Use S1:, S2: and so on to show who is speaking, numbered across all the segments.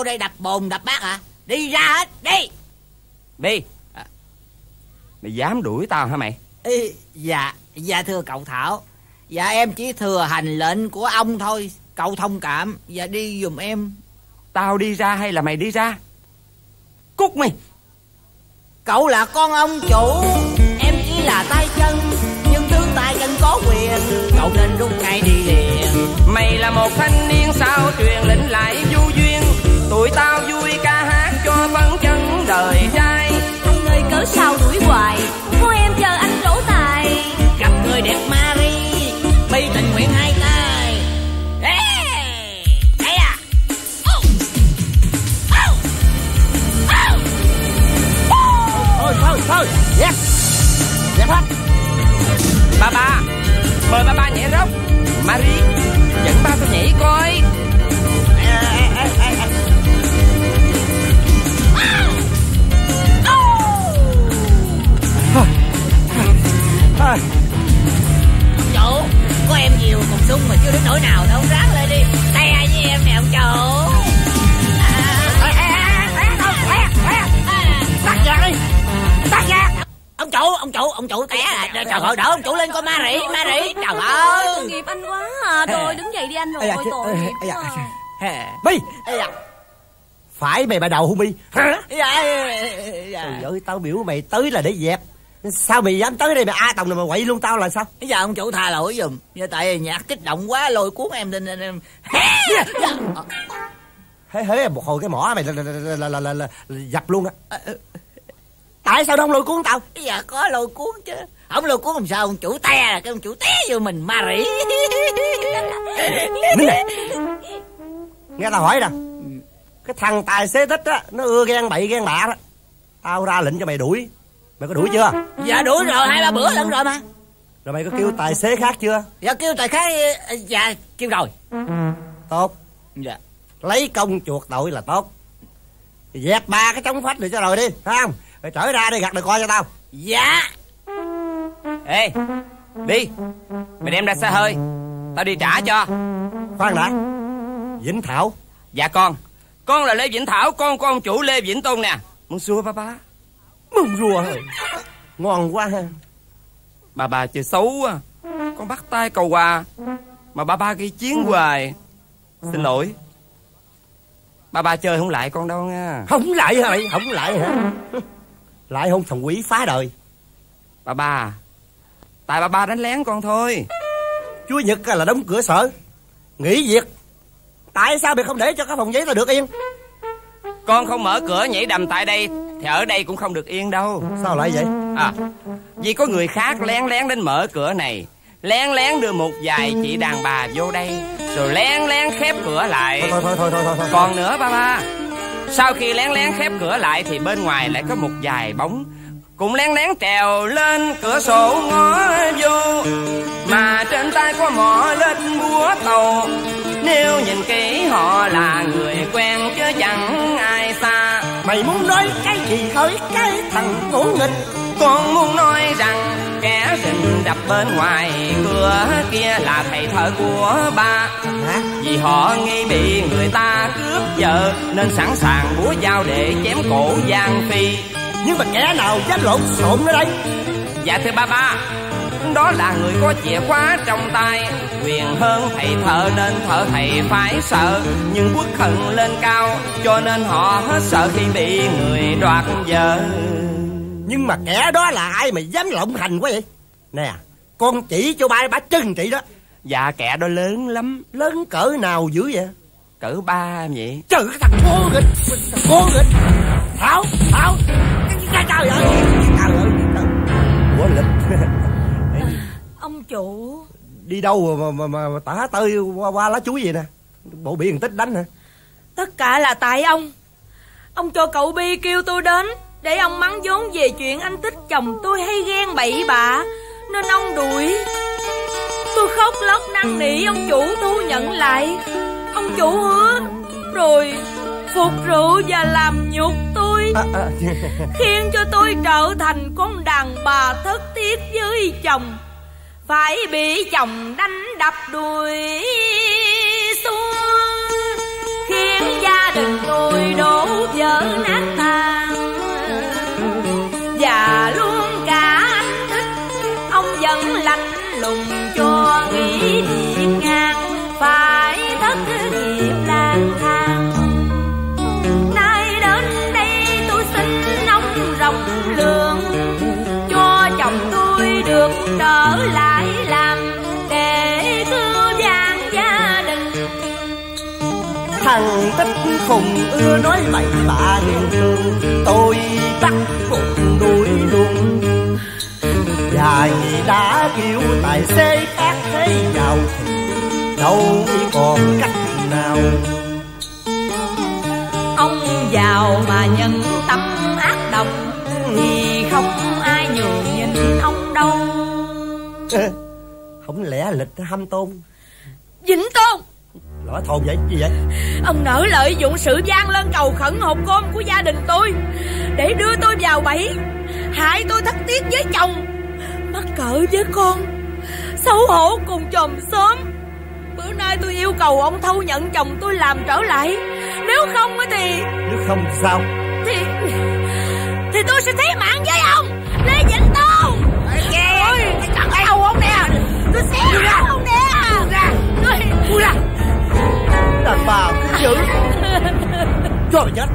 S1: vô đây đập bồn đập bát hả? Đi ra hết đi!
S2: Đi. À, Mày dám đuổi tao hả mày?
S1: Ê, Dạ Dạ thưa cậu Thảo. Dạ em chỉ thừa hành lệnh của ông thôi Cậu thông cảm. Dạ đi giùm em.
S2: Tao đi ra hay là mày đi ra? Cút mày!
S1: Cậu là con ông chủ Em chỉ là tay chân Nhưng tướng tay chân có quyền. Cậu nên rút ngay đi liền.
S2: Mày là một thanh niên sao truyền lệnh lại duyên Tụi tao vui ca hát cho phấn chân đời trai.
S3: Anh ơi cớ sao đuổi hoài Thôi em chờ anh trổ tài.
S1: Gặp người đẹp Marie Bi tình nguyện hai tay. Ê, Đây à. Ô, ô, ô.
S4: Thôi thôi thôi. Dẹp Dẹp hết.
S2: Ba ba. Mời ba ba nhảy rốc Marie Dẫn ba tôi nhảy coi
S4: Thôi.
S1: Chủ Có em nhiều cùng sung mà chưa đến nỗi nào đâu. Ráng lên đi. Tay với em nè ông chủ
S4: Tắt nhạc đi. Tắt nhạc.
S1: Ông chủ Ông chủ Ông chủ té à. Trời ơi đỡ ông chủ lên coi ma rỉ Ma rỉ. Trời ơi.
S3: Tội nghiệp anh quá à. Rồi đứng dậy đi anh rồi
S4: da,
S3: Tội nghiệp quá à.
S4: Phải mày bà đầu hung Hả
S1: da, ây da.
S4: Trời ơi tao biểu mày tới là để dẹp Sao mày dám tới đây mày A Tòng này mà quậy luôn tao là sao?
S1: Bây giờ ông chủ tha lỗi giùm. Giờ tại nhạc kích động quá lôi cuốn em nên em
S4: Hế hế một hồi cái mỏ mày là, là, là, là, là, là, dập luôn á. Tại sao đông lôi cuốn tao?
S1: Bây giờ có lôi cuốn chứ. Không lôi cuốn làm sao ông chủ te là cái ông chủ té vô mình ma rỉ.
S4: Nghe tao hỏi nè Cái thằng tài xế tích á Nó ưa ghen bậy ghen bạ đó. Tao ra lệnh cho mày đuổi Mày có đuổi chưa?
S1: Dạ đuổi rồi hai ba bữa lận rồi mà.
S4: Rồi mày có kêu tài xế khác chưa?
S1: Dạ kêu tài khác Dạ kêu rồi.
S4: Tốt.
S1: Dạ.
S4: Lấy công chuộc tội là tốt. Dẹp ba cái chống phách rồi cho rồi đi Thấy không? Rồi trở ra đây gặt được coi cho tao.
S1: Dạ.
S2: Ê Đi Mày đem ra xe hơi Tao đi trả cho.
S4: Khoan đã. Vĩnh Thảo.
S2: Dạ con. Con là Lê Vĩnh Thảo Con của ông chủ Lê Vĩnh Tôn nè. Muốn xua ba ba
S4: Mừng rùa Ngon quá ha.
S2: Bà bà chơi xấu quá. Con bắt tay cầu hòa. Mà ba ba gây chiến hoài. Xin lỗi. Ba ba chơi không lại con đâu nha.
S4: Không lại hả mày? Không lại hả? Lại hôn thằng quỷ phá đời.
S2: Ba ba. Tại ba ba đánh lén con thôi.
S4: Chúa Nhật là đóng cửa sở. Nghỉ việc. Tại sao mày không để cho cái phòng giấy tao được yên?
S2: Con không mở cửa nhảy đầm tại đây Thì ở đây cũng không được yên đâu.
S4: Sao lại vậy?
S2: À Vì có người khác lén lén đến mở cửa này Lén lén đưa một vài chị đàn bà vô đây Rồi lén lén khép cửa lại.
S4: Thôi thôi thôi thôi thôi, thôi.
S2: Còn nữa ba ba Sau khi lén lén khép cửa lại Thì bên ngoài lại có một vài bóng Cũng lén lén trèo lên cửa sổ ngó vô. Mà trên tay có mỏ lên búa tàu Nếu nhìn kỹ họ là người quen chứ chẳng ai xa
S4: Mày muốn nói cái gì thôi Cái thằng ngỗ nghịch?
S2: Con muốn nói rằng kẻ rình đập bên ngoài cửa kia là thầy thợ của ba.
S4: Hả?
S2: Vì họ nghi bị người ta cướp vợ Nên sẵn sàng búa dao để chém cổ Giang Phi.
S4: Nhưng mà kẻ nào dám lộn xộn ở đây
S2: Dạ thưa ba ba Đó là người có chìa khóa trong tay. Quyền hơn thầy thợ nên thợ thầy phải sợ Nhưng quốc hận lên cao Cho nên họ hết sợ khi bị người đoạt vợ.
S4: Nhưng mà kẻ đó là ai mà dám lộng hành quá vậy? Nè Con chỉ cho ba bả chân chị đó.
S2: Dạ kẻ đó lớn lắm.
S4: Lớn cỡ nào dữ vậy?
S2: Cỡ ba vậy.
S4: Trời cái thằng cô nghịch Thằng cô nghịch. Thảo Thảo. Trời trời ơi Trời ơi. Ủa lịch
S3: chủ.
S4: Đi đâu mà mà, mà, mà tả tơi qua, qua lá chuối vậy nè? Bộ bị thằng tích đánh hả?
S3: Tất cả là tại ông. Ông cho cậu Bi kêu tôi đến Để ông mắng vốn về chuyện anh thích chồng tôi hay ghen bậy bạ. Nên ông đuổi. Tôi khóc lóc năn nỉ ông chủ thu nhận lại. Ông chủ hứa Rồi phục rượu và làm nhục tôi
S4: à, à,
S3: Khiến cho tôi trở thành con đàn bà thất thiết với chồng phải bị chồng đánh đập đuổi xuống. Khiến gia đình tôi đổ vỡ nát tan. Và luôn cả anh thích, ông vẫn lạnh lùng cho nghĩ việc ngang. Phải thất nghiệp lang thang. Nay đến đây tôi xin ông rộng lượng, cho chồng tôi được trở lại.
S4: Thằng tích khùng ưa nói bậy bạ hiền thương Tôi bắt buộc đuổi luôn. Vì đã kêu tài xế khác thế thì Đâu còn cách nào?
S3: Ông giàu mà nhận tâm ác độc thì không ai nhường nhìn ông đâu.
S4: Không lẽ lịch hâm tôn?
S3: Vĩnh tôn
S4: Lõi thồn vậy gì vậy?
S3: Ông nỡ lợi dụng sự gian lên cầu khẩn hộp cơm của gia đình tôi để đưa tôi vào bẫy hại tôi thất tiết với chồng. Mắc cỡ với con xấu hổ cùng chòm xóm. Bữa nay tôi yêu cầu ông thâu nhận chồng tôi làm trở lại. Nếu không á thì
S4: Nếu không thì sao?
S3: Thì thì tôi sẽ thế mạng với ông. Lê vĩnh tôn. Ôi cái ông nè. tôi xé ông nè. Tôi ra
S4: Đàn bà cứ giữ Cho chết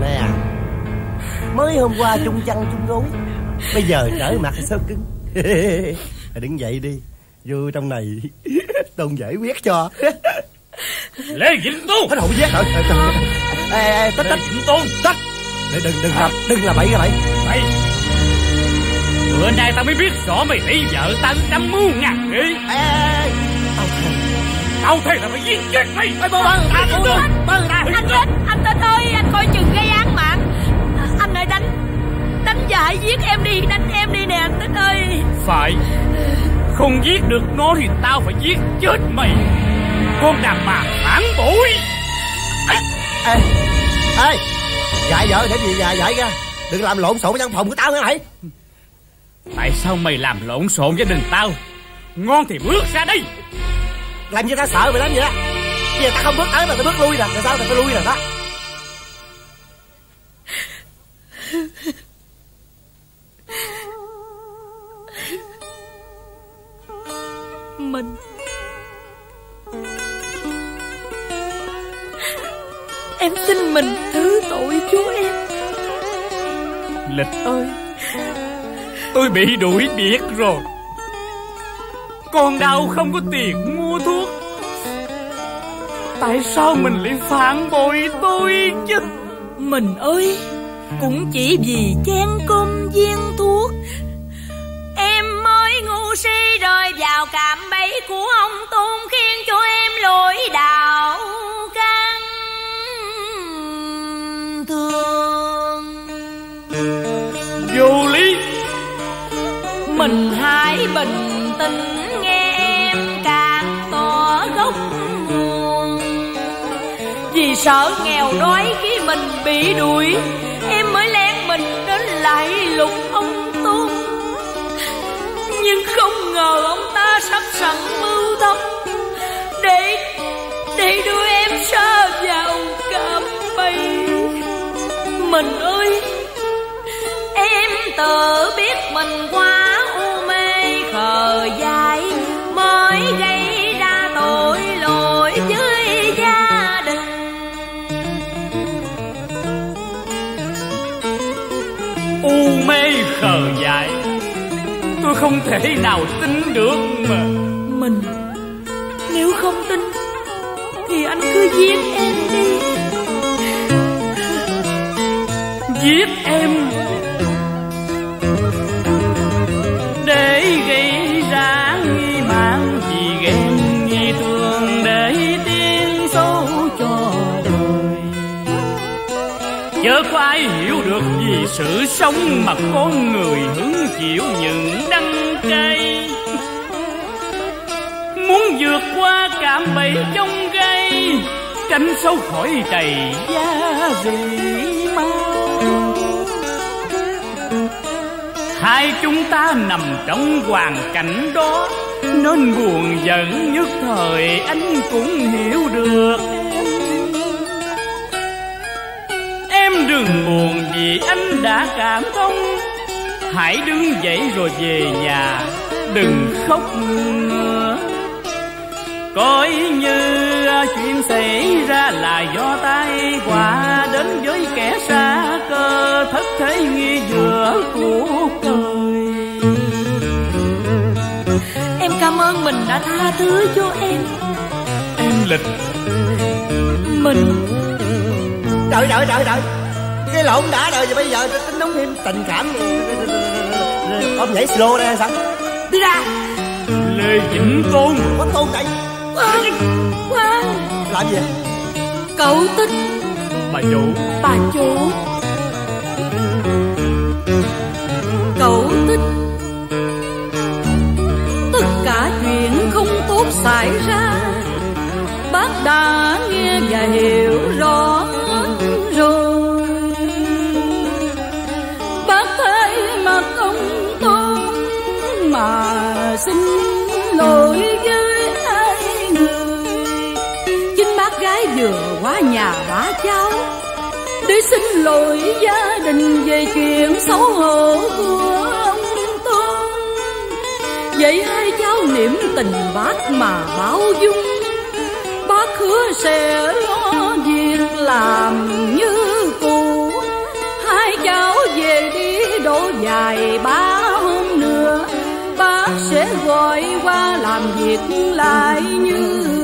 S4: Nè Mới hôm qua chung chăn chung gối Bây giờ trở mặt sao cứng? Đứng dậy đi Vô trong này Tôn dễ quyết cho.
S5: Lê Vĩnh Tôn.
S4: Hết hồn giác. Rồi. Ê, ê, tích tích
S5: Vĩnh Tôn.
S4: Tích Đừng đừng đừng làm Đừng làm bậy cái bậy.
S5: Mày Bữa nay tao mới biết rõ mày lấy vợ tao trăm mưu ngàn nghĩ
S4: Ê, ê, ê. Tao thề
S5: là mày giết chết mày
S3: Ê, bơ, bơ,
S5: Ta
S3: bơ, bơ, anh chết anh tên ơi anh coi chừng gây án mạng anh ơi đánh đánh và hãy giết em đi đánh em đi nè anh tích ơi
S5: Phải. Không giết được nó thì tao phải giết chết mày. Con đàn bà phản bội.
S4: Ê Ê Dạy vợ để gì dạy dạy ra. Đừng làm lộn xộn văn phòng của tao nghe mày?
S5: Tại sao mày làm lộn xộn gia đình tao? Ngon thì bước ra đây
S4: Làm cho ta sợ mày lắm vậy đó. Bây giờ ta không bước tới mà ta bước lui nè Tại sao ta phải lui nè đó
S3: mình. Em xin mình thứ tội chú em.
S5: Lịch ơi Tôi bị đuổi biệt rồi Con đau không có tiền mua thuốc. Tại sao mình lại phản bội tôi chứ?
S3: Mình ơi cũng chỉ vì chén cơm viên thuốc. Em mới ngu si rơi vào cạm bẫy của ông tôn khiến cho em lỗi đạo căn thương
S5: Vô lý.
S3: Mình hãy bình tĩnh vì sợ nghèo đói khi mình bị đuổi. Em mới lén mình đến lại lục ông tôn nhưng không ngờ ông ta sắp sẵn mưu thông để để đưa em sa vào cạm bẫy. Mình ơi, Em tự biết mình quá u mê, khờ dại, Mới gây
S5: không thể nào tin được mà.
S3: Mình, Nếu không tin, Thì anh cứ giết em đi.
S5: Giết em. Để gây ra nghi mạng Vì ghen nghi thương, Để tiếng xấu cho đời. Chớ có ai hiểu được vì sự sống Mà con người hứng chịu những làm bầy trong gây Tránh sâu khỏi đầy da gì mau Hai chúng ta nằm trong hoàn cảnh đó, Nên buồn giận nhất thời anh cũng hiểu được. Em đừng buồn vì anh đã cảm thông. Hãy đứng dậy rồi về nhà, Đừng khóc nữa. Coi như chuyện xảy ra là do tai họa Đến với kẻ xa cơ Thất thế nghi giữa cuộc đời
S6: Em cảm ơn mình đã tha thứ cho em.
S5: Em lịch.
S6: Mình.
S4: Đợi đợi đợi đợi. Cái lộn đã đời rồi bây giờ tính đóng thêm tình cảm. Ông nhảy slow đây hay sao? Đi ra.
S5: Lê Vĩnh Tôn.
S4: Có tôn đây
S6: Khoan Khoan
S4: làm gì
S6: Cậu tích
S5: Bà chủ.
S6: Bà chủ. Cậu tích Tất cả chuyện không tốt xảy ra. Bác đã nghe và hiểu rõ rồi. Bác thấy mặt ông tôn Mà xin lỗi vừa nhà bá cháu? Để xin lỗi gia đình về chuyện xấu hổ của ông Tôn. Vậy hai cháu niệm tình bác mà báo dung. Bác hứa sẽ lo việc làm như cũ. Hai cháu về đi đổ dài ba hôm nữa. Bác sẽ gọi qua làm việc lại như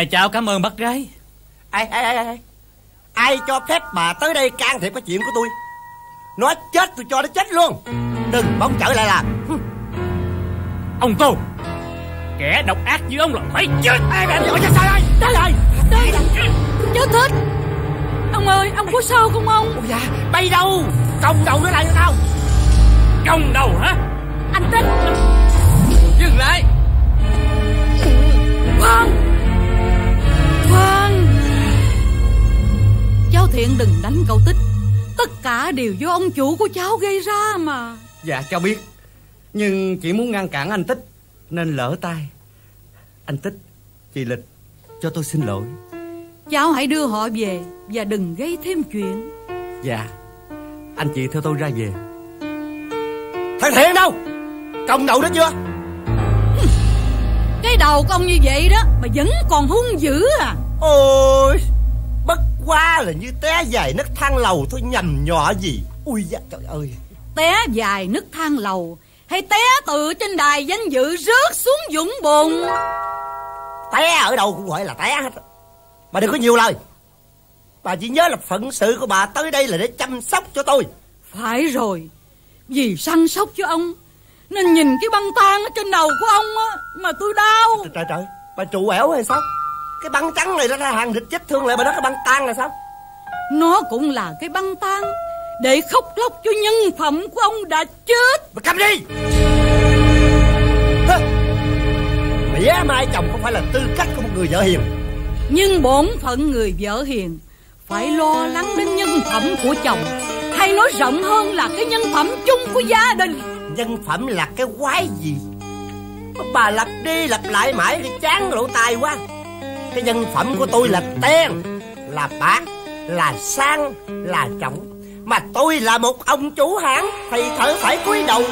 S5: Hai cháu cảm ơn bác gái.
S4: Ai ai ai ai? Ai cho phép bà tới đây can thiệp cái chuyện của tôi? Nó chết tôi cho nó chết luôn. Đừng mong trở lại làm.
S5: Ông Tôn Kẻ độc ác như ông là phải chết.
S4: Ai làm gì sao đây
S6: Đây lại? Đây Chết thích Ông ơi ông có sao không ông?
S4: Ôi da bay đâu? Còng đầu nó lại cho tao
S5: Công đầu hả?
S6: Anh Tích.
S7: Dừng lại.
S6: Khoan Cháu Thiện đừng đánh cậu Tích. Tất cả đều do ông chủ của cháu gây ra mà.
S4: Dạ cháu biết. Nhưng chỉ muốn ngăn cản anh tích nên lỡ tay. Anh tích chị lịch cho tôi xin lỗi.
S6: Cháu hãy đưa họ về Và đừng gây thêm chuyện.
S4: Dạ anh chị theo tôi ra về. Thằng thiện đâu? Còng đầu đó chưa?
S6: Cái đầu của ông như vậy đó Mà vẫn còn hung dữ à.
S4: Ôi quá là như té dài nấc thang lầu thôi nhầm nhỏ gì. Ui da trời ơi.
S6: Té dài nứt thang lầu Hay té từ trên đài danh dự rớt xuống vũng bùn?
S4: Té ở đâu cũng gọi là té hết. Bà đừng có nhiều lời. Bà chỉ nhớ là phận sự của bà tới đây là để chăm sóc cho tôi.
S6: Phải rồi. Vì săn sóc cho ông Nên nhìn cái băng tan ở trên đầu của ông á Mà tôi đau.
S4: Trời trời, trời. Bà trụ ẻo hay sao cái băng trắng này nó ra hàng địch chết thương lại bà nói cái băng tan là sao?
S6: Nó cũng là cái băng tan Để khóc lóc cho nhân phẩm của ông đã chết.
S4: Bà cầm đi! Hơ. mỉa mai chồng không phải là tư cách của một người vợ hiền.
S6: Nhưng bổn phận người vợ hiền Phải lo lắng đến nhân phẩm của chồng. Hay nói rộng hơn là cái nhân phẩm chung của gia đình.
S4: Nhân phẩm là cái quái gì? Bà lặp đi lặp lại mãi thì chán lỗ tai quá cái nhân phẩm của tôi là ten, là bạc, là sang, là trọng. Mà tôi là một ông chủ hãng, thì thở phải cúi đầu.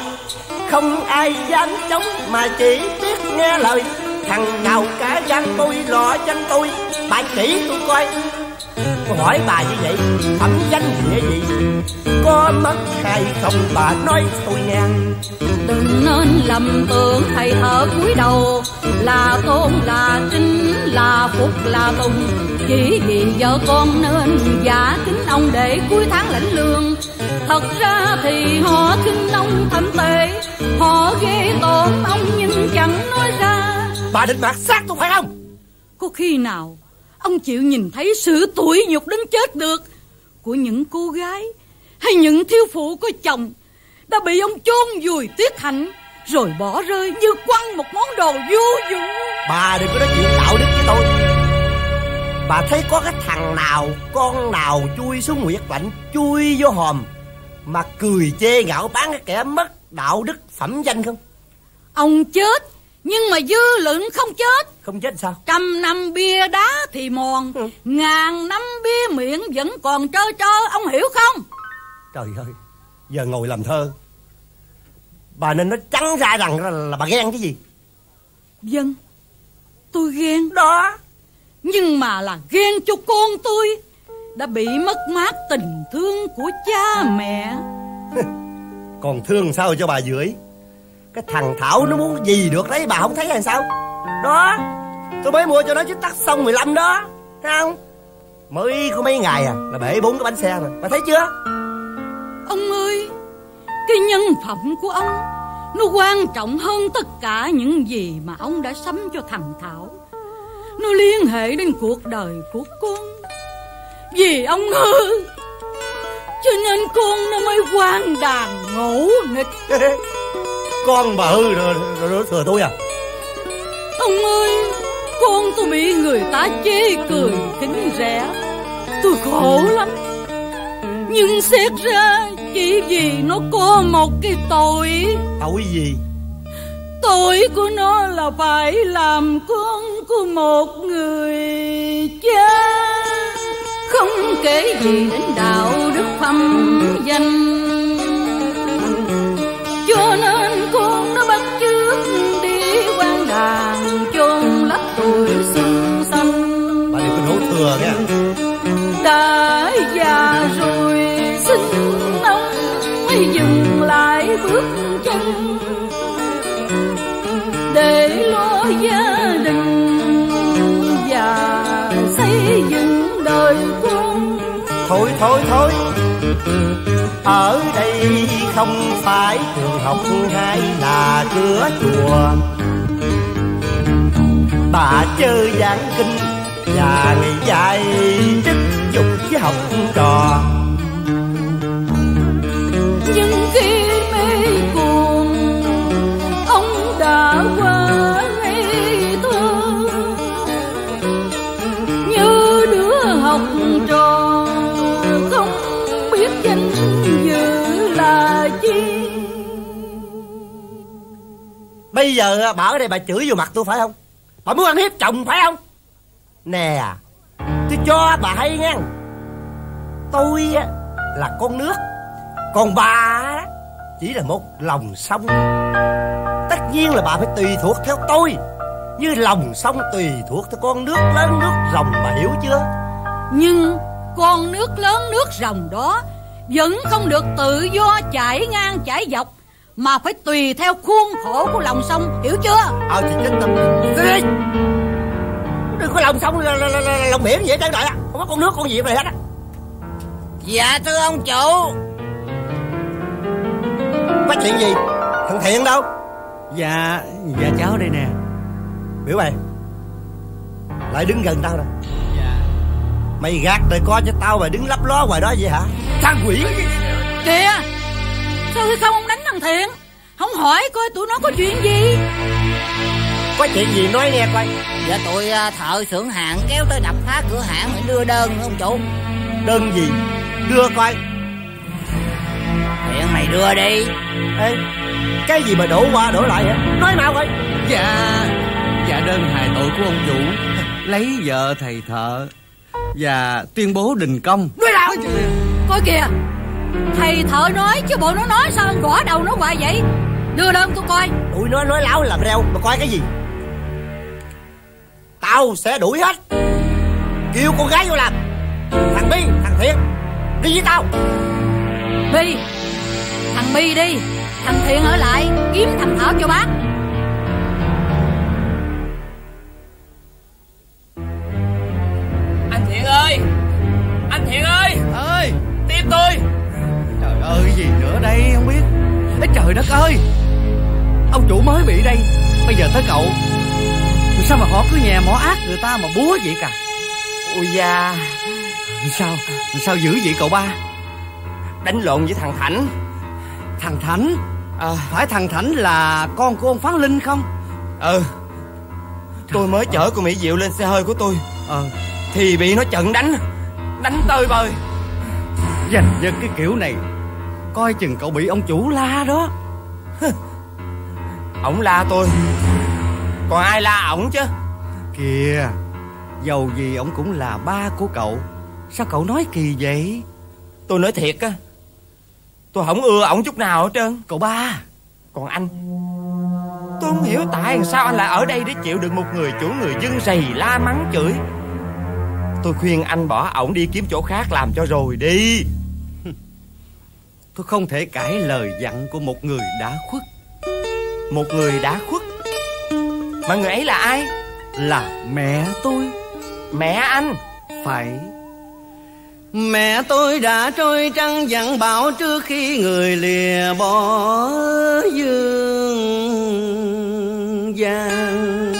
S4: Không ai dám chống mà chỉ biết nghe lời. Thằng nào cả gian tôi lọ danh tôi bà chỉ tôi coi. Tôi hỏi bà như vậy Phẩm danh nghĩa gì? Có mất hay không bà nói tôi nghe
S6: Đừng nên lầm tưởng thầy thở cúi đầu Là tôn là trinh là phục là tùng Chỉ vì vợ con nên giả kính ông để cuối tháng lãnh lương. Thật ra thì họ khinh ông thậm tệ Họ ghê tởm ông nhưng chẳng nói ra.
S4: Bà định mạt xác tôi phải không?
S6: Có khi nào ông chịu nhìn thấy sự tủi nhục đến chết được Của những cô gái hay những thiếu phụ có chồng Đã bị ông chôn vùi tiết hạnh Rồi bỏ rơi như quăng một món đồ vô dụng.
S4: Bà đừng có nói chuyện đạo đức với tôi. Bà thấy có cái thằng nào Con nào chui xuống nguyệt lạnh Chui vô hòm Mà cười chê ngạo bán cái kẻ mất đạo đức phẩm danh không?
S6: Ông chết Nhưng mà dư luận không chết.
S4: Không chết sao?
S6: Trăm năm bia đá thì mòn
S4: Ừ.
S6: Ngàn năm bia miệng vẫn còn trơ trơ Ông hiểu không
S4: Trời ơi Giờ ngồi làm thơ. Bà nên nói trắng ra rằng là, là bà ghen cái gì?
S6: Dân Tôi ghen.
S4: Đó.
S6: Nhưng mà là ghen cho con tôi Đã bị mất mát tình thương của cha mẹ.
S4: Còn thương sao cho bà dưỡi Cái thằng Thảo nó muốn gì được đấy Bà không thấy hay sao? Đó. Tôi mới mua cho nó chiếc tắc xong 15 đó. Thấy không? Mới có mấy ngày à Là bể bốn cái bánh xe rồi Bà thấy chưa
S6: Ông ơi. Cái nhân phẩm của ông Nó quan trọng hơn tất cả những gì mà ông đã sắm cho thằng Thảo. Nó liên hệ đến cuộc đời của con. Vì ông hư Cho nên con nó mới quan đàn ngỗ nghịch.
S4: Con bà hư rồi, rồi, rồi thừa tôi à.
S6: Ông ơi Con tôi bị người ta chê cười khinh rẻ. Tôi khổ lắm. Nhưng xét ra Chỉ vì nó có một cái tội?
S4: Tội gì?
S6: Tội của nó là phải làm con của một người cha. Không kể gì đến đạo đức phẩm danh. Cho nên con nó bắt chước đi quan đàn chân để lo gia đình và xây dựng đời con.
S4: Thôi thôi thôi. Ở đây không phải trường học, hay là cửa chùa. Bà chơi giảng kinh và ngày dạy chức dục với học trò. Bây giờ à, bà ở đây bà chửi vô mặt tôi phải không? Bà muốn ăn hiếp chồng phải không? Nè Tôi cho bà hay nghe. Tôi á, là con nước. Còn bà á, chỉ là một lòng sông. Tất nhiên là bà phải tùy thuộc theo tôi. Như lòng sông tùy thuộc theo con nước lớn nước rồng bà hiểu chưa?
S6: Nhưng con nước lớn nước rồng đó vẫn không được tự do chảy ngang chảy dọc mà phải tùy theo khuôn khổ của lòng sông hiểu chưa?
S4: Ờ thì chết tâm Đi Đừng có lòng sông là, là, là, là lòng biển vậy trơn đợi á. Không có con nước con gì này hết á.
S1: Dạ thưa ông chủ.
S4: Có chuyện gì? Thằng Thiện đâu.
S8: Dạ Dạ cháu đây nè.
S4: Biểu mày Lại đứng gần tao nè
S8: Dạ.
S4: Mày gạt đời coi cho tao mà đứng lấp ló ngoài đó vậy hả? Thằng quỷ!
S6: Kìa! Sao không thằng thiện. Không hỏi coi tụi nó có chuyện gì.
S4: Có chuyện gì nói nghe coi.
S1: Dạ tụi à, thợ xưởng hạn kéo tới đập phá cửa hàng để đưa đơn ông chủ?
S4: Đơn gì? Đưa coi.
S1: Thiện mày đưa đi.
S4: Ê Cái gì mà đổ qua đổ lại vậy? Nói nào coi.
S8: Dạ Dạ đơn hài tội của ông chủ. Lấy vợ thầy thợ. Và tuyên bố đình công.
S6: Nói nào. Coi kìa thầy thợ nói chứ bộ nó nói sao gõ đầu nó hoài vậy? Đưa đơn tôi coi.
S4: Tụi nó nói láo làm reo Mà coi cái gì? Tao sẽ đuổi hết. Kêu con gái vô làm. Thằng Bi Thằng Thiện Đi với tao.
S6: Bi thằng bi đi. Thằng thiện ở lại kiếm thằng thảo cho bác.
S2: Anh Thiện ơi! Anh Thiện ơi!
S8: Ơi
S2: Tiếp tôi
S8: Trời ơi gì nữa đây không biết. Ê trời đất ơi. Ông chủ mới bị đây. Bây giờ tới cậu. Sao mà họ cứ nhà mỏ ác người ta mà búa vậy cả?
S2: Ôi da.
S8: Sao Sao dữ vậy cậu ba?
S2: Đánh lộn với thằng Thảnh.
S8: Thằng Thảnh?
S2: À,
S8: Phải thằng Thảnh là con của ông Phán Linh không?
S2: Ừ. Tôi mới chở cô Mỹ Diệu lên xe hơi của tôi.
S8: Ờ.
S2: Thì bị nó trận đánh. Đánh tơi bời.
S8: Dành dân cái kiểu này Coi chừng cậu bị ông chủ la đó.
S2: Ổng la tôi. Còn ai la ổng chứ?
S8: Kìa, Dầu gì ổng cũng là ba của cậu. Sao cậu nói kỳ vậy?
S2: Tôi nói thiệt á, Tôi không ưa ổng chút nào hết trơn.
S8: Cậu ba.
S2: Còn anh. Tôi không hiểu tại sao anh lại ở đây để chịu được một người chủ người dân rầy la mắng chửi. Tôi khuyên anh bỏ ổng đi kiếm chỗ khác làm cho rồi đi.
S8: Tôi không thể cãi lời dặn của một người đã khuất.
S2: Một người đã khuất. Mà người ấy là ai?
S8: Là mẹ tôi.
S2: Mẹ anh.
S8: Phải. Mẹ tôi đã trôi trăng dặn bảo trước khi người lìa bỏ dương gian.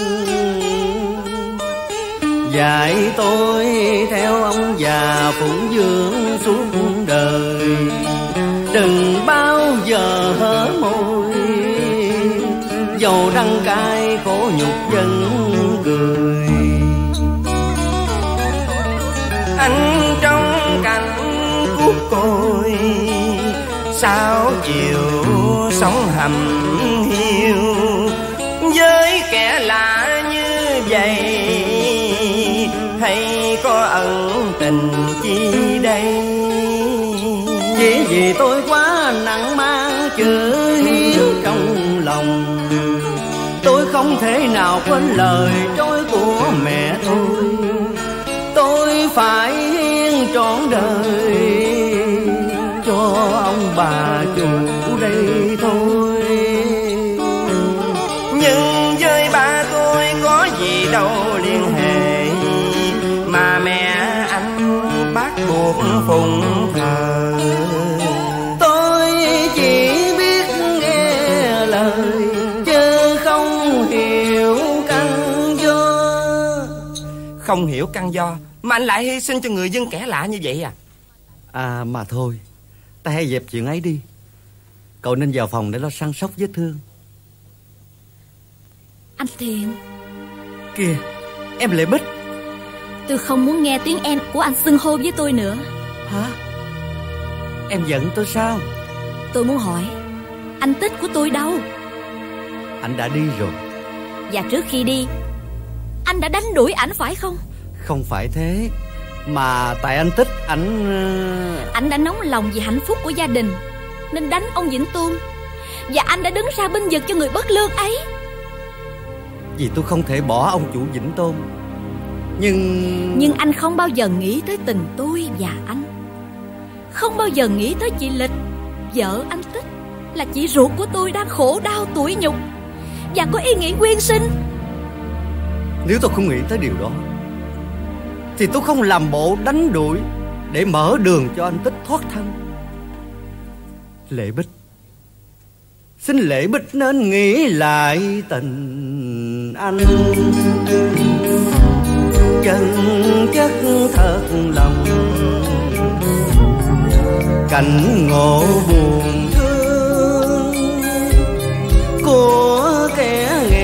S8: Dạy tôi theo ông già phụng dưỡng suốt đời Dầu đắng cay khổ nhục dân cười.
S2: Anh trong cảnh cuốc côi, Sao chiều sống hầm hiu? Với kẻ lạ như vậy, Hay có ẩn tình chi đây?
S8: Chỉ vì tôi quá nặng mang chưa không thể nào quên lời trôi của mẹ tôi. Tôi phải hiến trọn đời Cho ông bà chủ đây thôi.
S2: Nhưng với ba tôi có gì đâu.
S8: Không hiểu căn do
S2: Mà anh lại hy sinh cho người dân kẻ lạ như vậy à?
S8: À mà thôi. Ta hãy dẹp chuyện ấy đi. Cậu nên vào phòng để lo săn sóc vết thương.
S9: Anh Thiện.
S8: Kìa Em Lệ Bích.
S9: Tôi không muốn nghe tiếng em của anh xưng hô với tôi nữa.
S8: Hả? Em giận tôi sao?
S9: Tôi muốn hỏi Anh tích của tôi đâu?
S8: Anh đã đi rồi.
S9: Và trước khi đi Anh đã đánh đuổi ảnh phải không?
S8: Không phải thế Mà tại anh tích ảnh ờ,
S9: Anh đã nóng lòng vì hạnh phúc của gia đình Nên đánh ông Vĩnh Tôn. Và anh đã đứng ra binh vực cho người bất lương ấy.
S8: Vì tôi không thể bỏ ông chủ Vĩnh Tôn. Nhưng
S9: Nhưng anh không bao giờ nghĩ tới tình tôi và anh. Không bao giờ nghĩ tới chị Lịch Vợ anh Tích Là chị ruột của tôi đang khổ đau tuổi nhục. Và có ý nghĩ quyên sinh
S8: nếu tôi không nghĩ tới điều đó, Thì tôi không làm bộ đánh đuổi Để mở đường cho anh tích thoát thân. Lệ Bích. Xin Lệ Bích nên nghĩ lại tình anh. Chân chất thật lòng. Cảnh ngộ buồn thương Của kẻ nghèo.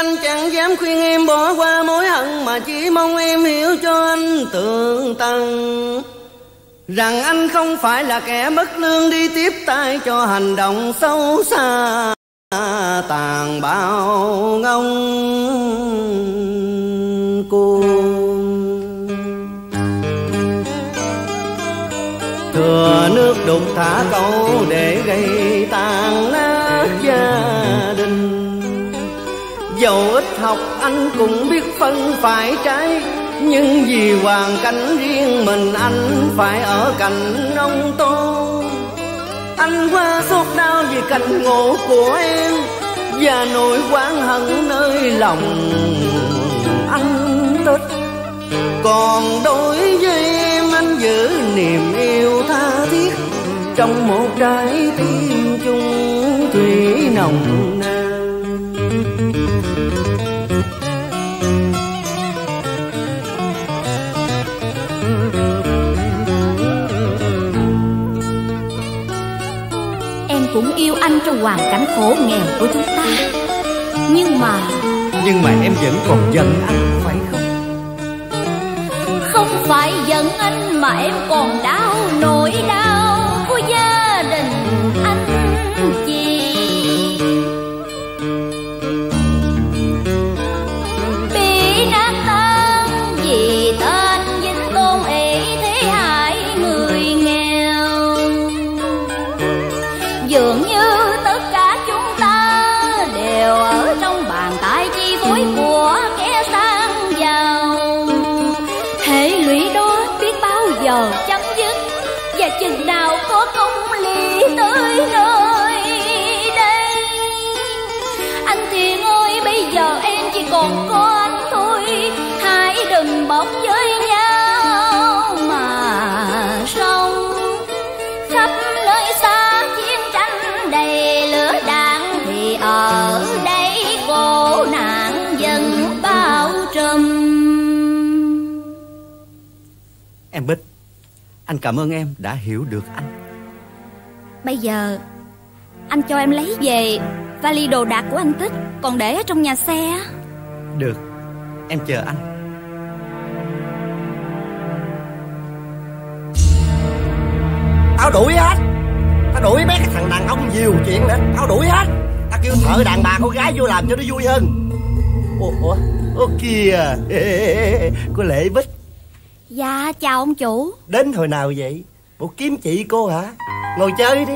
S9: Anh
S8: chẳng dám khuyên em bỏ qua mối hận Mà chỉ mong em hiểu cho anh tường tầng. Rằng anh không phải là kẻ bất lương đi tiếp tay cho hành động xấu xa Tàn bạo ngông cuồng. Thừa nước đục thả câu anh cũng biết phân phải trái. Nhưng vì hoàn cảnh riêng mình, anh phải ở cạnh ông tôn Anh qua xót đau vì cảnh ngộ của em, Và nỗi oán hận nơi lòng anh tích Còn đối với em, anh giữ niềm yêu tha thiết. Trong một trái tim chung thủy nồng.
S9: Yêu anh trong hoàn cảnh khổ nghèo của chúng ta. Nhưng mà
S8: Nhưng mà em vẫn còn giận anh phải không?
S9: Không phải giận anh mà em còn đau nỗi đau Anh
S8: cảm ơn em đã hiểu được anh.
S9: Bây giờ Anh cho em lấy về Vali đồ đạc của anh Tích Còn để ở trong nhà xe á.
S8: Được Em chờ anh.
S4: Tao đuổi hết. Tao đuổi mấy cái thằng đàn ông nhiều chuyện nữa. Tao đuổi hết. Tao kêu thợ đàn bà con gái vô làm cho nó vui hơn. Ủa, ủa, ủa kìa. Cô Lệ Bích
S9: Dạ chào ông chủ.
S4: Đến hồi nào vậy? Bộ kiếm chị cô hả? Ngồi chơi đi.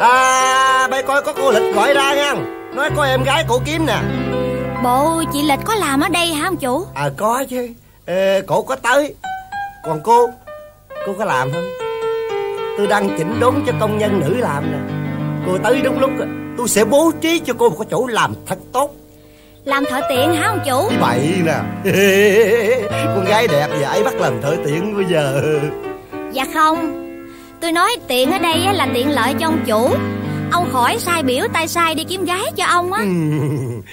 S4: À bây coi có cô lịch gọi ra nha Nói có em gái cổ kiếm nè.
S9: Bộ chị Lịch có làm ở đây hả ông chủ?
S4: À có chứ. Ê, Cổ có tới. Còn cô? Cô có làm không? Tôi đang chỉnh đốn cho công nhân nữ làm nè. Cô tới đúng lúc. Tôi sẽ bố trí cho cô một cái chỗ làm thật tốt
S9: Làm thợ tiện hả ông chủ?
S4: Bậy nè. Con gái đẹp dễ bắt làm thợ tiện bây giờ.
S9: Dạ không. Tôi nói tiện ở đây á là tiện lợi cho ông chủ. Ông khỏi sai biểu tay sai đi kiếm gái cho ông á.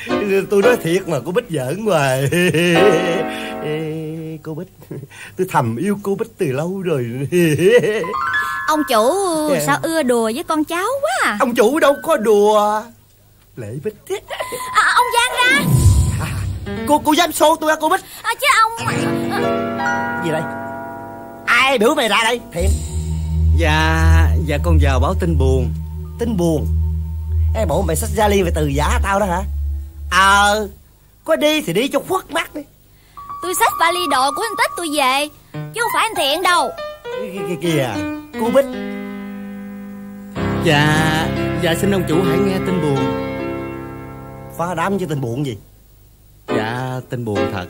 S4: Ừ, Tôi nói thiệt mà cô Bích giỡn hoài. Cô Bích Tôi thầm yêu cô Bích từ lâu rồi.
S9: Ông chủ
S4: Dạ.
S9: sao ưa đùa với con cháu quá à,
S4: Ông chủ đâu có đùa Lệ Bích
S9: à Ông Giang ra.
S4: Cô cô dám xô tôi hả cô Bích?
S9: À, Chứ ông
S4: Gì đây? Ai biểu mày ra đây? Thiện.
S8: Dạ Dạ con vào báo tin buồn.
S4: Tin buồn? Ê bộ mày sách ra liên về từ giả tao đó hả? Ờ Có đi thì đi cho khuất mắt đi.
S9: Tôi xách vali đồ của anh Tích tôi về Chứ không phải anh Thiện đâu.
S4: Kìa, kìa, kìa Cô Bích.
S8: Dạ Dạ xin ông chủ hãy nghe tin buồn
S4: Phá đám cho tin buồn gì?
S8: Dạ tin buồn thật.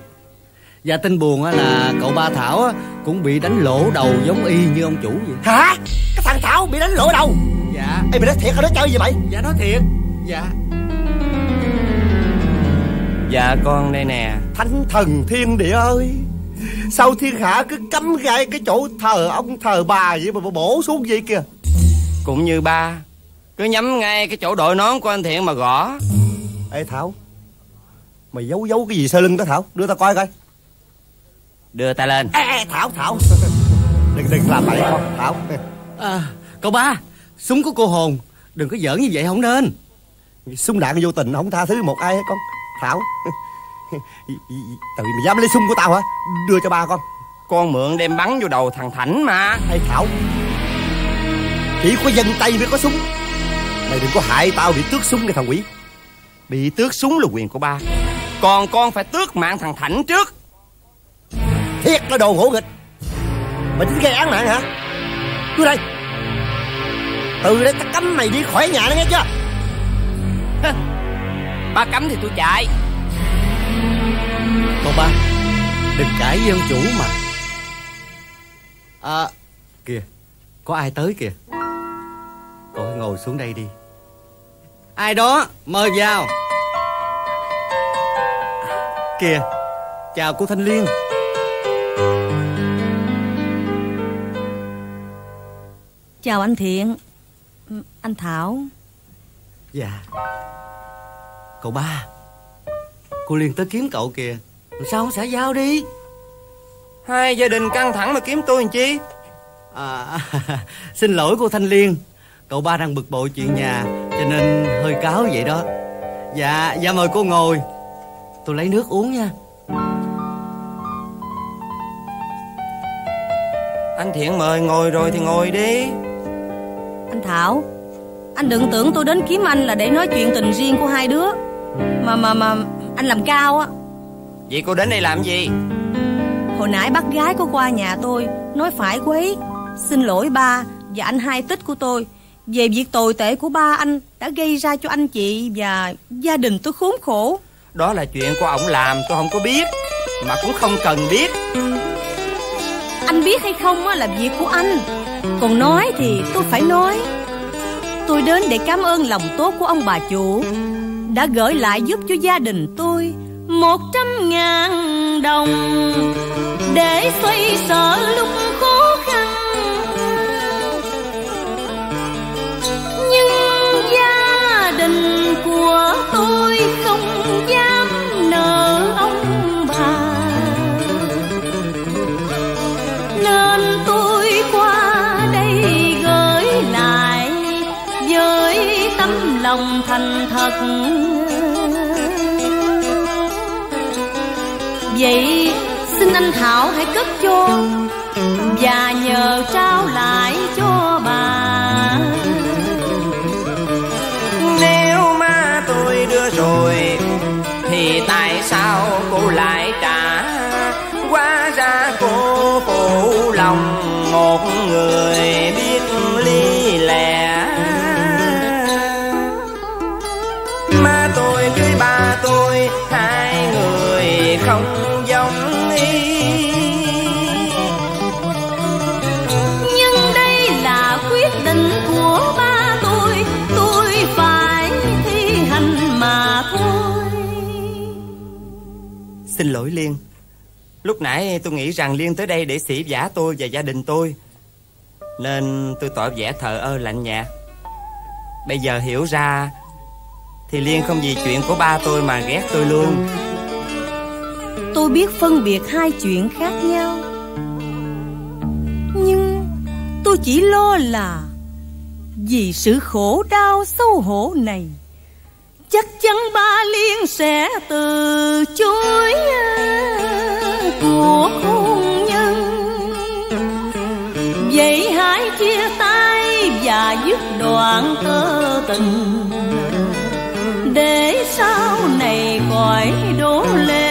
S8: Dạ tin buồn á là cậu ba Thảo á Cũng bị đánh lỗ đầu giống y như ông chủ vậy.
S4: Hả? Cái thằng Thảo bị đánh lỗ đầu?
S8: Dạ.
S4: Ê mày nói thiệt hả? Nó chơi gì mày
S8: Dạ nói thiệt. Dạ.
S2: Dạ con đây nè.
S4: Thánh thần thiên địa ơi Sao thiên hạ cứ cấm gai cái chỗ thờ ông thờ bà vậy mà bổ xuống vậy kìa?
S2: Cũng như ba Cứ nhắm ngay cái chỗ đội nón của anh Thiện mà gõ
S4: Ê Thảo. Mày giấu giấu cái gì sau lưng đó Thảo? Đưa tao coi coi.
S2: Đưa tay lên.
S4: Ê, ê Thảo Thảo. Đừng đừng làm vậy con Thảo.
S8: À, Cậu ba Súng của cô hồn. Đừng có giỡn như vậy không nên.
S4: Súng đạn vô tình không tha thứ một ai hết con. Thảo. Tự mày dám lấy súng của tao hả? Đưa cho ba con.
S2: Con mượn đem bắn vô đầu thằng Thảnh mà.
S4: Ê Thảo. Chỉ có dân Tây mới có súng. Mày đừng có hại tao bị tước súng cái thằng quỷ
S2: Bị tước súng là quyền của ba. Còn con phải tước mạng thằng Thảnh trước.
S4: Thiệt là đồ ngỗ nghịch. Mày tính gây án mạng hả? Đưa đây. Từ đây tao cấm mày đi khỏi nhà nó nghe chưa?
S2: Ba cấm thì tôi chạy.
S8: Cậu ba Đừng cãi với ông chủ mà. À Kìa. Có ai tới kìa? Cậu ngồi xuống đây đi Ai đó Mời vào. Kìa Chào cô Thanh Liên.
S10: Chào anh Thiện. Ừ, Anh Thảo.
S11: Dạ. Cậu ba Cô Liên tới kiếm cậu kìa. Sao không xả giao đi?
S2: Hai gia đình căng thẳng mà kiếm tôi làm chi?
S11: À, Xin lỗi cô Thanh Liên Cậu ba đang bực bội chuyện nhà Cho nên hơi cáo vậy đó. Dạ, dạ mời cô ngồi. Tôi lấy nước uống nha.
S2: Anh Thiện mời ngồi rồi thì ngồi đi.
S12: Anh Thảo Anh đừng tưởng tôi đến kiếm anh là để nói chuyện tình riêng của hai đứa. Mà mà mà anh làm cao á.
S2: Vậy cô đến đây làm gì?
S12: Hồi nãy bác gái có qua nhà tôi Nói phải quấy. Xin lỗi ba và anh hai tích của tôi Về việc tồi tệ của ba anh Đã gây ra cho anh chị và gia đình tôi khốn khổ.
S2: Đó là chuyện của ông làm tôi không có biết Mà cũng không cần biết.
S12: Anh biết hay không là việc của anh. Còn nói thì tôi phải nói. Tôi đến để cảm ơn lòng tốt của ông bà chủ Đã gửi lại giúp cho gia đình tôi Một trăm ngàn đồng Để xoay sở lúc khó tôi không dám nợ ông bà. Nên tôi qua đây gửi lại Với tấm lòng thành thật. Vậy xin anh Thảo hãy cất cho Và nhờ trao lại cho bà.
S2: Rồi Thì tại sao cô lại trả Quá ra cô phụ lòng Một người? Lúc nãy tôi nghĩ rằng Liên tới đây để xỉ giả tôi và gia đình tôi. Nên tôi tỏ vẻ thờ ơ lạnh nhạt. Bây giờ hiểu ra Thì Liên không vì chuyện của ba tôi mà ghét tôi luôn.
S12: Tôi biết phân biệt hai chuyện khác nhau. Nhưng tôi chỉ lo là Vì sự khổ đau xấu hổ này, Chắc chắn ba Liên sẽ từ chối của hôn nhân. Vậy hãy chia tay và dứt đoạn tơ tình. Để sau này cõi đổ
S2: lên.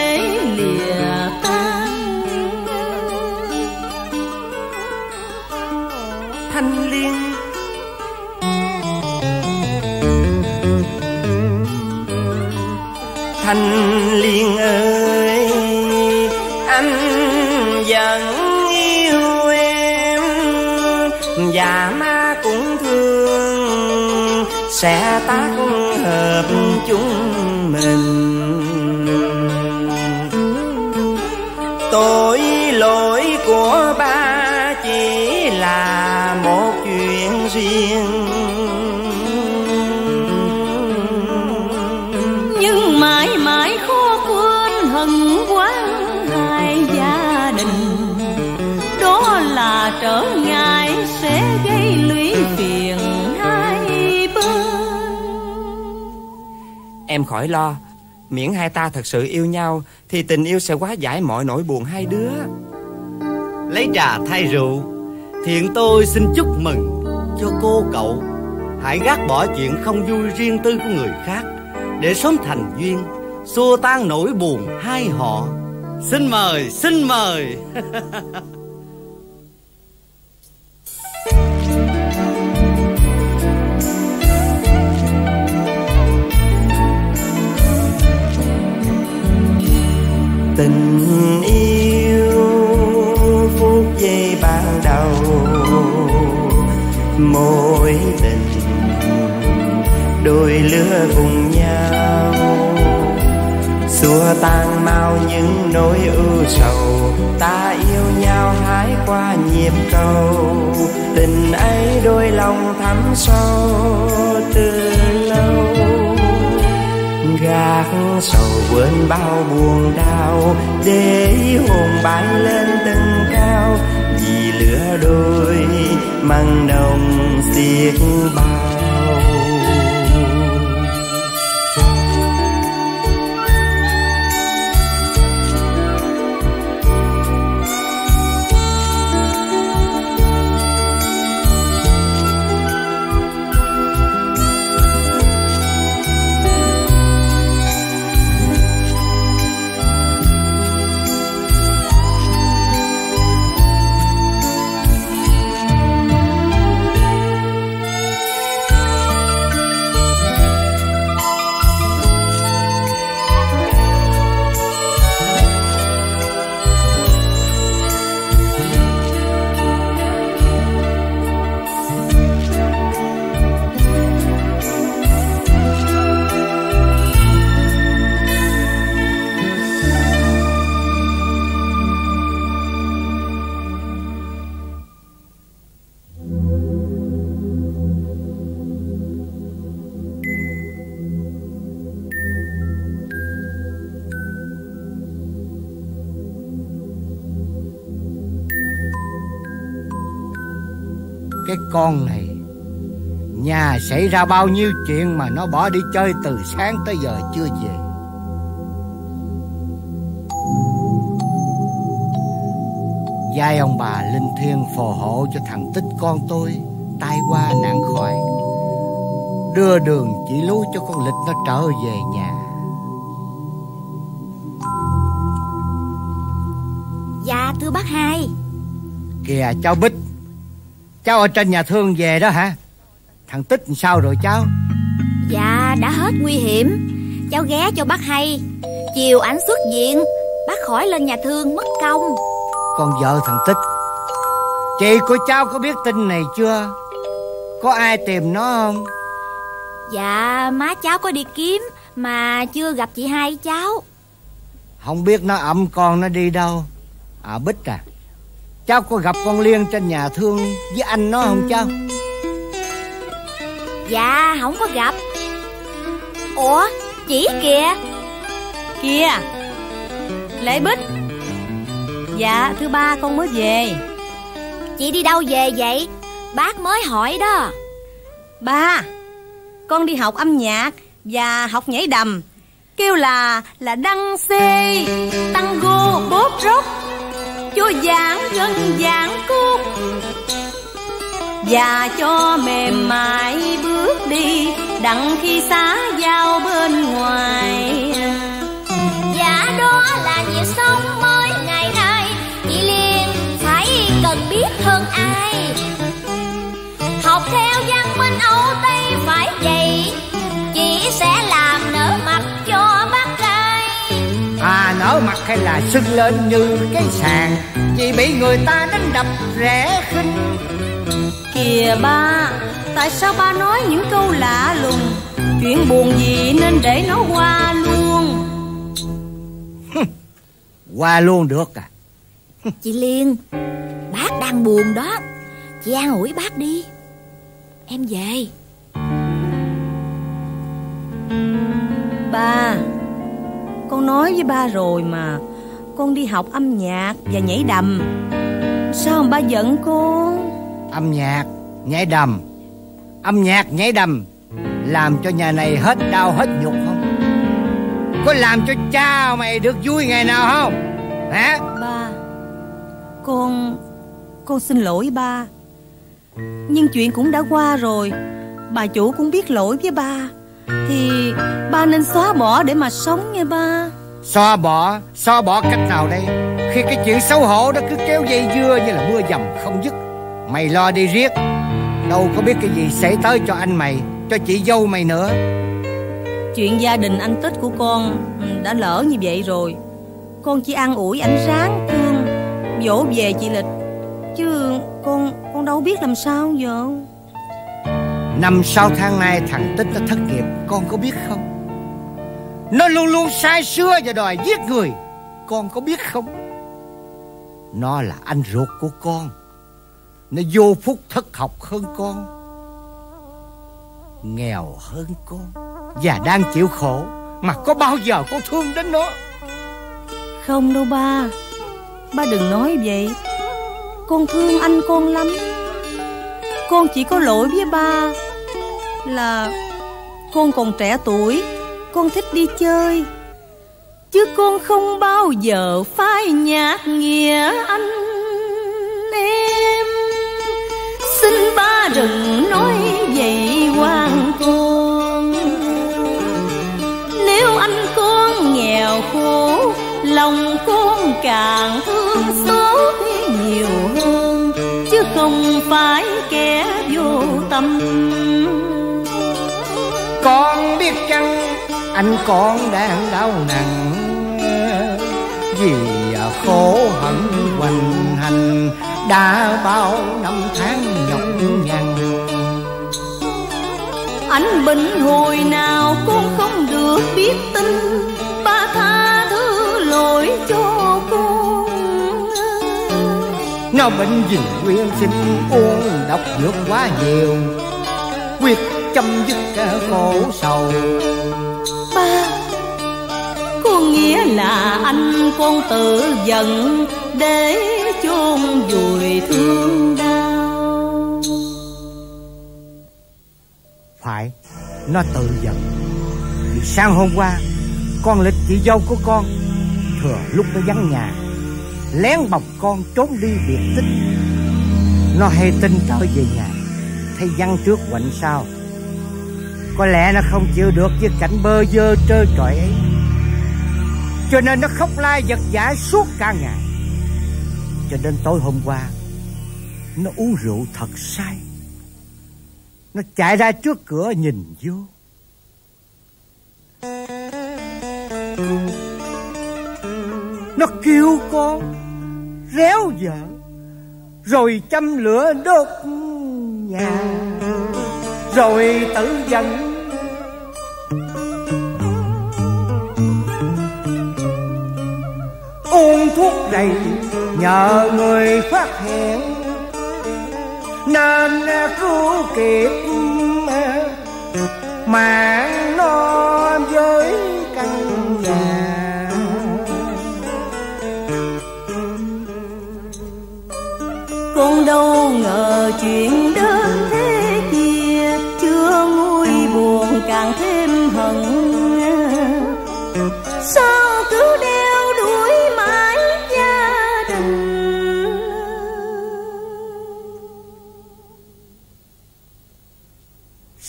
S2: Sẽ tác hợp chúng mình. Tội lỗi của ba chỉ là một chuyện riêng. Em khỏi lo. Miễn hai ta thật sự yêu nhau Thì tình yêu sẽ hóa giải mọi nỗi buồn hai đứa.
S11: Lấy trà thay rượu. Thiện tôi xin chúc mừng cho cô cậu. Hãy gác bỏ chuyện không vui riêng tư của người khác Để sớm thành duyên Xua tan nỗi buồn hai họ. Xin mời, xin mời.
S2: Tình yêu phút giây ban đầu. Mối tình đôi lứa cùng nhau. Xua tan mau những nỗi ưu sầu. Ta yêu nhau hái qua nhịp cầu. Tình ấy đôi lòng thắm sâu từ lâu gác sầu quên bao buồn đau, để hồn bay lên tầng cao. Vì lửa đôi măng nồng xiết bao
S13: con này. Nhà xảy ra bao nhiêu chuyện mà nó bỏ đi chơi từ sáng tới giờ chưa về. Giai ông bà linh thiêng phù hộ cho thằng tích con tôi Tai qua nạn khỏi. Đưa đường chỉ lối cho con lịch nó trở về nhà.
S9: Dạ thưa bác hai.
S13: Kìa cháu Bích Cháu ở trên nhà thương về đó hả? Thằng Tích làm sao rồi cháu?
S9: Dạ đã hết nguy hiểm. Cháu ghé cho bác hay. Chiều ảnh xuất viện Bác khỏi lên nhà thương mất công.
S13: Con vợ thằng Tích. Chị của cháu có biết tin này chưa? Có ai tìm nó không?
S9: Dạ má cháu có đi kiếm Mà chưa gặp chị hai cháu.
S13: Không biết nó ẩm con nó đi đâu. À Bích à Cháu có gặp con Liên trên nhà thương với anh nó không cháu?
S9: Dạ không có gặp. Ủa chỉ kìa.
S10: Kìa Lệ Bích. Dạ thưa ba con mới về.
S9: Chị đi đâu về vậy? Bác mới hỏi đó.
S10: Ba Con đi học âm nhạc Và học nhảy đầm. Kêu là là đăng xê Tango bốt rock cho giảng nhân giảng cốt. Và cho mềm mại bước đi, Đặng khi xá giao bên ngoài.
S9: Dạ đó là nhịp sống mới ngày nay, Chị Liên phải cần biết hơn ai. Học theo văn minh Âu Tây phải vậy Chị sẽ là Nở mặt
S13: hay là sưng lên như cái sàn. Vì bị người ta đánh đập rẻ khinh.
S10: Kìa ba Tại sao ba nói những câu lạ lùng? Chuyện buồn gì nên để nó qua luôn?
S13: Qua luôn được à?
S9: Chị Liên Bác đang buồn đó. Chị an ủi bác đi. Em về.
S10: Ba Con nói với ba rồi mà. Con đi học âm nhạc và nhảy đầm. Sao mà ba giận con?
S13: Âm nhạc, nhảy đầm. Âm nhạc, nhảy đầm Làm cho nhà này hết đau hết nhục không? Có làm cho cha mày được vui ngày nào không? Hả?
S10: Ba Con Con xin lỗi ba. Nhưng chuyện cũng đã qua rồi. Bà chủ cũng biết lỗi với ba Thì ba nên xóa bỏ để mà sống nha ba.
S13: Xóa bỏ, xóa bỏ cách nào đây? Khi cái chuyện xấu hổ đó cứ kéo dây dưa như là mưa dầm không dứt. Mày lo đi riết. Đâu có biết cái gì xảy tới cho anh mày Cho chị dâu mày nữa.
S10: Chuyện gia đình anh Tích của con ừ, đã lỡ như vậy rồi. Con chỉ an ủi ảnh ráng thương Dỗ về chị Lịch. Chứ con con đâu biết làm sao giờ
S13: Năm sau tháng nay thằng Tích nó thất nghiệp, Con có biết không? Nó luôn luôn sai xưa và đòi giết người, Con có biết không? Nó là anh ruột của con. Nó vô phúc thất học hơn con, Nghèo hơn con, Và đang chịu khổ Mà có bao giờ con thương đến nó?
S12: Không đâu ba. Ba đừng nói vậy. Con thương anh con lắm. Con chỉ có lỗi với ba. Là Con còn trẻ tuổi, Con thích đi chơi. Chứ con không bao giờ phai nhạt nghĩa anh em. Xin ba đừng nói vậy quan con. Nếu anh con nghèo khổ, Lòng con càng thương xót nhiều hơn. Chứ không phải kẻ vô tâm.
S13: Con biết chăng anh con đang đau nặng. Vì khổ hận hoành hành Đã bao năm tháng nhọc nhằn.
S12: Anh bệnh hồi nào con không được biết tin Ba tha thứ lỗi cho con
S13: Nó bệnh dình nguyên sinh uống độc nước quá nhiều. Quyết chấm dứt khổ sầu.
S12: Ba Có nghĩa là anh con tự giận Để chôn vùi thương đau.
S13: Phải Nó tự giận. Vì sáng hôm qua Con lịch chị dâu của con Thừa lúc nó vắng nhà Lén bọc con trốn đi biệt tích. Nó hay tin trở về nhà Thấy văn trước quạnh sau có lẽ nó không chịu được với cảnh bơ vơ trơ trọi ấy. Cho nên nó khóc la giật giả suốt cả ngày. Cho đến tối hôm qua, Nó uống rượu thật say. Nó chạy ra trước cửa nhìn vô. Nó kêu con Réo vợ, Rồi châm lửa đốt nhà, Rồi tự giận Đầy Nhờ người phát hiện. Nên cứu kịp, Mạng nó với căn nhà.
S12: Con đâu ngờ chuyện đến thế kia Chưa nguôi buồn càng thêm hận. Sao cứ đêm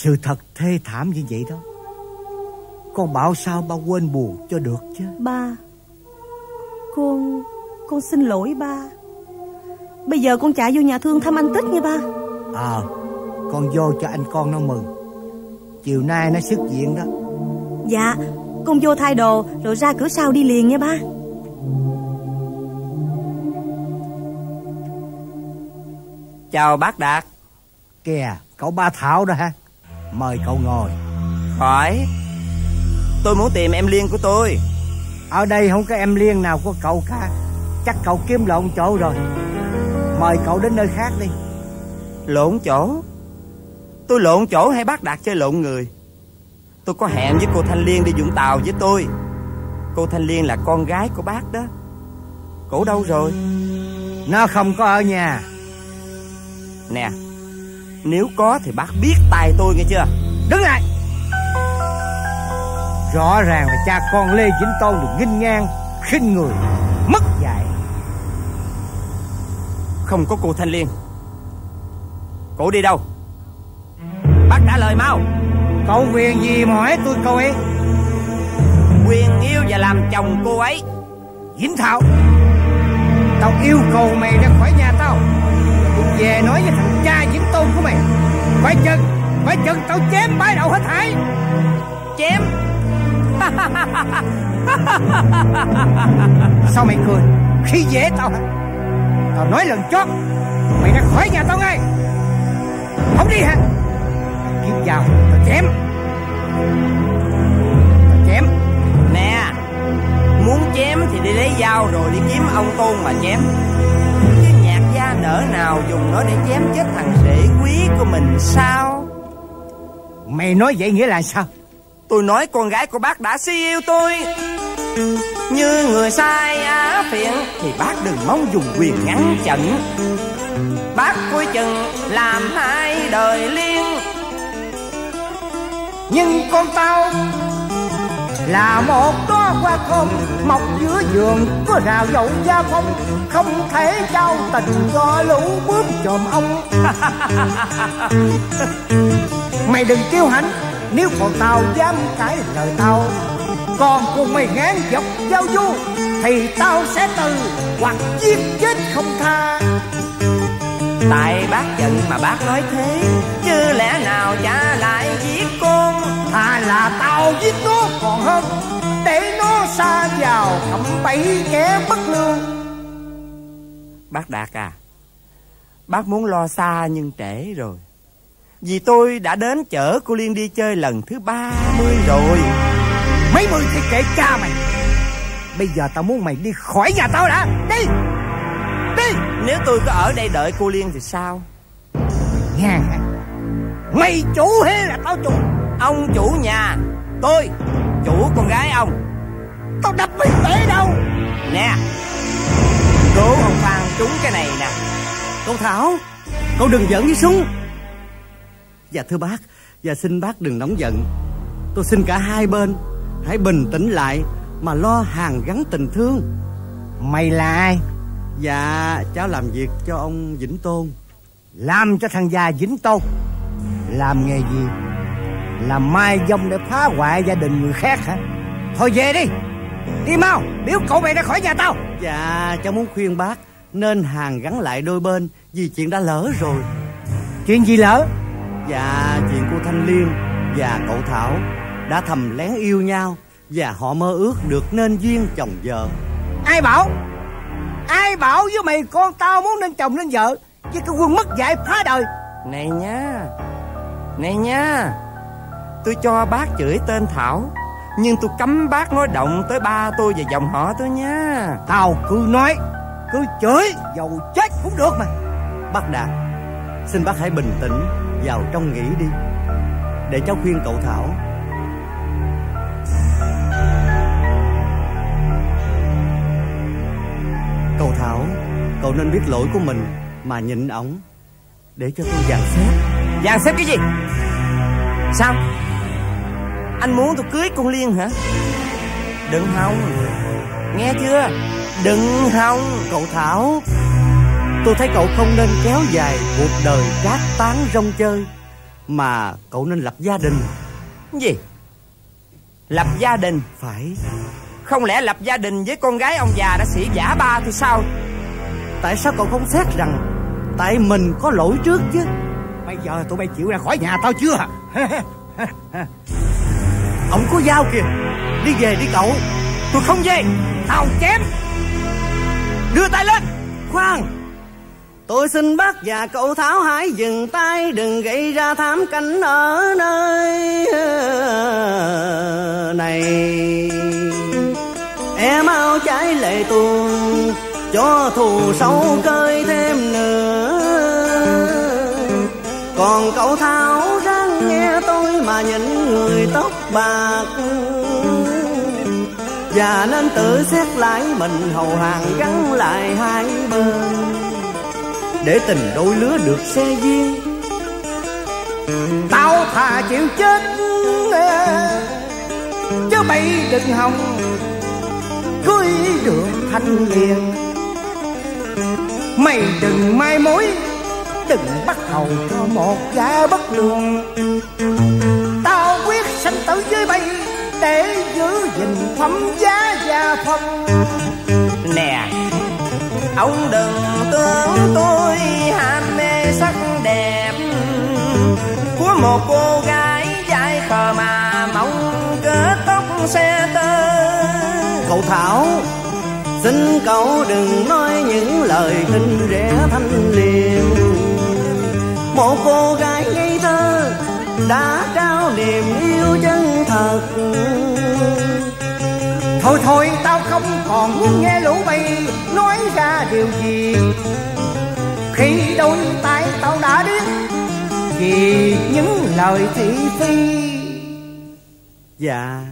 S13: Sự thật thê thảm như vậy đó. Con bảo sao ba quên buồn cho được chứ?
S12: Ba Con Con xin lỗi ba. Bây giờ con chạy vô nhà thương thăm anh Tích nha ba.
S13: Ờ Con vô cho anh con nó mừng. Chiều nay nó xuất viện đó.
S12: Dạ Con vô thay đồ Rồi ra cửa sau đi liền nha ba.
S2: Chào bác Đạt.
S13: Kìa cậu ba Thảo đó ha Mời cậu ngồi.
S2: Khỏi Tôi muốn tìm em Liên của tôi.
S13: Ở đây không có em Liên nào của cậu cả. Chắc cậu kiếm lộn chỗ rồi. Mời cậu đến nơi khác đi.
S2: Lộn chỗ? Tôi lộn chỗ hay bác Đạt chơi lộn người? Tôi có hẹn với cô Thanh Liên đi Vũng Tàu với tôi. Cô Thanh Liên là con gái của bác đó. Cổ đâu rồi?
S13: Nó không có ở nhà.
S2: Nè Nếu có thì bác biết tay tôi nghe chưa?
S13: Đứng lại! Rõ ràng là cha con Lê Vĩnh Tôn được nghinh ngang khinh người Mất dạy.
S2: Không có cô Thanh Liên. Cổ đi đâu? Bác trả lời mau.
S13: Cậu quyền gì mà hỏi tôi câu ấy?
S2: Quyền yêu và làm chồng cô ấy.
S13: Vĩnh Thảo Tao yêu cầu mày ra khỏi nhà tao về nói với thằng cha diễn Tôn của mày. Phải chừng Phải chừng tao chém bãi đầu hết thảy.
S2: Chém.
S13: Sao mày cười? Khi dễ tao hả? Tao nói lần chót, Mày ra khỏi nhà tao ngay. Không đi hả? Kiếm vào Tao chém. Tao chém.
S2: Nè, Muốn chém thì đi lấy dao rồi đi kiếm ông Tôn mà chém nở nào dùng nó để chém chết thằng rể quý của mình sao?
S13: Mày nói vậy nghĩa là sao?
S2: Tôi nói con gái của bác đã si yêu tôi. Như người sai á phiện Thì bác đừng mong dùng quyền ngăn chặn. Bác cuối chừng làm hai đời liên.
S13: Nhưng con tao là một đóa hoa thơm mọc giữa vườn có rào dậu gia phong không thể trao tình cho lũ bướm chòm ông. Mày đừng kêu hãnh, nếu còn tao dám cãi lời tao. Còn cùng mày ngán dọc giao du, thì tao sẽ từ hoặc giết chết không tha.
S2: Tại bác giận mà bác nói thế, Chứ lẽ nào trả lại
S13: là tao giết nó còn hơn. Để nó xa vào cặm bẫy kẻ bất lương.
S2: Bác Đạt à Bác muốn lo xa nhưng trễ rồi. Vì tôi đã đến chở cô Liên đi chơi lần thứ ba mươi rồi.
S13: Mấy mươi thì kệ cha mày. Bây giờ tao muốn mày đi khỏi nhà tao đã. Đi! Đi!
S2: Nếu tôi có ở đây đợi cô Liên thì sao?
S13: Nghe. Mày chủ hay là tao chủ
S2: Ông chủ nhà. Tôi Chủ con gái ông.
S13: Tao đập mày bể đâu.
S2: Nè Đố ông Phan trúng cái này nè.
S8: Cậu Thảo Cậu đừng giận với súng. Dạ thưa bác. Dạ xin bác đừng nóng giận. Tôi xin cả hai bên Hãy bình tĩnh lại Mà lo hàn gắn tình thương.
S13: Mày là ai?
S8: Dạ cháu làm việc cho ông Vĩnh Tôn.
S13: Làm cho thằng già Vĩnh Tôn. Làm nghề gì Làm mai dông để phá hoại gia đình người khác hả? Thôi về đi. Đi mau Biểu cậu mày ra khỏi nhà tao.
S8: Dạ cháu muốn khuyên bác Nên hàn gắn lại đôi bên Vì chuyện đã lỡ rồi.
S13: Chuyện gì lỡ?
S8: Dạ chuyện cô Thanh Liên Và cậu Thảo Đã thầm lén yêu nhau Và họ mơ ước được nên duyên chồng vợ.
S13: Ai bảo? Ai bảo với mày con tao muốn nên chồng nên vợ? Với cái quân mất dạy phá đời.
S2: Này nha. Này nha Tôi cho bác chửi tên Thảo Nhưng tôi cấm bác nói động tới ba tôi và dòng họ tôi nha.
S13: Tao cứ nói Cứ chửi Dầu chết cũng được mà.
S8: Bác Đạt Xin bác hãy bình tĩnh Vào trong nghĩ đi Để cháu khuyên cậu Thảo. Cậu Thảo Cậu nên biết lỗi của mình Mà nhịn ổng Để cho tôi dàn xếp.
S2: Dàn xếp cái gì? Sao Anh muốn tôi cưới con Liên hả? Đừng hòng. Nghe chưa? Đừng hòng
S8: Cậu Thảo. Tôi thấy cậu không nên kéo dài cuộc đời trát tán rong chơi Mà cậu nên lập gia đình.
S2: Gì? Lập gia đình?
S8: Phải.
S2: Không lẽ lập gia đình với con gái ông già đã sĩ giả ba thì sao?
S8: Tại sao cậu không xét rằng Tại mình có lỗi trước chứ?
S13: Bây giờ tụi bay chịu ra khỏi nhà tao chưa
S8: Ông có dao kìa. Đi về đi cậu.
S2: Tôi không về
S13: Tao chém.
S2: Đưa tay lên.
S8: Khoan. Tôi xin bác và cậu Tháo hãy dừng tay, Đừng gây ra thám cảnh ở nơi ờ, này. Em mau trái lệ tuôn, Cho thù sâu cơi thêm nữa. Còn cậu Tháo nghe tôi mà nhìn người tóc bạc. Và nên tự xét lại mình hầu hàng gắn lại hai bên. Để tình đôi lứa được xe duyên.
S13: Tao thà chịu chết Chứ mày đừng hòng Cưới được thanh liền Mày đừng mai mối Đừng bắt đầu cho một gã bất lương. Tao quyết sanh tử dưới bay Để giữ gìn phẩm giá gia phong.
S2: Nè, Ông đừng tưởng tôi ham mê sắc đẹp. Của một cô gái dài khờ mà mong kết tóc xe tơ.
S8: Cậu Thảo, Xin cậu đừng nói những lời khinh rẻ thanh liệt. Một cô gái ngây thơ Đã trao niềm yêu chân thật.
S13: Thôi thôi, tao không còn muốn nghe lũ mày Nói ra điều gì. Khi đôi tay tao đã điếc Vì những lời thị phi.
S11: Dạ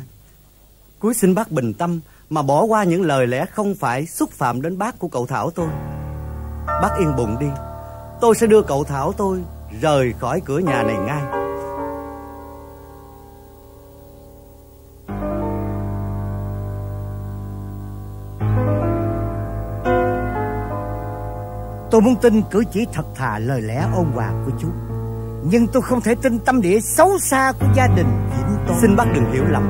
S11: Cuối xin bác bình tâm Mà bỏ qua những lời lẽ không phải xúc phạm đến bác của cậu Thảo tôi. Bác yên bụng đi, Tôi sẽ đưa cậu Thảo tôi Rời khỏi cửa nhà này ngay.
S13: Tôi muốn tin cử chỉ thật thà lời lẽ ôn hòa của chú Nhưng tôi không thể tin tâm địa xấu xa của gia đình Vĩnh Tôn.
S11: Xin bác đừng hiểu lầm.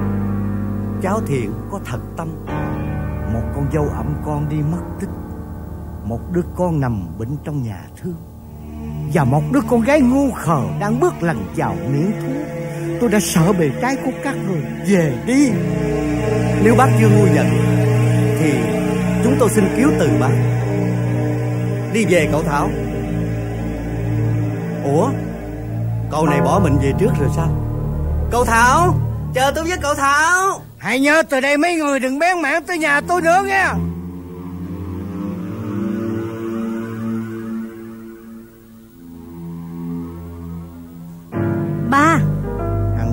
S11: Cháu thiện có thật tâm.
S13: Một con dâu ẩm con đi mất tích. Một đứa con nằm bệnh trong nhà thương và một đứa con gái ngu khờ đang bước lần vào miễn thuốc Tôi đã sợ bề trái của các người. Về đi.
S11: Nếu bác chưa ngu nhận Thì chúng tôi xin cứu từ bác Đi về cậu Thảo. Ủa? Cậu này bỏ mình về trước rồi sao? Cậu Thảo! Chờ tôi với cậu Thảo!
S13: Hãy nhớ, từ đây mấy người đừng bén mảng tới nhà tôi nữa nghe!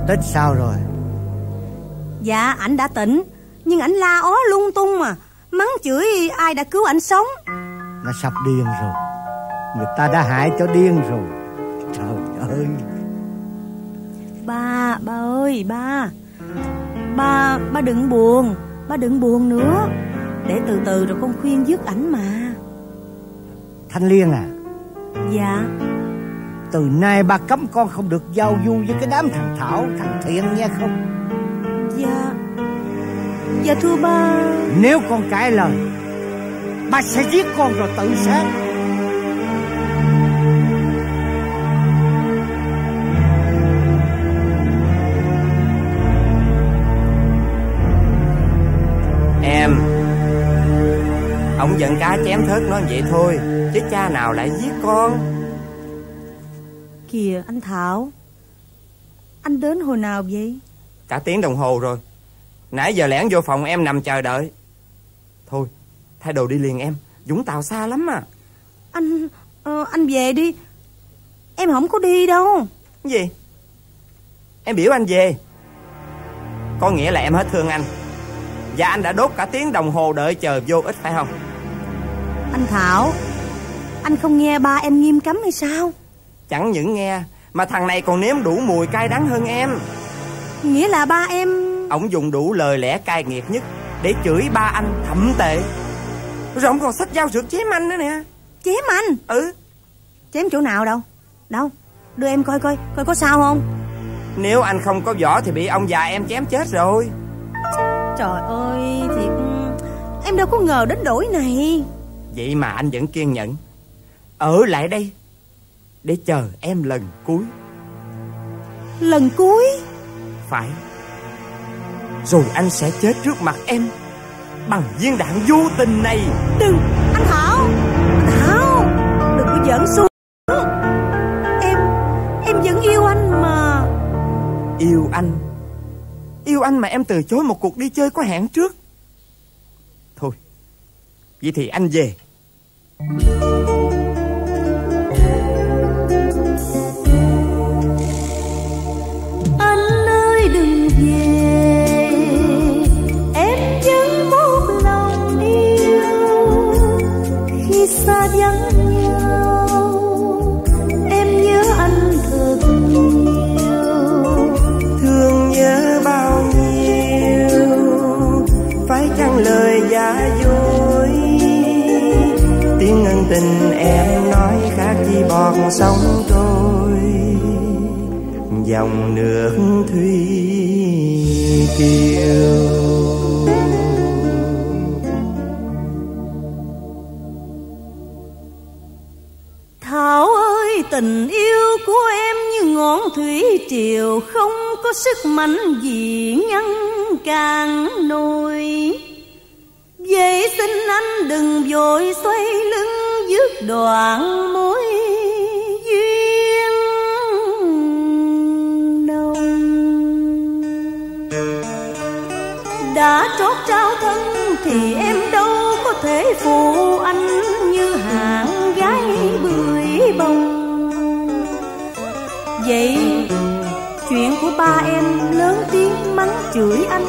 S13: Tích sao rồi?
S12: Dạ ảnh đã tỉnh Nhưng ảnh la ó lung tung mà. Mắng chửi ai đã cứu ảnh sống.
S13: Nó sắp điên rồi. Người ta đã hại cho điên rồi. Trời ơi.
S12: Ba, ba ơi ba. Ba, ba đừng buồn Ba đừng buồn nữa. Để từ từ rồi con khuyên dứt ảnh mà.
S13: Thanh Liên à?
S12: Dạ
S13: Từ nay ba cấm con không được giao du với cái đám thằng Thảo Thằng Thiện nghe không?
S12: Dạ. Dạ thưa ba.
S13: Nếu con cãi lời Ba sẽ giết con rồi tự sát.
S2: Em Ông giận cá chém thớt nói vậy thôi Chứ cha nào lại giết con
S12: Kìa anh Thảo. Anh đến hồi nào vậy?
S2: Cả tiếng đồng hồ rồi. Nãy giờ lẻn vô phòng em nằm chờ đợi. Thôi Thay đồ đi liền em. Dũng Tàu xa lắm à.
S12: Anh ờ, Anh về đi. Em không có đi đâu.
S2: Gì? Em biểu anh về. Có nghĩa là em hết thương anh. Và anh đã đốt cả tiếng đồng hồ đợi chờ vô ích phải không?
S12: Anh Thảo Anh không nghe ba em nghiêm cấm hay sao
S2: Chẳng những nghe Mà thằng này còn nếm đủ mùi cay đắng hơn em.
S12: Nghĩa là ba em
S2: Ông dùng đủ lời lẽ cay nghiệt nhất Để chửi ba anh thậm tệ. Rồi ông còn xách dao rượt chém anh nữa nè.
S12: Chém anh?
S2: Ừ.
S12: Chém chỗ nào đâu? Đâu? Đưa em coi coi Coi có sao không?
S2: Nếu anh không có võ thì bị ông già em chém chết rồi.
S12: Trời ơi Thiệt Em đâu có ngờ đến đổi này.
S2: Vậy mà anh vẫn kiên nhẫn. Ở lại đây Để chờ em lần cuối.
S12: Lần cuối?
S2: Phải. Rồi anh sẽ chết trước mặt em Bằng viên đạn vô tình này.
S12: Đừng Anh Thảo Anh Thảo Đừng có giỡn xuống. Em Em vẫn yêu anh mà.
S2: Yêu anh. Yêu anh mà em từ chối một cuộc đi chơi có hẹn trước. Thôi Vậy thì anh về.
S14: anh
S2: dòng sông trôi Dòng nước thủy kiều.
S12: Thảo ơi, tình yêu của em như ngọn thủy triều, Không có sức mạnh gì ngăn cản nổi. Vậy xin anh đừng vội xoay lưng, dứt đoạn mối Đã trót trao thân thì em đâu có thể phụ anh như hạng gái bưởi bông Vậy chuyện của ba em lớn tiếng mắng
S15: chửi anh.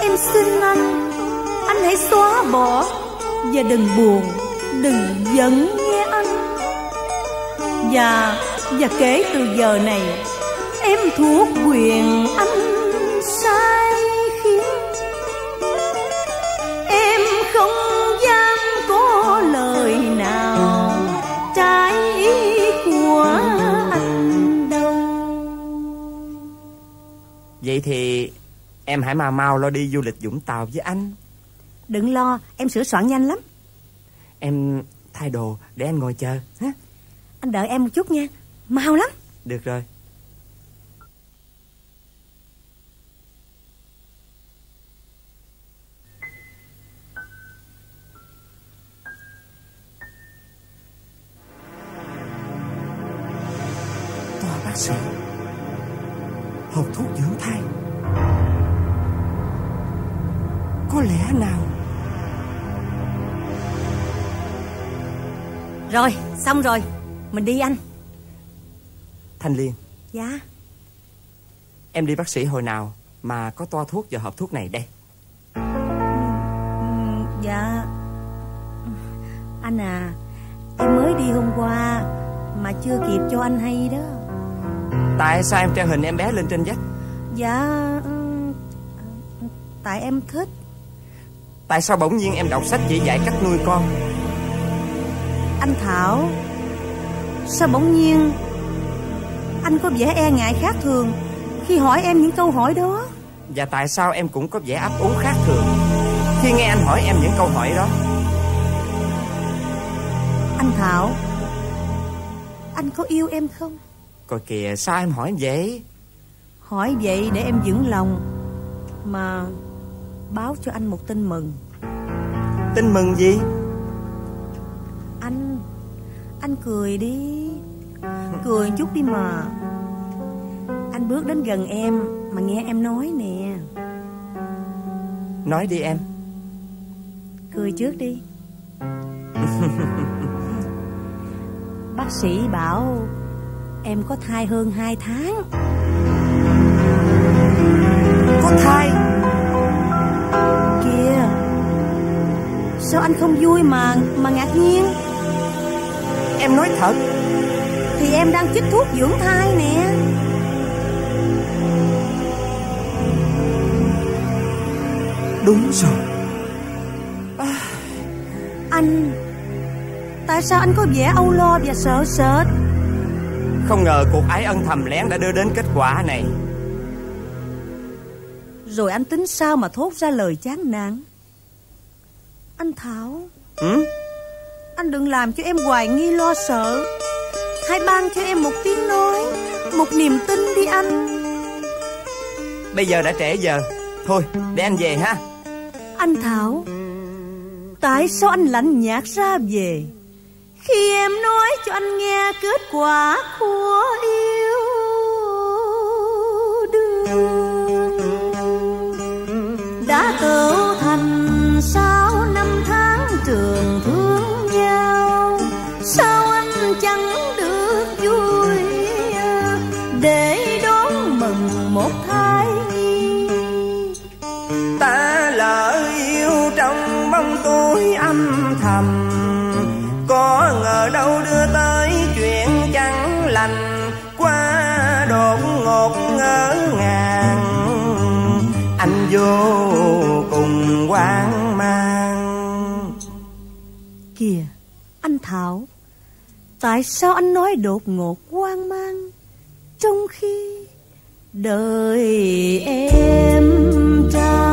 S15: Em xin anh Anh hãy xóa bỏ Và đừng buồn, Đừng giận nghe anh. Và Và kể từ giờ này, Em thuộc quyền anh.
S2: Vậy thì em hãy mau mau lo đi du lịch Vũng Tàu với anh.
S12: Đừng lo em sửa soạn nhanh lắm.
S2: Em thay đồ để anh ngồi chờ ha?
S12: Anh đợi em một chút nha. Mau lắm.
S2: Được rồi. Toa bác sĩ. Hộp thuốc dưỡng thai Có lẽ nào?
S12: Rồi xong rồi. Mình đi anh.
S2: Thanh Liên.
S12: Dạ.
S2: Em đi bác sĩ hồi nào Mà có toa thuốc và hộp thuốc này đây?
S12: Dạ. Anh à Em mới đi hôm qua Mà chưa kịp cho anh hay đó.
S2: Tại sao em treo hình em bé lên trên vách
S12: Dạ ừ, Tại em thích
S2: Tại sao bỗng nhiên em đọc sách chỉ dạy cách nuôi con?
S12: Anh Thảo Sao bỗng nhiên Anh có vẻ e ngại khác thường Khi hỏi em những câu hỏi đó?
S2: Và tại sao em cũng có vẻ ấp úng khác thường Khi nghe anh hỏi em những câu hỏi đó?
S12: Anh Thảo Anh có yêu em không?
S2: Coi kìa sao em hỏi vậy?
S12: Hỏi vậy để em vững lòng Mà Báo cho anh một tin mừng.
S2: Tin mừng gì?
S12: Anh Anh cười đi. Cười chút đi mà. Anh bước đến gần em Mà nghe em nói nè.
S2: Nói đi em.
S12: Cười trước đi. Bác sĩ bảo Em có thai hơn 2 tháng.
S2: Có thai
S12: Sao anh không vui mà mà ngạc nhiên?
S2: Em nói thật.
S12: Thì em đang chích thuốc dưỡng thai nè.
S2: Đúng rồi.
S12: Anh Tại sao anh có vẻ âu lo và sợ sệt?
S2: Không ngờ cuộc ái ân thầm lén đã đưa đến kết quả này.
S12: Rồi anh tính sao mà thốt ra lời chán nản Anh Thảo.
S2: Ừ?
S12: Anh đừng làm cho em hoài nghi lo sợ. Hãy ban cho em một tiếng nói Một niềm tin đi anh.
S2: Bây giờ đã trễ giờ. Thôi để anh về ha.
S12: Anh Thảo Tại sao anh lạnh nhạt ra về? Khi em nói cho anh nghe kết quả của yêu đương. Đã năm tháng trường thương nhau. Sao anh chẳng được vui? Để đón mừng một thai nhi
S2: Ta lỡ yêu trong bóng tối âm thầm. Có ngờ đâu đưa tới chuyện chẳng lành. Quá đột ngột ngỡ ngàng. Anh vô
S12: Thảo. Tại sao anh nói đột ngột hoang mang? Trong khi đời em trao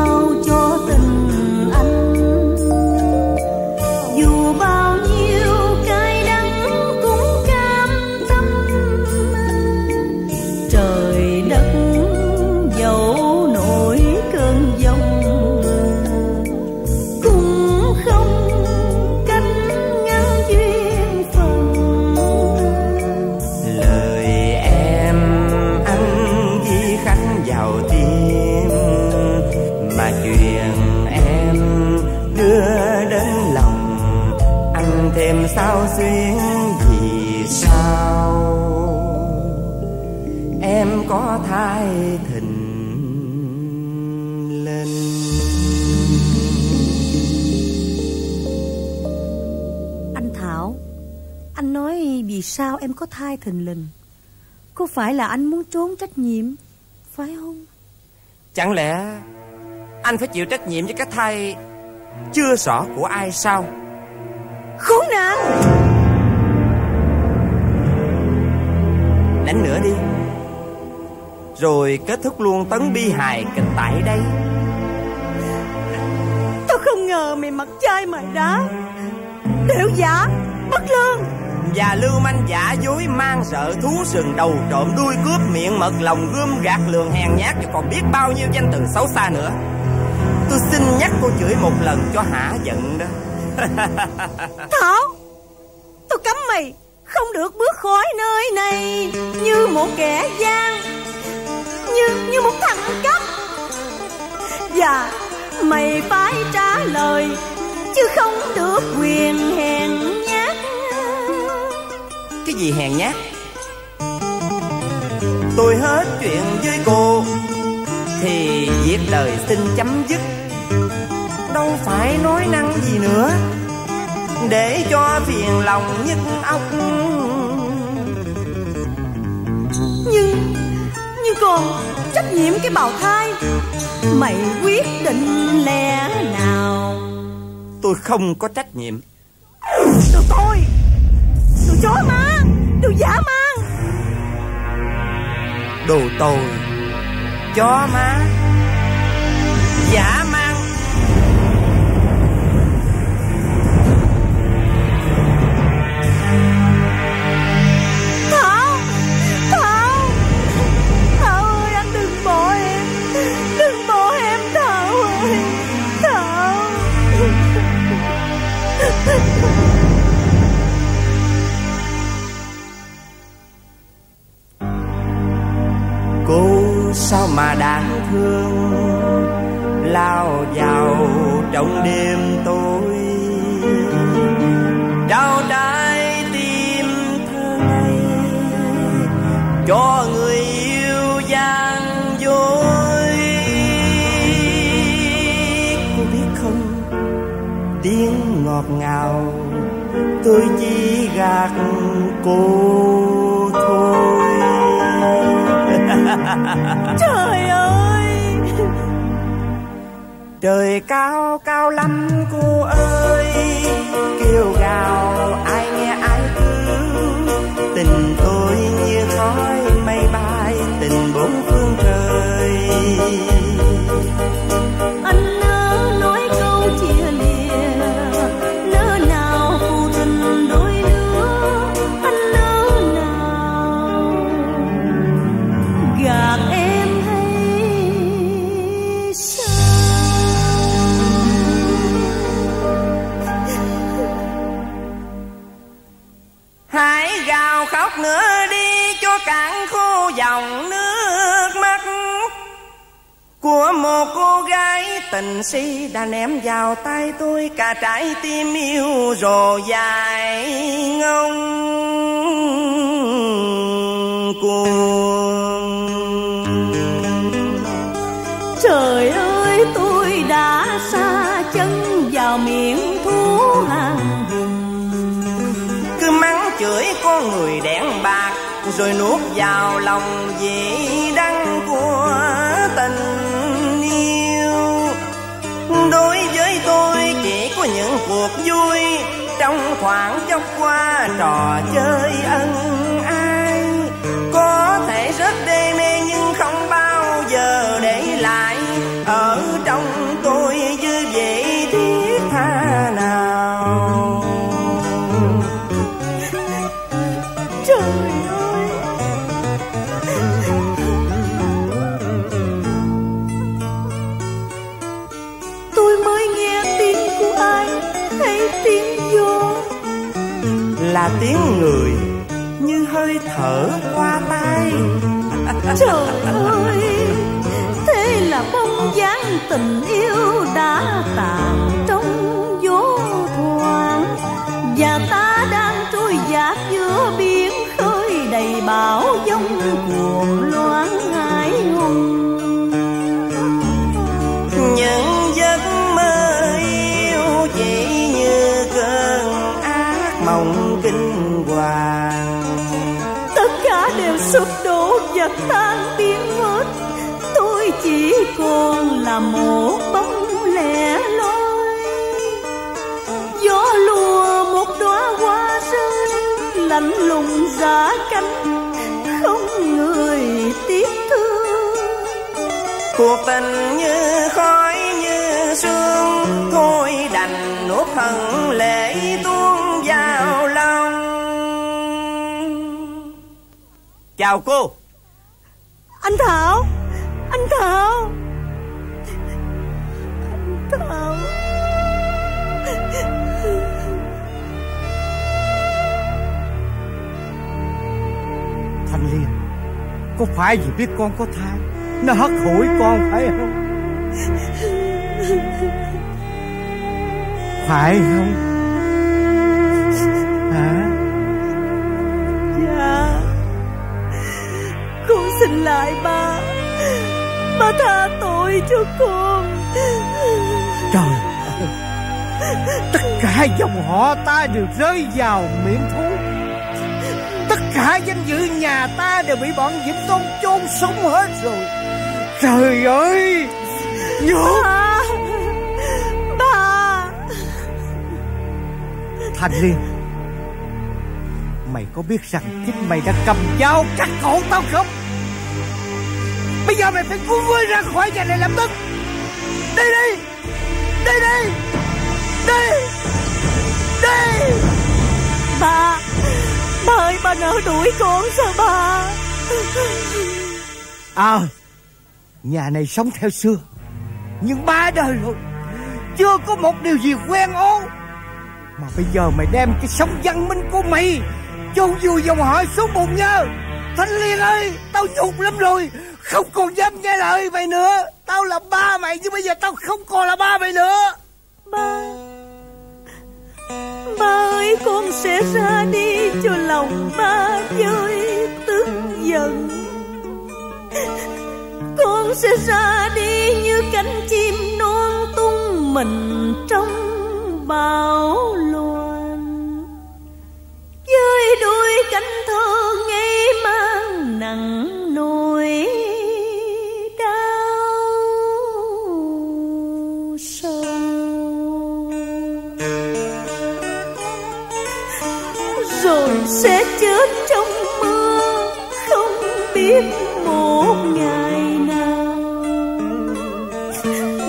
S2: vì sao em có thai thình
S12: lình Có phải là anh muốn trốn trách nhiệm? Phải không?
S2: Chẳng lẽ Anh phải chịu trách nhiệm với cái thai Chưa rõ của ai sao?
S12: Khốn nạn
S2: Đánh nữa đi. Rồi kết thúc luôn tấn bi hài kịch tại đây.
S12: Tôi không ngờ mày mặt trai mày đá. Tiểu giả Bất lương
S2: và lưu manh giả dối mang sợ thú sừng đầu trộm đuôi cướp miệng mật lòng gươm gạt lường hèn nhát Và còn biết bao nhiêu danh từ xấu xa nữa. Tôi xin nhắc cô chửi một lần cho hả giận đó.
S12: Thảo, Tôi cấm mày, Không được bước khỏi nơi này Như một kẻ gian, Như như một thằng cắp Và mày phải trả lời, Chứ không được quyền hèn nhát
S2: cái gì hèn nhát? Tôi hết chuyện với cô Thì việc đời xin chấm dứt. Đâu phải nói năng gì nữa Để cho phiền lòng nhức óc.
S12: Nhưng Nhưng còn trách nhiệm cái bào thai Mày quyết định lẽ nào?
S2: Tôi không có trách nhiệm.
S12: Tụi tôi Tụi chó má đồ giả mang.
S2: Đồ tồi. Chó má. Giả Cô sao mà đáng thương? Lao vào trong đêm tối. Đau trái tim thơ ngây Cho người yêu gian dối. Cô biết không? Tiếng ngọt ngào, Tôi chỉ gạt cô.
S12: Trời ơi.
S2: Trời cao cao lắm cô ơi. Kêu gào Của một cô gái tình si đã ném vào tay tôi Cả trái tim yêu rồ dài. Ngông cuồng.
S12: Trời ơi tôi đã xa chân vào miệng thú hàng.
S2: Cứ mắng chửi con người đẻn bạc rồi nuốt vào lòng vị đắng những cuộc vui trong khoảng chốc qua trò chơi ân là tiếng người, như hơi thở qua tay
S12: Trời ơi, Thế là bóng dáng tình yêu đã tàn trong gió thoảng Và ta đang trôi dạt giữa biển khơi đầy bão giông cuồng loáng.
S8: Hoàng
S12: tất cả đều sụp đổ và tan biến hết tôi chỉ còn là một bóng lẻ loi. Gió lùa một đóa hoa rơi, lạnh lùng giá cánh, không người tiếc thương.
S2: Cuộc tình như khói như sương, thôi đành nuốt hận lệ tôi chào cô.
S12: Anh thảo. Anh thảo. Anh thảo
S13: Thanh Liên Có phải vì biết con có thai Nó hất hủi con phải không? Phải không
S12: xin lại ba. Ba tha tội cho con
S13: Trời Tất cả dòng họ ta đều rơi vào miệng thú. Tất cả danh dự nhà ta đều bị bọn Vĩnh Tôn chôn sống hết rồi. Trời ơi. Nhốt
S12: Ba. Ba.
S13: Thành Liên. Mày có biết rằng chính mày đã cầm dao cắt cổ tao không Bây giờ mày phải cứu vơi ra khỏi nhà này lập tức. Đi đi. Đi đi. Đi Đi
S12: Ba. Ba ơi, ba nỡ đuổi con sao ba?
S13: À Nhà này sống theo xưa, Nhưng ba đời rồi. Chưa có một điều gì quen ô Mà bây giờ mày đem cái sống văn minh của mày chôn vùi dòng họ xuống bụng nhơ Thanh Liên ơi, Tao nhục lắm rồi. Không còn dám nghe lời mày nữa. Tao là ba mày chứ bây giờ tao không còn là ba mày nữa.
S12: Ba. Ba ơi, con sẽ ra đi cho lòng ba vơi tức giận. Con sẽ ra đi như cánh chim non tung mình trong bão loạn. Với đôi cánh thơ ngây mang nặng nỗi sẽ chết trong mưa, không biết một ngày nào.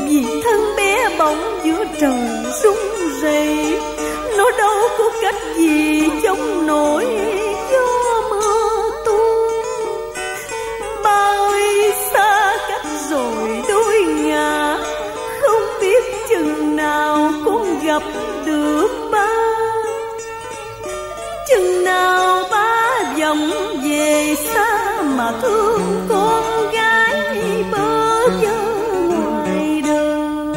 S12: Vì thân bé bóng giữa trời rung rẩy nó đâu có cách gì chống nổi. Mà thương con gái bơ vơ ngoài đời.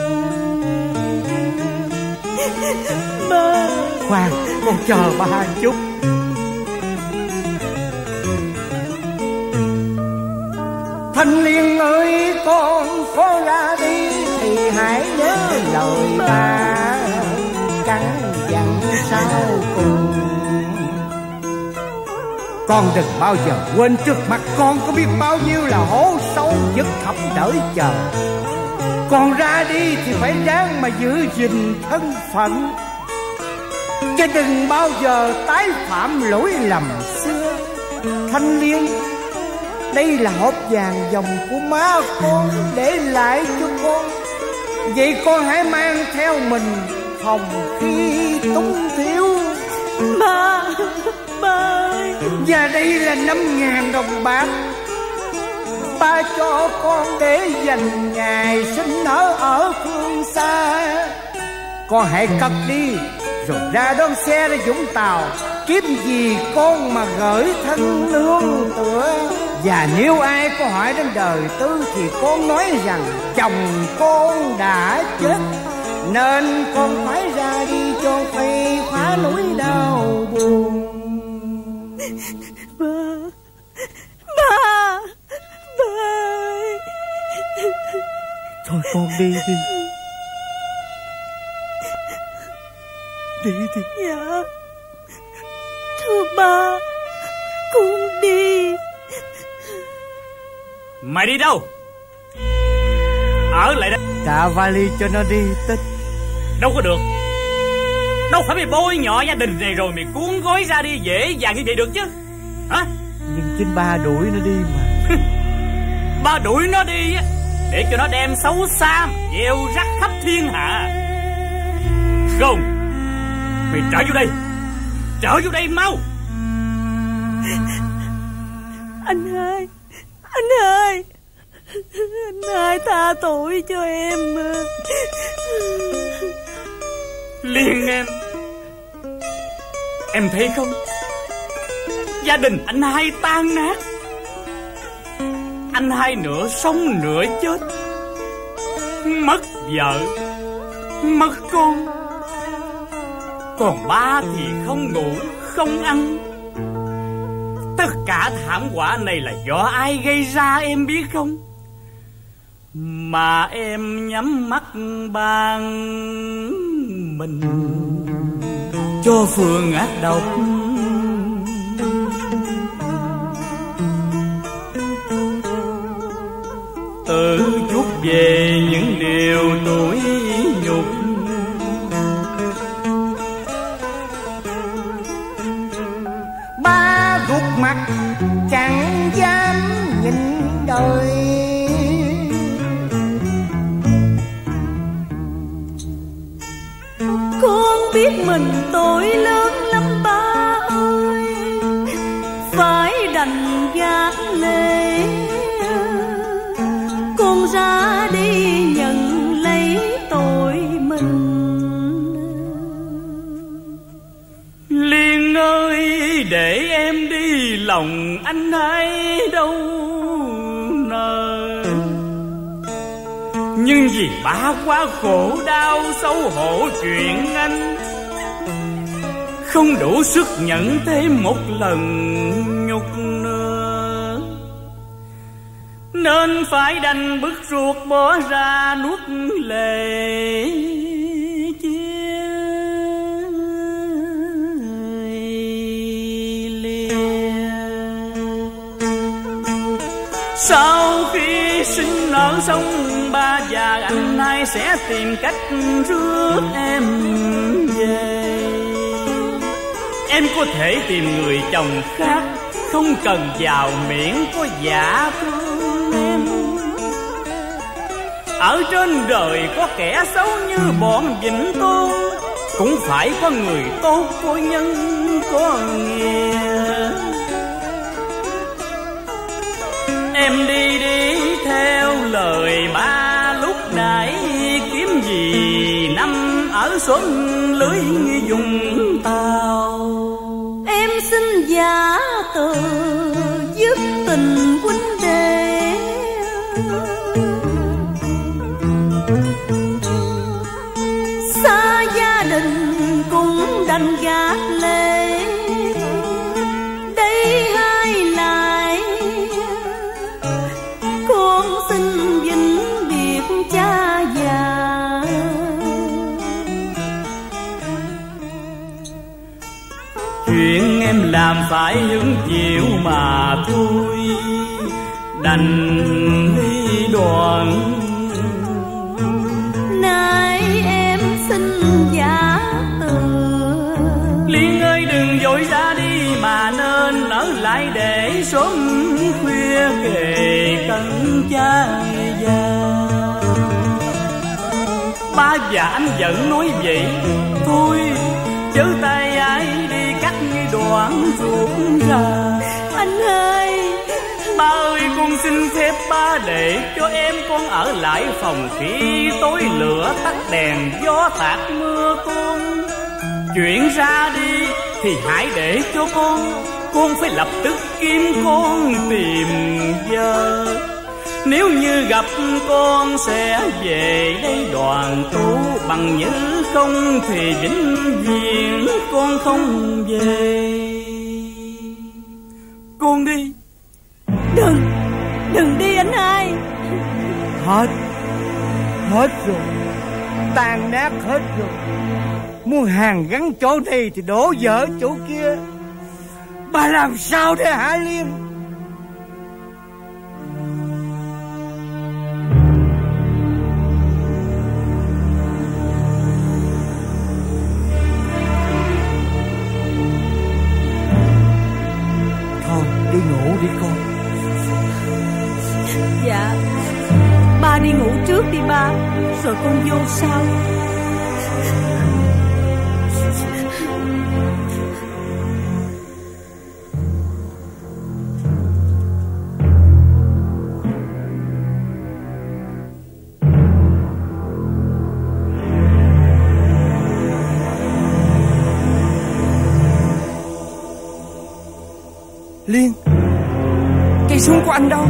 S12: Ba
S13: Khoan con chờ ba chút. Thanh Liên ơi con có ra đi Thì hãy nhớ lời ba Căn dặn sau cùng con đừng bao giờ quên trước mặt con Có biết bao nhiêu là hố sâu Dứt thẳm đợi chờ. Con ra đi thì phải ráng mà giữ gìn thân phận. Chứ đừng bao giờ tái phạm lỗi lầm xưa. Thanh Liên Đây là hộp vàng dòng của má con Để lại cho con. Vậy con hãy mang theo mình Phòng khi túng thiếu.
S12: Má! Bơi
S13: Và đây là năm ngàn đồng bạc. Ba cho con để dành ngày sinh nở ở phương xa. Con hãy cất đi, Rồi ra đón xe ra Vũng Tàu. Kiếm gì con mà gửi thân nương tựa. Và nếu ai có hỏi đến đời tư Thì con nói rằng, chồng con đã chết, Nên con phải ra đi cho phi khóa nỗi đau buồn
S12: ba. Ba. Ba
S13: thôi con đi đi. Đi đi.
S12: Dạ. Thưa ba con đi.
S5: Mày đi đâu? Ở lại đây.
S13: Trả vali cho nó đi tích.
S5: Đâu có được. Đâu phải mày bôi nhỏ gia đình này rồi Mày cuốn gói ra đi dễ dàng như vậy được chứ? Hả?
S13: Nhưng chính ba đuổi nó đi mà.
S5: Ba đuổi nó đi á Để cho nó đem xấu xa Gieo rắc khắp thiên hạ. Không Mày trở vô đây. Trở vô đây mau.
S12: Anh hai Anh hai. Anh hai tha tội cho em
S5: Liên em. Em thấy không? Gia đình anh hai tan nát. Anh hai nửa sống nửa chết. Mất vợ, Mất con. Còn ba thì không ngủ, Không ăn. Tất cả thảm họa này là do ai gây ra em biết không? Mà em nhắm mắt ban mình. Cho phường ác độc Tự chút về những điều tuổi nhục.
S13: Ba gục mặt chẳng dám nhìn đời.
S12: Mình tội lớn lắm ba ơi. Phải đành gác lệ Con ra đi nhận lấy tội mình.
S5: Liên ơi, để em đi, lòng anh ấy đâu nờ. Nhưng vì ba quá khổ đau, xấu hổ chuyện anh không đủ sức nhận thêm một lần nhục nữa Nên phải đành bức ruột bỏ ra nuốt lệ Sau khi sinh nở xong, ba già anh hai sẽ tìm cách rước em Em có thể tìm người chồng khác, Không cần vào miệng có giả thương em. Ở trên đời có kẻ xấu như bọn Vĩnh Tôn, Cũng phải có người tốt, có nhân, có nghĩa. Em đi đi theo lời ba lúc nãy, Kiếm gì năm ở xuân lưới dùng tàu
S12: giả
S5: làm phải hứng chịu mà thôi Đành ly đoạn
S12: Nay em xin giả từ.
S5: Liên ơi đừng vội ra đi mà nên ở lại để sớm khuya kề cận cha già. Ba và anh vẫn nói vậy Thôi chớ đi cắt đoạn ruột ra.
S12: Anh ơi!
S5: Ba ơi con xin phép ba để cho em con ở lại phòng khi tối lửa tắt đèn gió tạt mưa con Chuyện ra đi thì hãy để cho con Con phải lập tức kiếm con tìm vợ Nếu như gặp con sẽ về đây đoàn tụ Bằng như không thì vĩnh viễn con không về. Con đi.
S12: Đừng Đừng đi anh hai.
S13: Hết Hết rồi. Tan nát hết rồi. Muốn hàng gắn chỗ này thì đổ dở chỗ kia. Bà làm sao để hả Liêm
S12: Rồi con vô sau
S2: Liên Cây súng của anh đâu?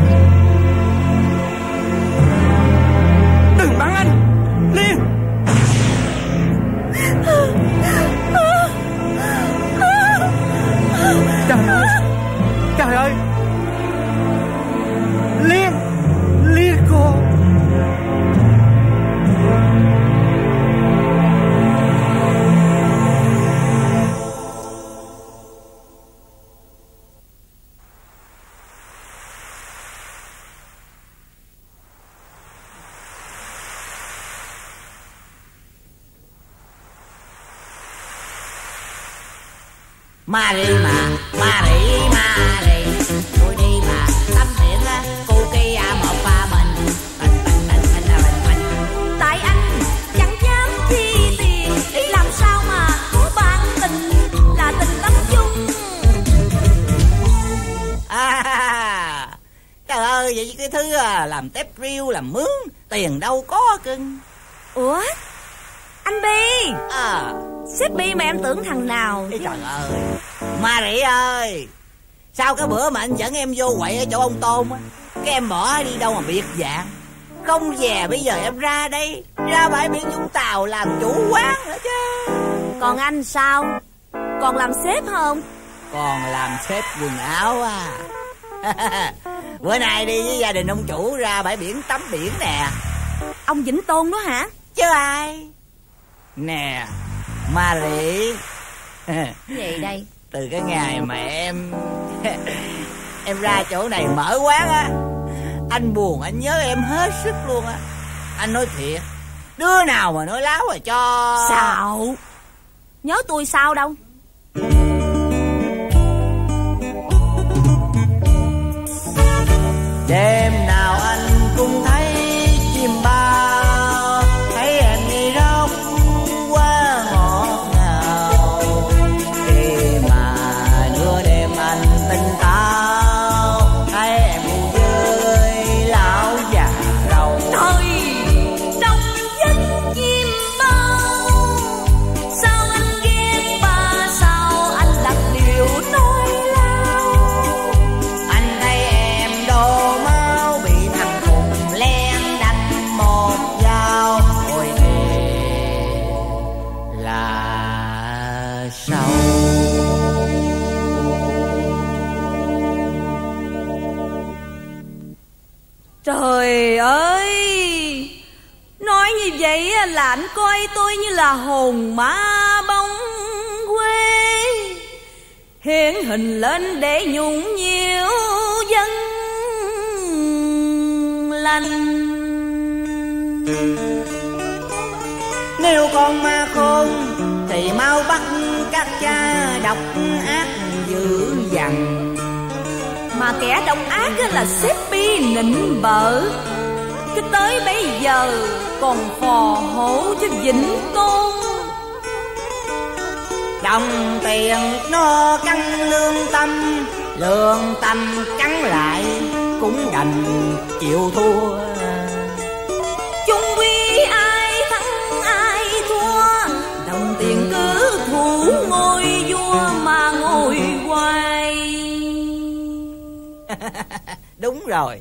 S9: Tiền
S1: đâu có cưng.
S9: Ủa? Anh Bi!
S1: À,
S9: Sếp Bi mà em tưởng thằng nào?
S1: Ê, trời ơi. Ma rỉ ơi Sao cái bữa mà anh dẫn em vô quậy ở chỗ ông Tôn á Cái em bỏ đi đâu mà biệt dạng Không về bây giờ em ra đây Ra bãi biển Vũng Tàu làm chủ quán nữa chứ.
S9: Còn anh sao? Còn làm sếp không?
S1: Còn làm xếp quần áo à. Bữa nay đi với gia đình ông chủ ra bãi biển tắm biển nè
S9: Ông Vĩnh Tôn đó hả?
S1: Chứ ai? Nè Ma rỉ
S9: Gì đây?
S1: Từ cái ngày mà em Em ra chỗ này mở quán á Anh buồn anh nhớ em hết sức luôn á. Anh nói thiệt Đứa nào mà nói láo rồi cho.
S9: Xạo. Nhớ tôi sao đâu?
S1: Đêm
S3: vậy là anh coi tôi như là hồn ma bóng quê Hiện hình lên để nhũng nhiễu dân lành.
S1: Nếu con ma khôn, thì mau bắt các cha độc ác dữ dằn.
S3: Mà kẻ độc ác là xếp bi nịnh bợ cho tới bây giờ còn phò hộ cho Vĩnh Tôn.
S1: Đồng tiền nó căng lương tâm Lương tâm cắn lại cũng đành chịu thua.
S3: Chung quy ai thắng, ai thua, đồng tiền cứ thủ ngôi vua mà ngồi hoài.
S1: Đúng rồi.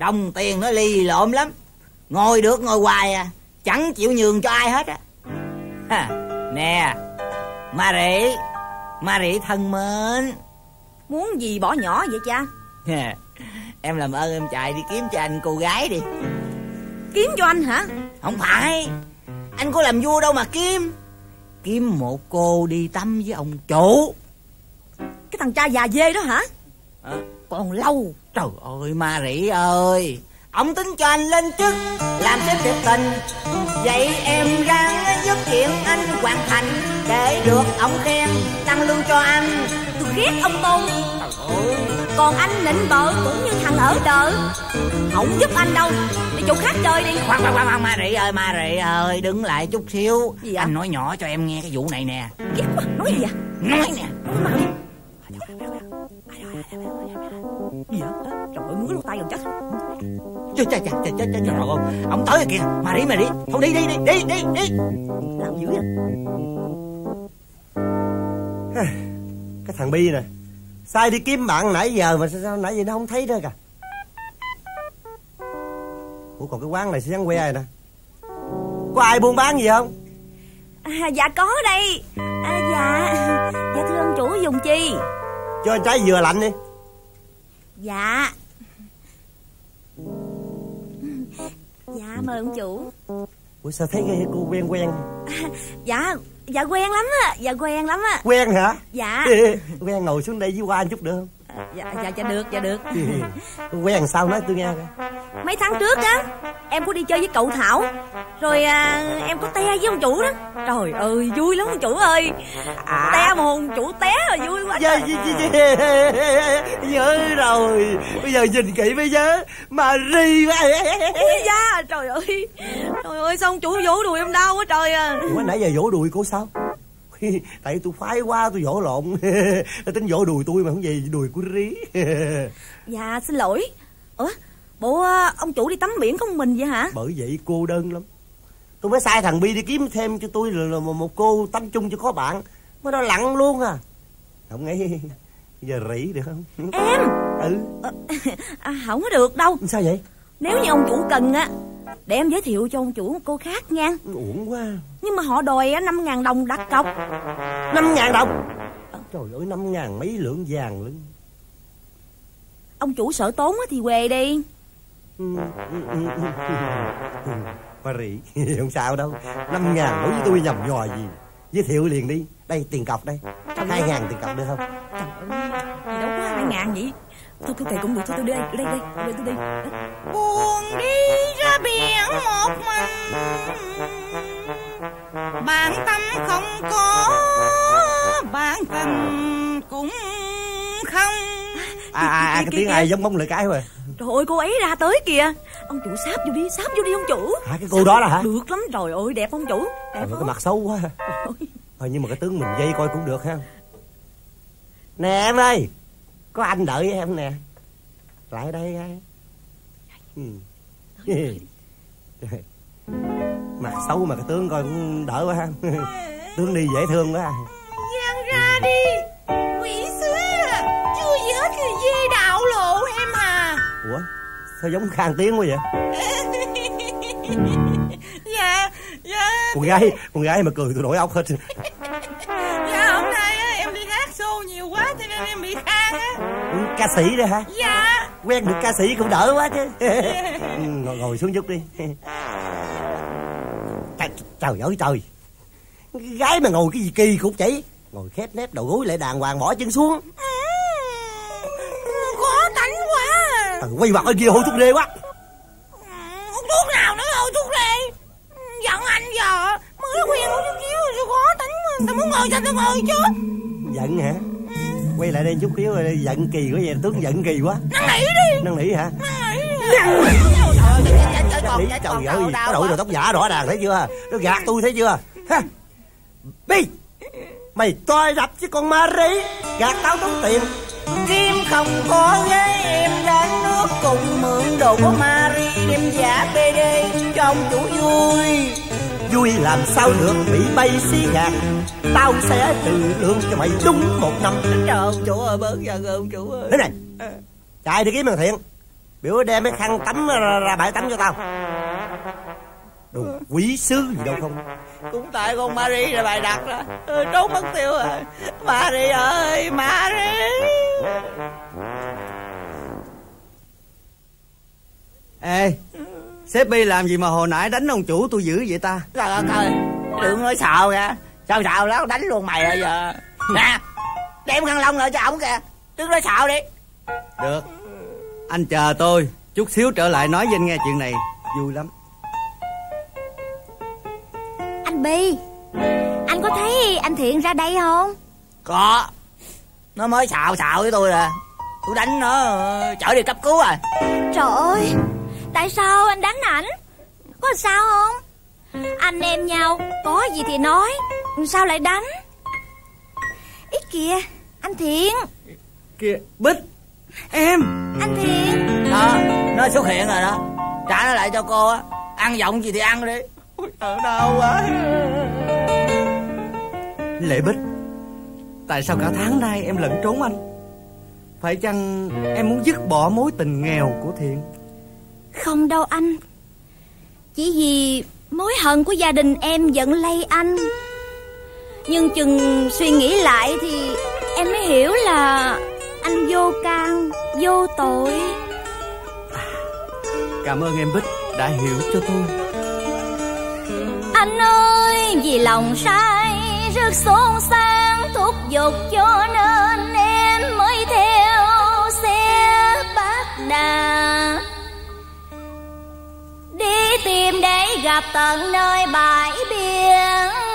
S1: Đồng tiền nó lì lộm lắm. Ngồi được ngồi hoài à. Chẳng chịu nhường cho ai hết á. Nè Ma rỉ Ma rỉ thân mến.
S9: Muốn gì bỏ nhỏ vậy cha?
S1: Ha, Em làm ơn em chạy đi kiếm cho anh cô gái đi.
S9: Kiếm cho anh hả?
S1: Không phải. Anh có làm vua đâu mà kiếm. Kiếm một cô đi tắm với ông chủ.
S9: Cái thằng cha già dê đó hả?
S1: À,
S9: Còn lâu
S1: Trời ơi ma rỉ ơi. Ông tính cho anh lên chức Làm sếp tuyệt tình. Vậy em ráng giúp chuyện anh hoàn thành Để được ông khen Tăng lương cho anh.
S10: Tôi ghét ông tôn. Còn anh nịnh bợ cũng như thằng ở đợ Không giúp anh đâu. Đi chỗ khác chơi đi.
S1: Khoan khoan khoan khoan Mary ơi Mary ơi đứng lại chút xíu.
S10: Gì vậy?
S1: anh nói nhỏ cho em nghe cái vụ này nè.
S10: Ghét quá Nói gì vậy?
S1: Nói nè
S10: gì hả Trời ơi ngứa lỗ tay gần chết
S1: trời trời trời trời trời trời trời ơi ông tới rồi kìa mà đi mà đi đi đi đi đi đi
S10: Làm dữ vậy
S4: Cái thằng Bi nè Sai đi kiếm bạn nãy giờ mà sao, sao nãy giờ nó không thấy nữa kìa Ủa còn cái quán này sẽ que rồi nè Có ai buôn bán gì không
S10: à, Dạ có đây à, Dạ Dạ thưa ông chủ dùng chi
S4: cho trái dừa lạnh đi.
S10: Dạ. Dạ mời ông chủ.
S4: Ủa sao thấy cái cô quen quen?
S10: Dạ Dạ quen lắm á Dạ quen lắm á.
S4: Quen hả?
S10: Dạ.
S4: Quen ngồi xuống đây với qua anh chút được không
S10: Dạ dạ dạ được dạ được.
S4: Quen sao nói tôi nghe
S10: Mấy tháng trước á Em có đi chơi với cậu Thảo. Rồi à, em có te với ông chủ đó. Trời ơi vui lắm ông chủ ơi. Te mà ông chủ té rồi vui quá.
S4: Dạ,
S10: trời.
S4: dạ, dạ, dạ. Nhớ rồi. Bây giờ nhìn kỹ mới nhớ. Marie
S10: Ui da trời ơi. Trời ơi sao ông chủ vỗ đùi em đau quá trời à.
S4: Ủa nãy giờ vỗ đùi cô sao Tại tôi phái quá tôi vỗ lộn. Tính vỗ đùi tôi mà không gì đùi của rí.
S10: Dạ xin lỗi. Ủa bộ à, ông chủ đi tắm biển một mình vậy hả?
S4: Bởi vậy cô đơn lắm. Tôi mới sai thằng Bi đi kiếm thêm cho tôi là, là một, cô tắm chung cho có bạn. Mới nó lặng luôn à. Không nghĩ Giờ rỉ được không?
S10: Em?
S4: Ừ.
S10: À, Không có được đâu.
S4: Sao vậy?
S10: Nếu như ông chủ cần á Để em giới thiệu cho ông chủ một cô khác nha.
S4: Uổng quá.
S10: Nhưng mà họ đòi á, 5 ngàn đồng đặt cọc.
S4: Năm ngàn đồng? Trời ơi năm ngàn mấy lượng vàng luôn
S10: Ông chủ sợ tốn á thì về đi.
S4: Bà rỉ Không sao đâu. Năm ngàn đối với tôi nhầm nhò gì. Giới thiệu liền đi. Đây tiền cọc đây. Hai ngàn tiền cọc được không?
S10: Gì đâu có 2 ngàn vậy Thôi thôi kệ cũng được Thôi tôi đi đây đây đây Tôi đi.
S12: Buồn đi ra biển một mình. Bạn tâm không có bạn tình cũng không.
S4: À, à, à cái tiếng ai giống bóng lời cái rồi
S10: Trời ơi cô ấy ra tới kìa. Ông chủ sáp vô đi Sáp vô đi ông chủ.
S4: À cái cô đó là hả?
S10: Được lắm trời ơi đẹp ông chủ. Đẹp không
S4: cái mặt xấu quá. Thôi nhưng mà cái tướng mình dây coi cũng được ha. Nè em ơi Có anh đợi em nè. Lại đây Ừ. Mặt xấu mà cái tướng coi cũng đỡ quá ha. Tướng đi dễ thương quá.
S12: Giang ra đi. Quỷ sứ à Chưa gì hết thì dê đạo lộ em à.
S4: Ủa sao giống khang tiếng quá vậy?
S12: Dạ Dạ.
S4: Con gái con gái mà cười tôi nổi óc hết.
S12: Dạ hôm nay em đi hát show nhiều quá Cho nên em bị khang
S4: Ừ, Ca sĩ đó hả?
S12: Dạ.
S4: Quen được ca sĩ cũng đỡ quá chứ. Ừ, ngồi, ngồi xuống chút đi. Trời, trời ơi trời. Gái mà ngồi cái gì kỳ cũng chỉ Ngồi khép nép đầu gối lại đàng hoàng bỏ chân xuống.
S12: Khó tánh quá
S4: Trời, Quay mặt ở kia hôi thuốc rê quá.
S12: Hút thuốc nào nữa thôi thuốc rê? Giận anh giờ. Mới khuyên hút chút xíu rồi khó tánh mà. Tao muốn ngồi sao tao ngồi chứ.
S4: Giận hả Quay lại đây chút xíu rồi giận kỳ quá vậy Tướng giận kỳ quá.
S12: Năn nỉ đi.
S4: Năn nỉ hả?
S12: Năn nỉ
S4: Năn nỉ trời ơi Có đội đầu tóc giả rõ ràng thấy chưa? Nó gạt tôi thấy chưa? Ha. Bi. Mày toi đập chứ con ma rí. Gạt tao tốn tiền.
S1: Kim không có ghế em ráng nước cùng mượn đồ của Marie đem giả PD cho ông chủ vui
S4: Vui làm sao được bị bay xí gạt. Tao sẽ trừ lương cho mày đúng một năm.
S1: Trời ông chủ ơi bớt giận rồi ông chủ ơi.
S4: Thế này. Chạy đi kiếm thằng Thiện. Biểu đem cái khăn tắm ra, ra bãi tắm cho tao. Đồ quý sứ gì đâu không?
S1: Cũng tại con Marie là bài đặt đó. Ừ, Trốn mất tiêu rồi. Marie ơi Marie
S13: Ê Sếp Bi làm gì mà hồi nãy đánh ông chủ tôi dữ vậy ta?
S1: Trời ơi ơi Đừng nói xạo kìa Sao xạo đó đánh luôn mày rồi giờ. Nè Đem khăn lông lại cho ổng kìa. Đừng nói xạo đi.
S13: Được. Anh chờ tôi Chút xíu trở lại nói với anh nghe chuyện này. Vui lắm.
S10: Anh Bi Anh có thấy anh Thiện ra đây không?
S1: Có. Nó mới xạo xạo với tôi à. Tôi đánh nó chở đi cấp cứu à.
S9: Trời ơi Tại sao anh đánh ảnh? Có sao không? Anh em nhau Có gì thì nói. Sao lại đánh? Ít kìa Anh Thiện.
S8: Kìa Bích Em.
S9: Anh Thiện.
S1: Đó Nó xuất hiện rồi đó. Trả nó lại cho cô á. Ăn giọng gì thì ăn đi. Ôi ở đau quá.
S8: Lệ Bích Tại sao cả tháng nay em lẫn trốn anh? Phải chăng em muốn dứt bỏ mối tình nghèo của Thiện
S9: Không đâu anh. Chỉ vì mối hận của gia đình em giận lây anh. Nhưng chừng suy nghĩ lại thì Em mới hiểu là anh vô can, vô tội.
S8: Cảm ơn em Bích đã hiểu cho tôi.
S9: Anh ơi vì lòng sai rất xôn xang thúc giục cho nên em mới theo xe bác đà gặp tận nơi bãi biển.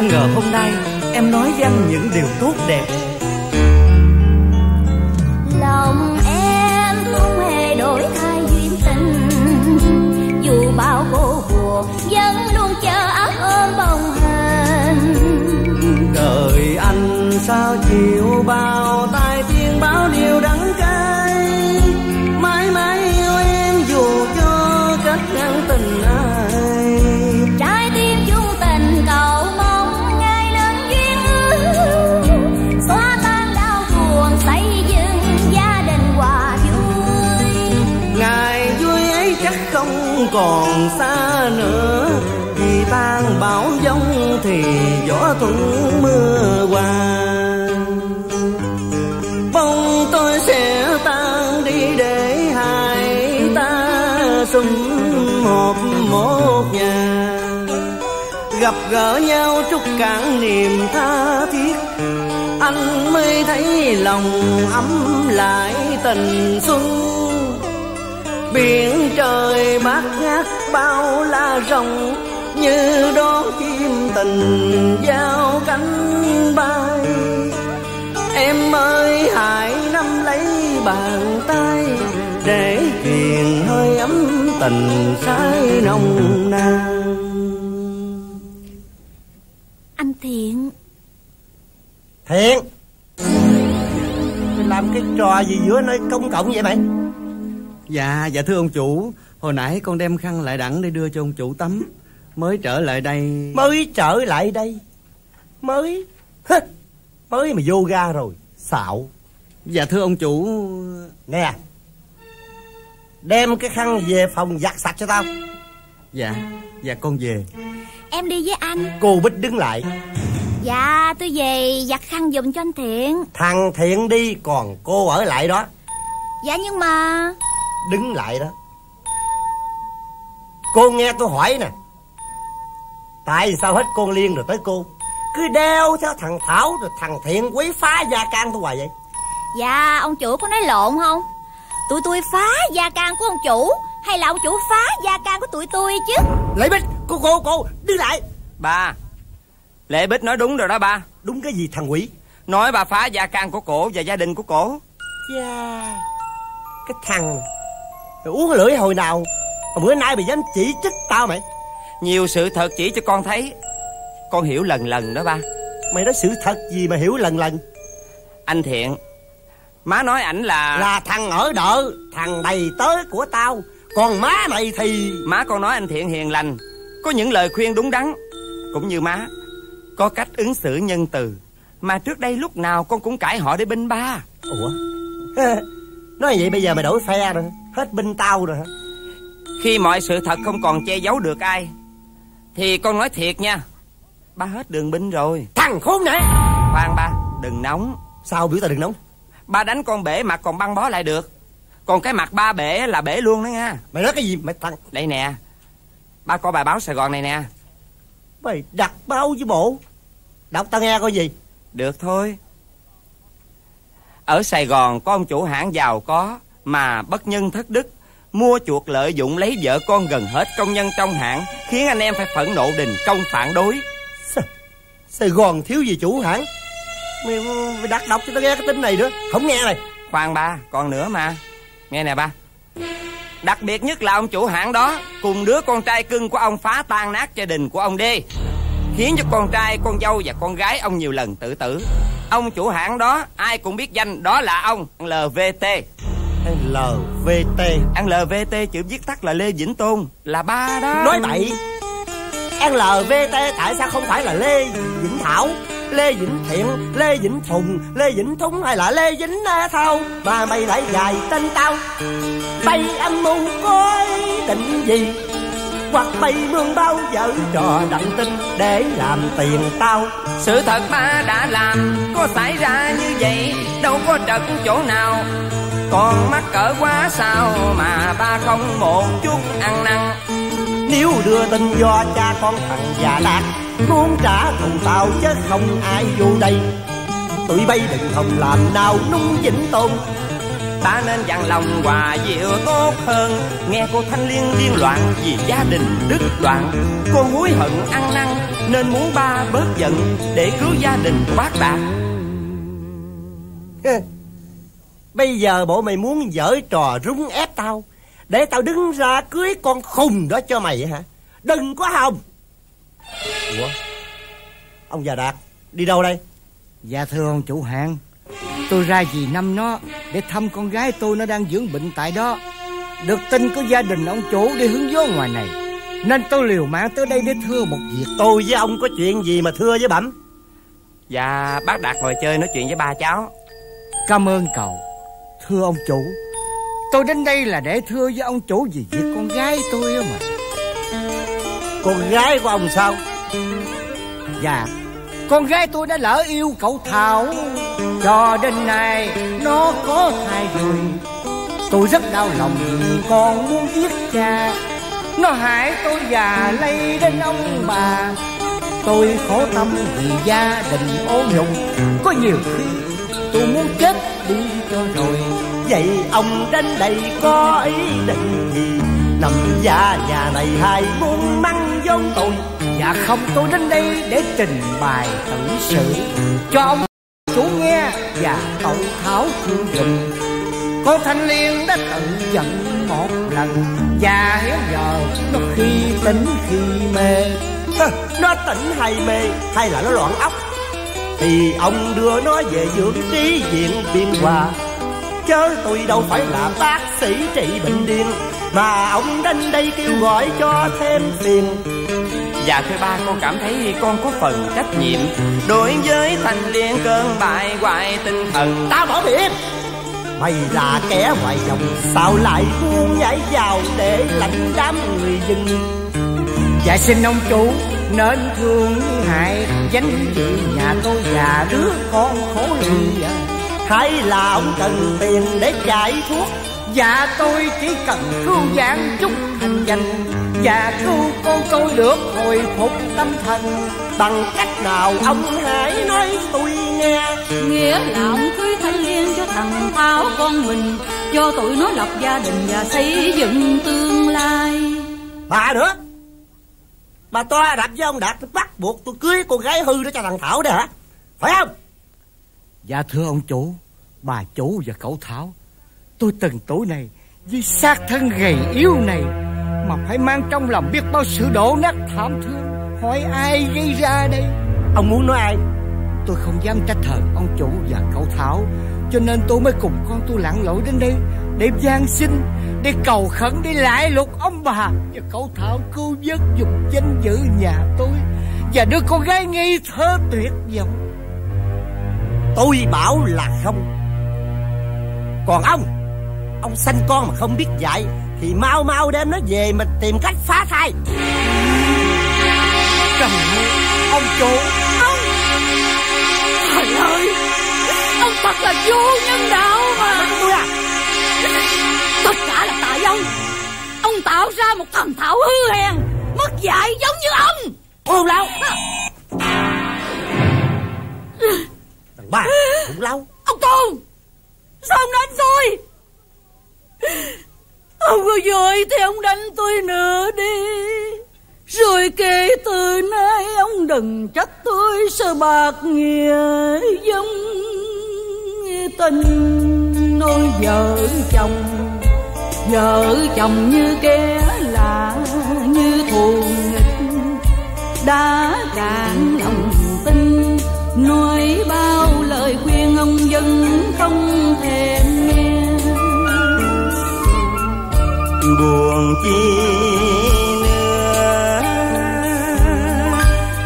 S8: Không ngờ hôm nay Em nói với anh những điều tốt đẹp.
S9: Lòng em không hề đổi thay duyên tình. Dù bao cô buồn vẫn luôn chờ ấp ôm bồng hình
S8: Đời anh sao chịu bao còn xa nữa. Vì tan bão giông thì gió thuận mưa qua Bông tôi sẽ tan đi để hai ta sum họp một nhà. Gặp gỡ nhau chúc cạn niềm tha thiết. Anh mới thấy lòng ấm lại tình xuân biển trời bát ngát bao la rộng như đón chim tình giao cánh bay. Em ơi hãy nắm lấy bàn tay để truyền hơi ấm tình say nồng nàn.
S9: Anh thiện.
S4: Thiện! Mày làm cái trò gì giữa nơi công cộng vậy mày
S8: Dạ dạ thưa ông chủ. Hồi nãy con đem khăn lại đẳng để đưa cho ông chủ tắm. Mới trở lại đây.
S4: Mới trở lại đây. Mới Hứ, Mới mà vô ga rồi. Xạo.
S8: Dạ thưa ông chủ.
S4: Nè Đem cái khăn về phòng giặt sạch cho tao.
S8: Dạ Dạ con về.
S9: Em đi với anh.
S4: Cô Bích đứng lại.
S9: Dạ tôi về giặt khăn giùm cho anh Thiện.
S4: Thằng Thiện đi Còn cô ở lại đó.
S9: Dạ nhưng mà
S4: Đứng lại đó. Cô nghe tôi hỏi nè Tại sao hết con Liên rồi tới cô? Cứ đeo theo thằng Thảo Rồi thằng Thiện quấy phá gia can tôi hoài vậy.
S9: Dạ ông chủ có nói lộn không? Tụi tôi phá gia can của ông chủ Hay là ông chủ phá gia can của tụi tôi chứ?
S4: Lệ Bích Cô cô cô Đứng lại.
S2: Ba Lệ Bích nói đúng rồi đó ba.
S4: Đúng cái gì thằng quỷ?
S2: Nói bà phá gia can của cổ và gia đình của cổ.
S4: Chà Cái thằng Mày uống lưỡi hồi nào? Mà bữa nay mày dám chỉ trích tao mày?
S2: Nhiều sự thật chỉ cho con thấy. Con hiểu lần lần đó ba.
S4: Mày nói sự thật gì mà hiểu lần lần?
S2: Anh Thiện Má nói ảnh là
S4: Là thằng ở đợ Thằng đầy tới của tao. Còn má mày thì
S2: Má con nói anh Thiện hiền lành Có những lời khuyên đúng đắn. Cũng như má Có cách ứng xử nhân từ. Mà trước đây lúc nào con cũng cãi họ để binh ba.
S4: Ủa? Nói vậy bây giờ mày đổi phe rồi Hết binh tao rồi hả?
S2: Khi mọi sự thật không còn che giấu được ai Thì con nói thiệt nha. Ba hết đường binh rồi.
S4: Thằng khốn này!
S2: Khoan ba đừng nóng.
S4: Sao biểu tao đừng nóng?
S2: Ba đánh con bể mặt còn băng bó lại được. Còn cái mặt ba bể là bể luôn đó nha.
S4: Mày nói cái gì? Mày thằng
S2: Đây nè Ba coi bài báo Sài Gòn này nè.
S4: Mày đặt bao với bộ. Đọc tao nghe coi gì.
S2: Được thôi. Ở Sài Gòn có ông chủ hãng giàu có Mà bất nhân thất đức Mua chuộc lợi dụng lấy vợ con gần hết công nhân trong hãng Khiến anh em phải phẫn nộ đình công phản đối.
S4: Sa Sài Gòn thiếu gì chủ hãng? Mày, mày đặt đọc cho tao nghe cái tin này nữa. Không nghe này.
S2: Khoan ba còn nữa mà. Nghe nè ba. Đặc biệt nhất là ông chủ hãng đó Cùng đứa con trai cưng của ông phá tan nát gia đình của ông đi Khiến cho con trai, con dâu và con gái ông nhiều lần tự tử. Ông chủ hãng đó ai cũng biết danh Đó là ông LVT
S4: LVT
S2: Ăn LVT chữ viết tắt là Lê Vĩnh Tôn. Là ba đó.
S4: Nói bậy. LVT tại sao không phải là Lê Vĩnh Thảo? Lê Vĩnh Thiện Lê Vĩnh Thùng Lê Vĩnh Thúng hay là Lê Vĩnh Thao? Mà mày lại dài tên tao. Bay âm mưu có ý định gì? Hoặc bay mương bao vợ trò đặng tin Để làm tiền tao.
S2: Sự thật ba đã làm Có xảy ra như vậy Đâu có trật chỗ nào Còn mắc cỡ quá sao Mà ba không một chút ăn năn?
S4: Nếu đưa tin do cha con thằng già đạt Muốn trả thù tao chứ không ai vô đây. Tụi bay đừng hòng làm nào nung vĩnh tôn.
S2: Ta nên dặn lòng hòa dịu tốt hơn. Nghe cô Thanh Liên điên loạn Vì gia đình đứt đoạn. Cô hối hận ăn năn Nên muốn ba bớt giận Để cứu gia đình của bác đạt
S4: Bây giờ bộ mày muốn dở trò rúng ép tao Để tao đứng ra cưới con khùng đó cho mày hả? Đừng có hòng. Ủa? Ông già Đạt Đi đâu đây?
S13: Dạ thưa ông chủ hàng Tôi ra vì năm nó Để thăm con gái tôi nó đang dưỡng bệnh tại đó. Được tin của gia đình ông chủ đi hướng gió ngoài này Nên tôi liều mạng tới đây để thưa một việc.
S4: Tôi với ông có chuyện gì mà thưa với bẩm?
S2: Dạ bác Đạt ngồi chơi nói chuyện với ba cháu.
S13: Cảm ơn cậu Thưa ông chủ Tôi đến đây là để thưa với ông chủ về việc con gái tôi á mà.
S4: Con gái của ông sao?
S13: Dạ Con gái tôi đã lỡ yêu cậu Thảo. Cho đến nay Nó có thai rồi. Tôi rất đau lòng vì con muốn giết cha. Nó hại tôi già lây đến ông bà. Tôi khổ tâm vì gia đình ô nhục Có nhiều khi tôi muốn chết đi cho rồi
S4: Vậy, ông đến đây có ý định gì? Nằm gia nhà này hai muốn măng vốn tôi
S13: Dạ không, tôi đến đây để trình bày tự sự. Cho ông chủ nghe Và cậu tháo thương dùm cô Thanh Liên đã tự giận một lần, Và hiếu giờ nó khi tỉnh khi mê.
S4: Nó tỉnh hay mê, hay là nó loạn óc? Thì ông đưa nó về dưỡng trí viện biên hòa. Chớ tôi đâu phải là bác sĩ trị bệnh điên. Mà ông đến đây kêu gọi cho thêm tiền.
S2: Dạ thưa ba con cảm thấy con có phần trách nhiệm. Đối với thành liên cơn bại hoại tinh thần.
S4: Tao bỏ miệng Mày là kẻ ngoài dòng Sao lại buông nhảy vào để lạnh đám người dân?
S13: Dạ xin ông chủ nên thương hại danh dự nhà tôi và đứa con khổ lì
S4: Hay là ông cần tiền để chạy thuốc.
S13: Dạ tôi chỉ cần cứu vãn chút thành danh. Và cứu con tôi được hồi phục tâm thần.
S4: Bằng cách nào ông hãy nói tôi nghe?
S6: Nghĩa là ông cưới thanh liên cho thằng Tháo con mình. Cho tụi nó lập gia đình và xây dựng tương lai.
S4: Bà nữa. Bà toa đạp với ông Đạt bắt buộc tôi cưới cô gái hư đó cho thằng Thảo đó hả? Phải không
S13: Dạ thưa ông chủ, Bà chủ và cậu Thảo, Tôi từng tuổi này Với xác thân gầy yếu này Mà phải mang trong lòng biết bao sự đổ nát thảm thương. Hỏi ai gây ra đây?
S4: Ông muốn nói ai?
S13: Tôi không dám trách thờ ông chủ và cậu Thảo, Cho nên tôi mới cùng con tôi lặn lội đến đây Để gian xin, Để cầu khẩn, Để lại lục ông bà Và cậu Thảo cứu vớt dục danh dự nhà tôi Và đứa con gái ngây thơ tuyệt vọng.
S4: Tôi bảo là không. Còn ông Ông sanh con mà không biết dạy Thì mau mau đem nó về mà tìm cách phá thai.
S13: Trời Ông chủ.
S6: Ông. Trời ơi Ông thật là vô nhân đạo mà.
S4: Tôi à?
S6: Tất cả là tại ông. Ông tạo ra một thần thảo hư hèn Mất dạy giống như ông.
S4: Lâu Thằng ba, cũng lâu.
S6: Ông Tôn, Sao ông đánh tôi? Ông có rồi thì ông đánh tôi nữa đi. Rồi kể từ nay ông đừng trách tôi sợ bạc nghĩa giống tình nôi vợ chồng. Vợ chồng như kẻ lạ, như thù nghịch. Đã cạn lòng Nói bao lời khuyên ông dân không thèm nghe.
S2: Buồn chi nữa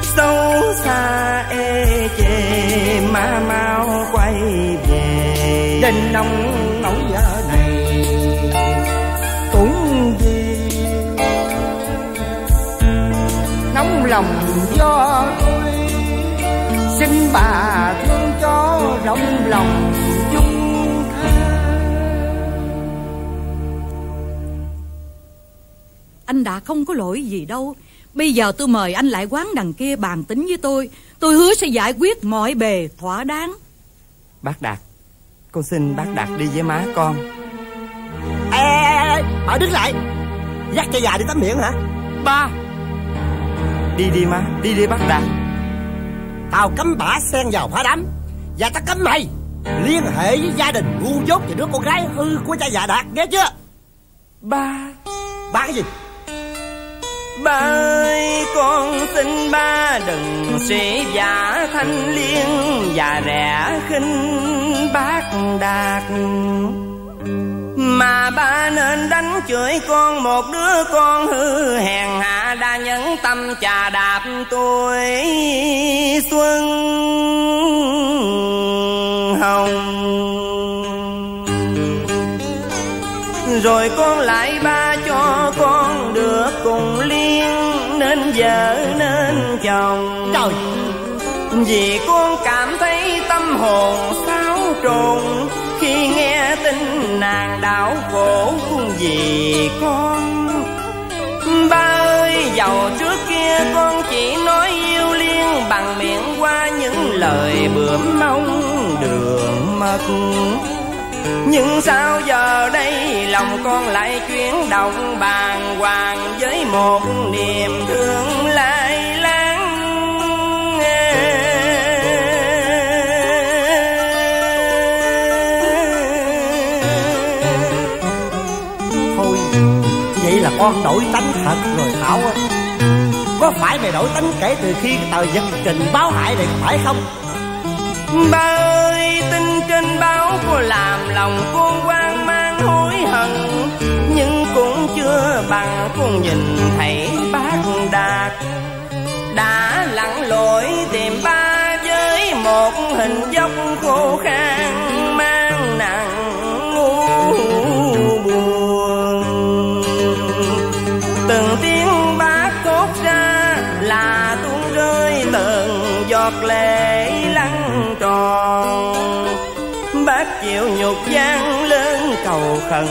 S2: sâu xa ê chề mà mau quay về.
S13: Đền nông nỗi giờ này Cũng vì Nóng lòng do tôi bà thương cho rộng lòng chung tha.
S6: Anh đã không có lỗi gì đâu. Bây giờ tôi mời anh lại quán đằng kia bàn tính với tôi. Tôi hứa sẽ giải quyết mọi bề thỏa đáng.
S2: Bác đạt con xin bác đạt đi với má con.
S4: Ê, ê, ê, ê, bà đứng lại. Dắt cho già đi tắm miệng hả?
S2: Ba. Đi đi má đi đi bác đạt
S4: Tao cấm bả xen vào phá đám. Và tao cấm mày. Liên hệ với gia đình ngu dốt và đứa con gái hư của cha già Đạt Nghe chưa?
S2: Ba.
S4: Ba cái gì?
S2: Ba ơi con xin ba đừng sĩ giả thanh liên và rẻ khinh bác đạt mà ba nên đánh chửi con một đứa con hư hèn hạ đã nhẫn tâm chà đạp tuổi xuân hồng. Rồi con lại ba cho con được cùng liên nên vợ nên chồng.
S4: Trời.
S2: Vì con cảm thấy tâm hồn xáo trộn khi nghe tin nàng đau khổ vì con. Ba ơi, giàu trước kia con chỉ nói yêu liên bằng miệng qua những lời bướm mong đường mật nhưng sao giờ đây lòng con lại chuyển động bàng hoàng với một niềm thương lai
S4: con đổi tánh thật rồi Thảo ơi. Có phải mày đổi tánh kể từ khi cái tờ giật trình báo hại này phải không?
S2: Ba ơi tin trên báo cô làm lòng cô quan mang hối hận, Nhưng cũng chưa bằng cô nhìn thấy bác đạt. Đã lặn lội tìm ba với một hình dốc khô khan lệ lăn tròn. Bác chịu nhục gian lớn cầu khẩn,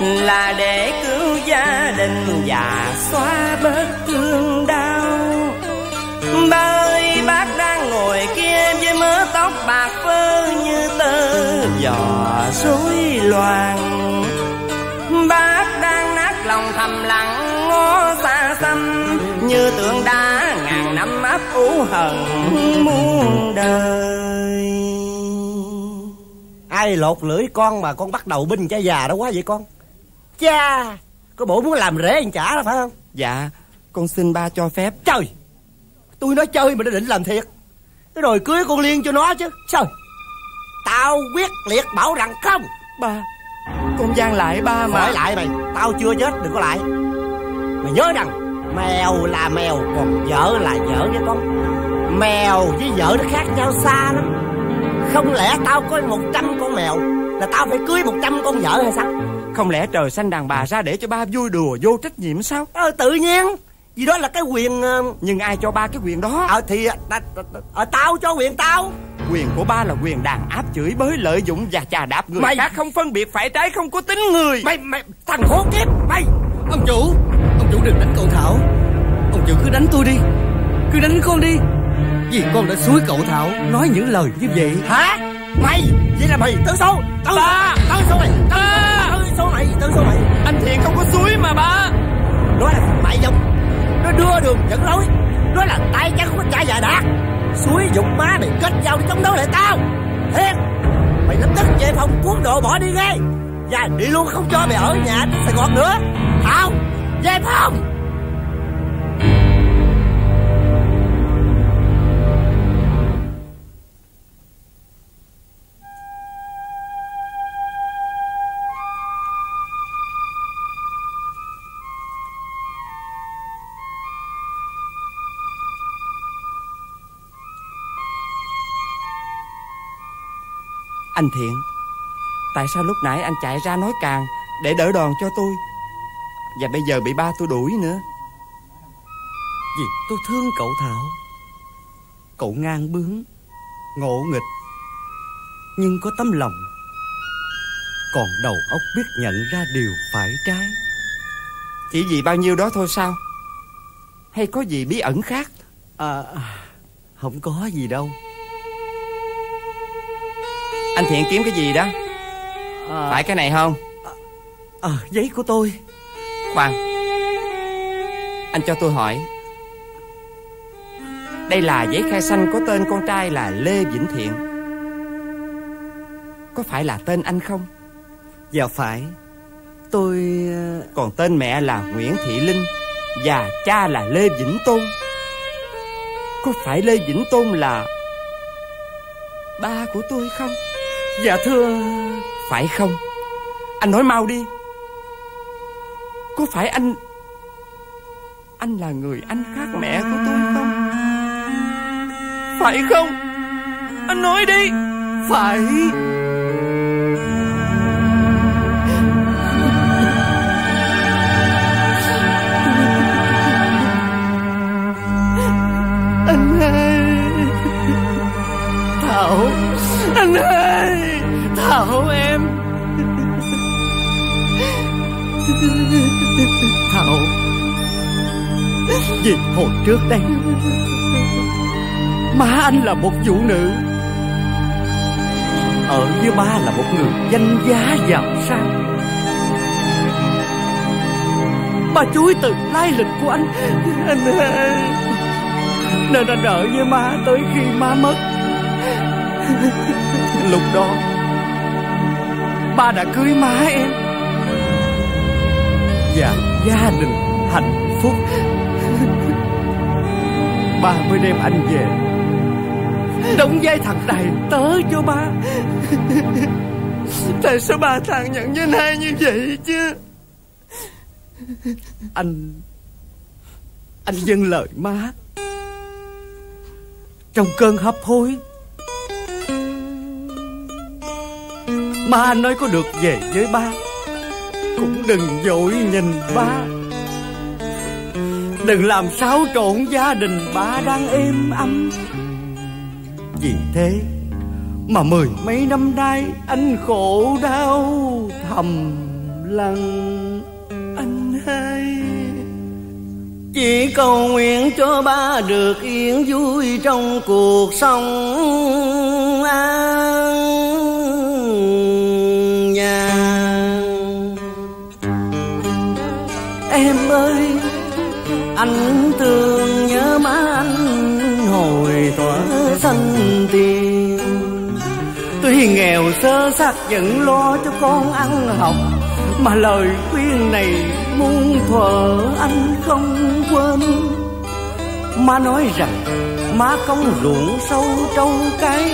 S2: là để cứu gia đình và xóa bớt thương đau. Ba ơi bác đang ngồi kia với mớ tóc bạc phơ như tơ, giò rối loạn. Bác đang nát lòng thầm lặng, ngó xa xăm như tượng đá ngã năm ấp ủ hận muôn đời.
S4: Ai lột lưỡi con mà con bắt đầu binh cha già đó quá vậy con? Cha Có bộ muốn làm rễ anh trả đó phải không?
S2: Dạ con xin ba cho phép.
S4: Trời Tôi nói chơi mà nó định làm thiệt. Cái rồi cưới con Liên cho nó chứ. Sao? Tao quyết liệt bảo rằng không.
S2: Ba con gian lại ba mà.
S4: Hỏi lại mày Tao chưa chết đừng có lại. Mày nhớ rằng Mèo là mèo Còn vợ là vợ nha con. Mèo với vợ nó khác nhau xa lắm. Không lẽ tao có 100 con mèo Là tao phải cưới 100 con vợ hay sao?
S2: Không lẽ trời sanh đàn bà ra để cho ba vui đùa vô trách nhiệm sao?
S4: Ờ tự nhiên. Vì đó là cái quyền ờ,
S2: Nhưng ai cho ba cái quyền đó?
S4: Ờ thì ta, ta, ta, ờ, Tao cho quyền tao.
S2: Quyền của ba là quyền đàn áp chửi bới lợi dụng và chà đạp người
S4: Mày-
S2: khác không phân biệt phải trái không có tính người.
S4: Mày mày thằng khốn kiếp Mày.
S11: Ông chủ chủ đừng đánh cậu Thảo. Ông chủ cứ đánh tôi đi. Cứ đánh con đi. Vì con đã xúi cậu Thảo Nói những lời như vậy.
S4: Hả? Mày Vậy là mày tứ số Tứ
S2: Ba.
S4: Tứ số mày.
S2: Ba.
S4: Tứ số mày Tứ số mày.
S2: Anh Thiện không có suối mà ba.
S4: Nó là thằng mại dông Nó đưa đường dẫn lối. Nó là tay chân của cha già đạt Suối dục má mày kết giao để chống đối lại tao. Thiệt. Mày lập tức về phòng cuốn đồ bỏ đi ngay Và đi luôn không cho mày ở nhà Sài Gòn nữa. Thảo về phòng
S2: Anh Thiện, Tại sao lúc nãy anh chạy ra nói càng Để đỡ đòn cho tôi? Và bây giờ bị ba tôi đuổi nữa.
S11: Vì tôi thương cậu Thảo. Cậu ngang bướng Ngộ nghịch. Nhưng có tấm lòng. Còn đầu óc biết nhận ra điều phải trái.
S2: Chỉ vì bao nhiêu đó thôi sao? Hay có gì bí ẩn khác?
S11: À Không có gì đâu.
S2: Anh Thiện kiếm cái gì đó?
S11: À,
S2: Phải cái này không?
S11: À, Giấy của tôi
S2: Khoan Anh cho tôi hỏi Đây là giấy khai sanh có tên con trai là Lê Vĩnh Thiện. Có phải là tên anh không?
S11: Dạ phải. Tôi ờ,
S2: Còn tên mẹ là Nguyễn Thị Linh Và cha là Lê Vĩnh Tôn. Có phải Lê Vĩnh Tôn là Ba của tôi không?
S11: Dạ thưa.
S2: Phải không? Anh nói mau đi có phải anh Anh là người anh khác mẹ của tôi không? Phải không? Anh nói đi,
S11: Phải. Anh ơi, Thảo, Anh ơi, Thảo em. Vì hồi trước đây Má anh là một vũ nữ. Ở với ba là một người danh giá giàu sang. Ba chuối từ lai lịch của anh. Anh ơi, Nên anh ở với má tới khi má mất. Lúc đó Ba đã cưới má em. Và gia đình hạnh phúc. Ba mới đem anh về. Đóng vai thằng tài tớ cho ba.
S2: Tại sao ba thằng nhận với anh hai như vậy chứ?
S11: Anh Anh dâng lời má. Trong cơn hấp hối, Má nói có được về với ba. Cũng đừng dội nhìn ba. Đừng làm xáo trộn gia đình ba đang êm ấm. Vì thế Mà mười mấy năm nay, Anh khổ đau thầm lặng. Anh hai
S8: Chỉ cầu nguyện cho ba được yên vui trong cuộc sống an tiền Tuy nghèo sơ xác vẫn lo cho con ăn học, Mà lời khuyên này muôn thuở anh không quên. Má nói rằng, má không ruộng sâu trâu cái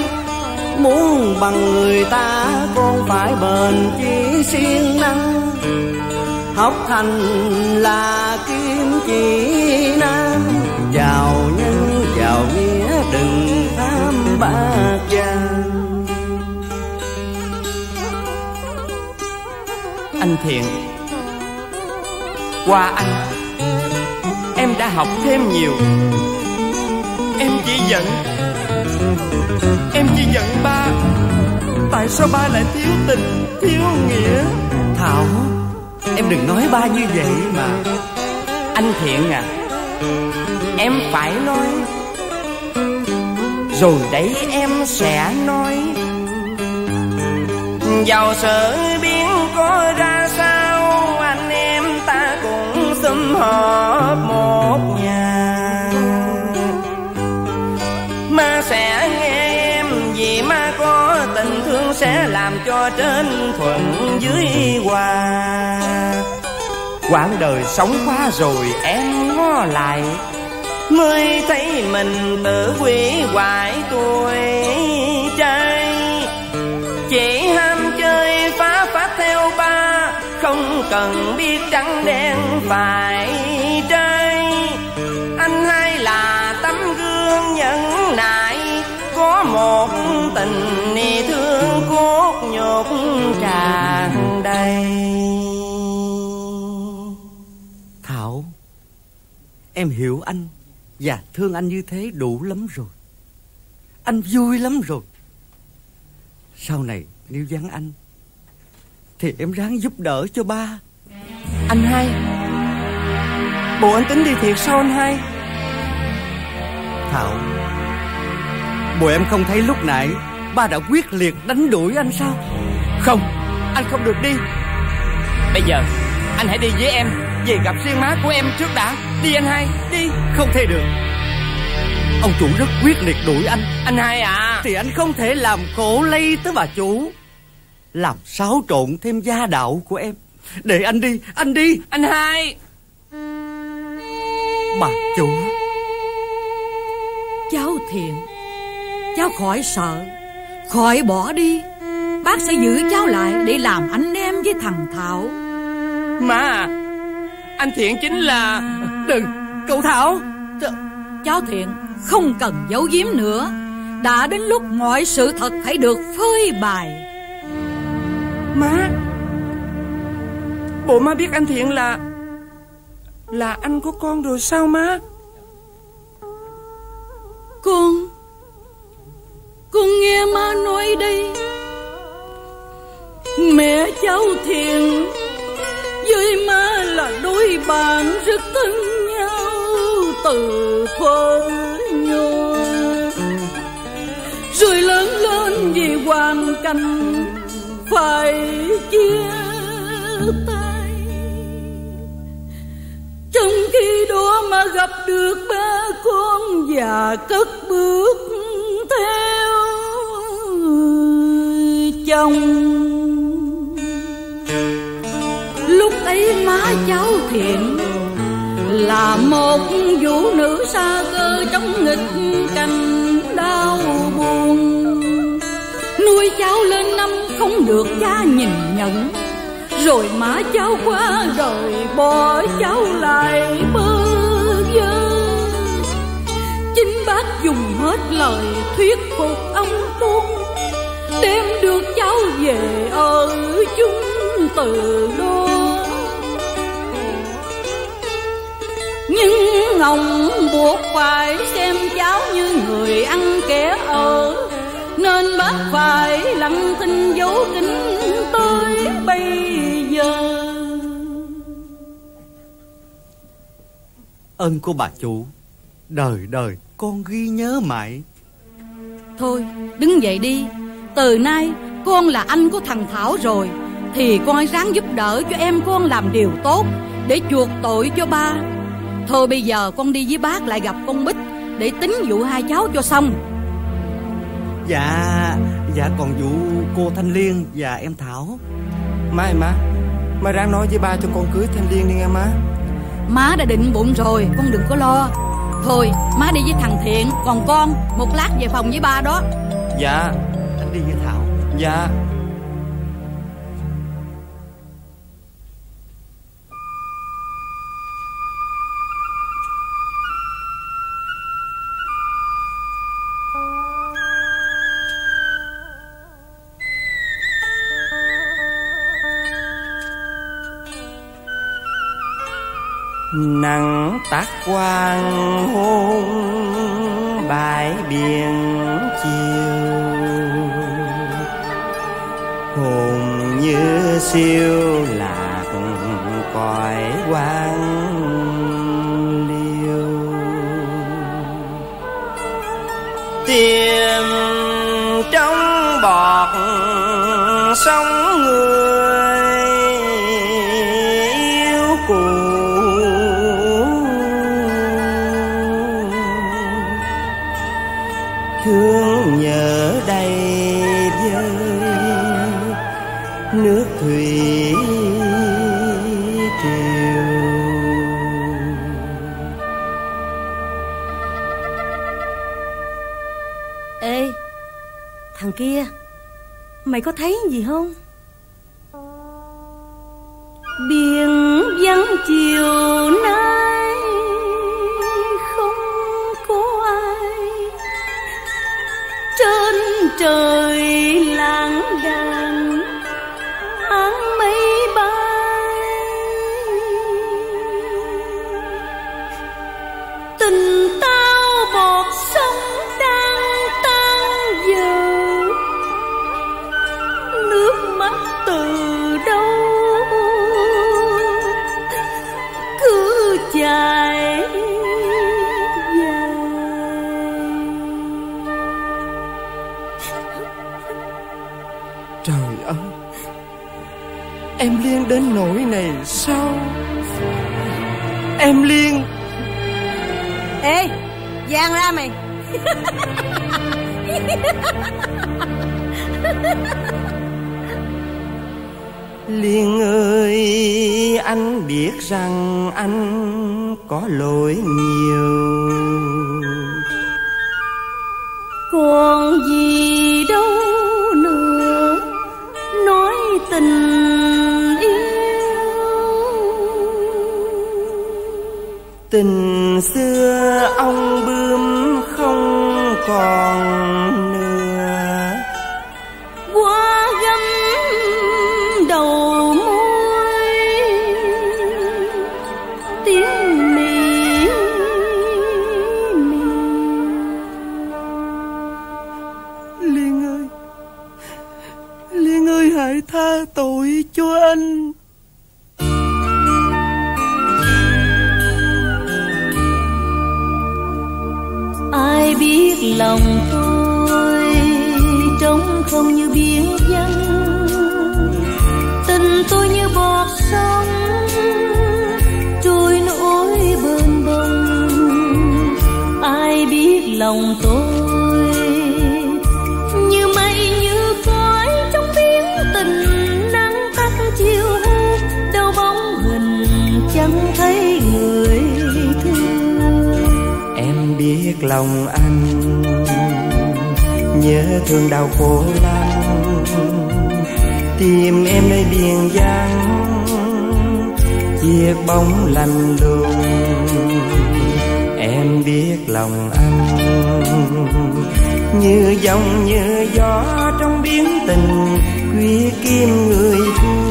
S8: Muốn bằng người ta, con phải bền chỉ siêng năng. Học thành là kim chỉ nam chào bạc vàng
S2: Anh Thiện, Qua anh, Em đã học thêm nhiều. Em chỉ giận, Em chỉ giận ba. Tại sao ba lại thiếu tình, Thiếu nghĩa?
S11: Thảo, Em đừng nói ba như vậy mà.
S2: Anh Thiện à Em phải nói rồi đấy em sẽ nói Giàu sở biến có ra sao? Anh em ta cũng xâm họp một nhà. Ma sẽ nghe em, Vì ma có tình thương Sẽ làm cho trên thuận dưới hòa. Quãng đời sống quá rồi, em ngó lại mới thấy mình tự quỷ hoại tuổi trai. Chỉ ham chơi phá phát theo ba, không cần biết trắng đen phải trai. Anh hai là tấm gương nhẫn nại, có một tình thương cốt nhột tràn đầy.
S11: Thảo, Em hiểu anh. Và thương anh như thế đủ lắm rồi. Anh vui lắm rồi. Sau này nếu vắng anh Thì em ráng giúp đỡ cho ba.
S2: Anh hai. Bộ anh tính đi thiệt sao anh hai?
S11: Thảo Bộ em không thấy lúc nãy Ba đã quyết liệt đánh đuổi anh sao?
S2: Không. Anh không được đi. Bây giờ Anh hãy đi với em Về gặp riêng má của em trước đã. Đi anh hai Đi.
S11: Không thể được. Ông chủ rất quyết liệt đuổi anh.
S2: Anh hai à?
S11: Thì anh không thể làm khổ lây tới bà chủ. Làm xáo trộn thêm gia đạo của em. Để anh đi Anh đi.
S2: Anh hai.
S11: Bà chủ.
S6: Cháu Thiện. Cháu khỏi sợ. Khỏi bỏ đi. Bác sẽ giữ cháu lại để làm anh em với thằng Thảo.
S2: Má à Anh Thiện chính là
S11: Đừng Cậu Thảo.
S6: Cháu Thiện không cần giấu giếm nữa. Đã đến lúc mọi sự thật phải được phơi bày.
S2: Má. Bộ má biết anh Thiện là Là anh của con rồi sao má?
S6: Con Con nghe má nói đây. Mẹ cháu Thiện đôi bạn rất thân nhau Từ thuở nhỏ. Rồi lớn lên vì hoàn cảnh Phải chia tay. Trong khi đó mà gặp được ba con Và cất bước theo chồng. Lúc ấy má cháu thiện, Là một vũ nữ xa cơ trong nghịch cảnh đau buồn. Nuôi cháu lên năm không được cha nhìn nhận, rồi má cháu qua rồi bỏ cháu lại bơ vơ. Chính bác dùng hết lời thuyết phục ông tuôn đem được cháu về ở chung từ đôi. Nhưng ông buộc phải xem cháu như người ăn kẻ ở. Nên bác phải lặng thinh dấu kính tới bây giờ.
S11: Ơn của bà chủ Đời đời con ghi nhớ mãi.
S6: Thôi đứng dậy đi. Từ nay con là anh của thằng Thảo rồi. Thì con ráng giúp đỡ cho em con làm điều tốt Để chuộc tội cho ba Thôi bây giờ con đi với bác lại gặp con Bích Để tính vụ hai cháu cho xong.
S11: Dạ Dạ còn vụ cô Thanh Liên và em Thảo.
S2: Má má Má ráng nói với ba cho con cưới Thanh Liên đi nghe má.
S6: Má đã định bụng rồi Con đừng có lo. Thôi má đi với thằng Thiện Còn con một lát về phòng với ba đó.
S2: Dạ
S11: Anh đi với Thảo.
S2: Dạ nắng tắt quang hôn bãi biển chiều. Hồn như siêu lạc cõi quang liêu. Tìm trong bọt sông
S12: kia. Mày có thấy gì không? Biển vắng chiều nay, Không có ai. Trên trời
S2: đến nỗi này sao? Em liên.
S12: Ê Giang ra mày.
S2: Liên ơi anh biết rằng anh có lỗi nhiều
S12: tình
S2: xưa ông bướm không còn nữa.
S12: Qua gấm đầu môi Tiếng mỉ
S11: Liên ơi Liên ơi hãy tha tội cho anh
S16: lòng tôi. Như mây, như khói trong biển tình nắng tắt chiều hút đâu bóng hình chẳng thấy người thương.
S2: Em biết lòng anh, nhớ thương đau khổ lắm. Tìm em nơi biển giang, chiếc bóng lạnh lùng biết lòng anh. Như dòng như gió trong biến tình khuya kim người thương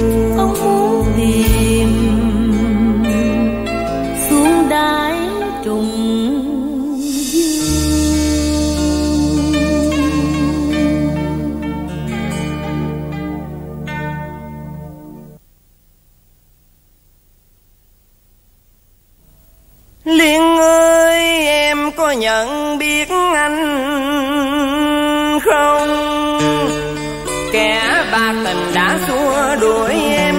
S17: Tình đã xua đuổi em.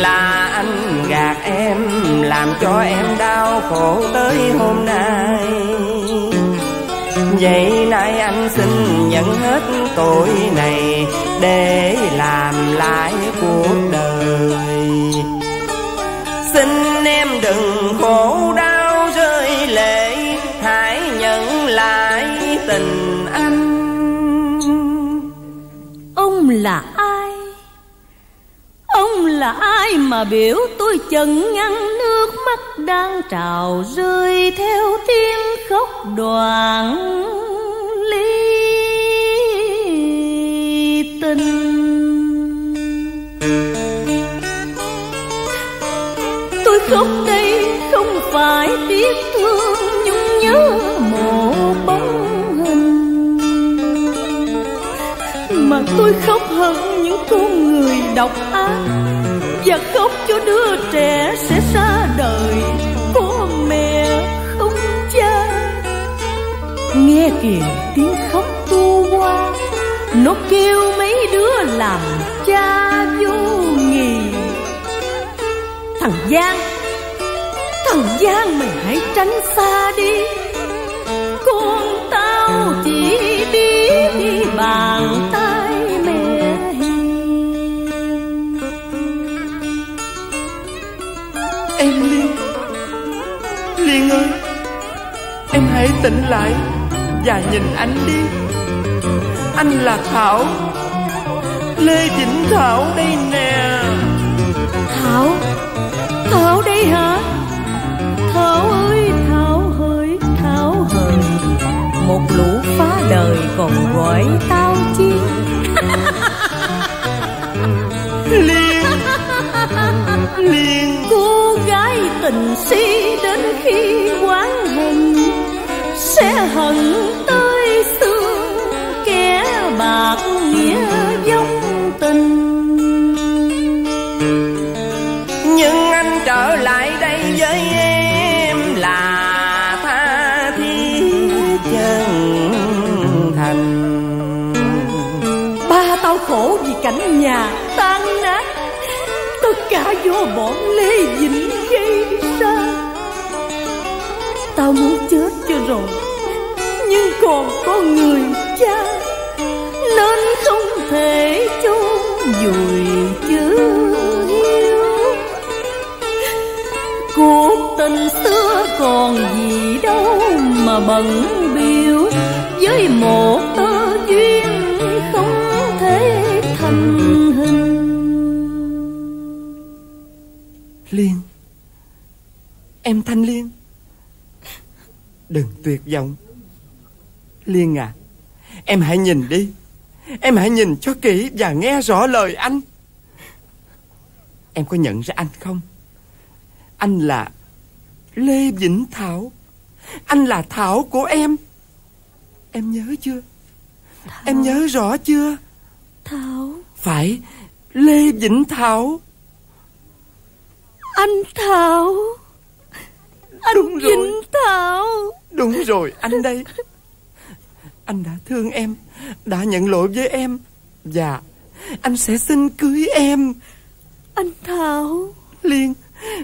S12: Là
S2: anh gạt em, Làm cho em đau khổ tới hôm nay. Vậy nay anh xin nhận hết tội này Để làm lại cuộc đời. Xin em đừng khổ đau rơi lệ, Hãy nhận lại tình anh.
S12: Ông là là ai mà biểu tôi chần ngăn nước mắt đang trào rơi theo tiếng khóc đoạn ly tình. Tôi khóc đây không phải tiếc thương nhung nhớ một bóng hình. Mà tôi khóc hơn những con người độc ác và khóc cho đứa trẻ sẽ xa đời, có mẹ không cha. Nghe kìa, tiếng khóc tu qua, nó kêu mấy đứa làm cha vô nghì thằng giang thằng giang mày hãy tránh xa đi.
S2: Tỉnh lại Và nhìn anh đi. Anh là Thảo. Lê Vĩnh Thảo đây nè.
S12: Thảo? Thảo đây hả? Thảo ơi Thảo ơi Thảo hời Một lũ phá đời còn gọi tao chi?
S2: Liên. Liên.
S12: Cô gái tình si đến khi quán hình Sẽ hận tới xương Kẻ bạc nghĩa giống tình.
S2: Nhưng anh trở lại đây với em Là tha thiết chân thành.
S12: Ba tao khổ vì cảnh nhà tan nát. Tất cả do bọn có người cha, Nên không thể chôn vùi chữ hiếu. Cuộc tình xưa còn gì đâu mà bận biểu, Với một tơ duyên không thể thành hình.
S2: Liên, Em Thanh Liên. Đừng tuyệt vọng. Liên à Em hãy nhìn đi. Em hãy nhìn cho kỹ và nghe rõ lời anh. Em có nhận ra anh không? Anh là Lê Vĩnh Thảo. Anh là Thảo của em. Em nhớ chưa? Em nhớ rõ chưa?
S12: Thảo.
S2: Phải Lê Vĩnh Thảo.
S12: Anh Thảo. Anh
S2: Đúng rồi.
S12: Vĩnh Thảo.
S2: Đúng rồi anh đây Anh đã thương em Đã nhận lỗi với em. Và Anh sẽ xin cưới em.
S12: Anh Thảo.
S2: Liên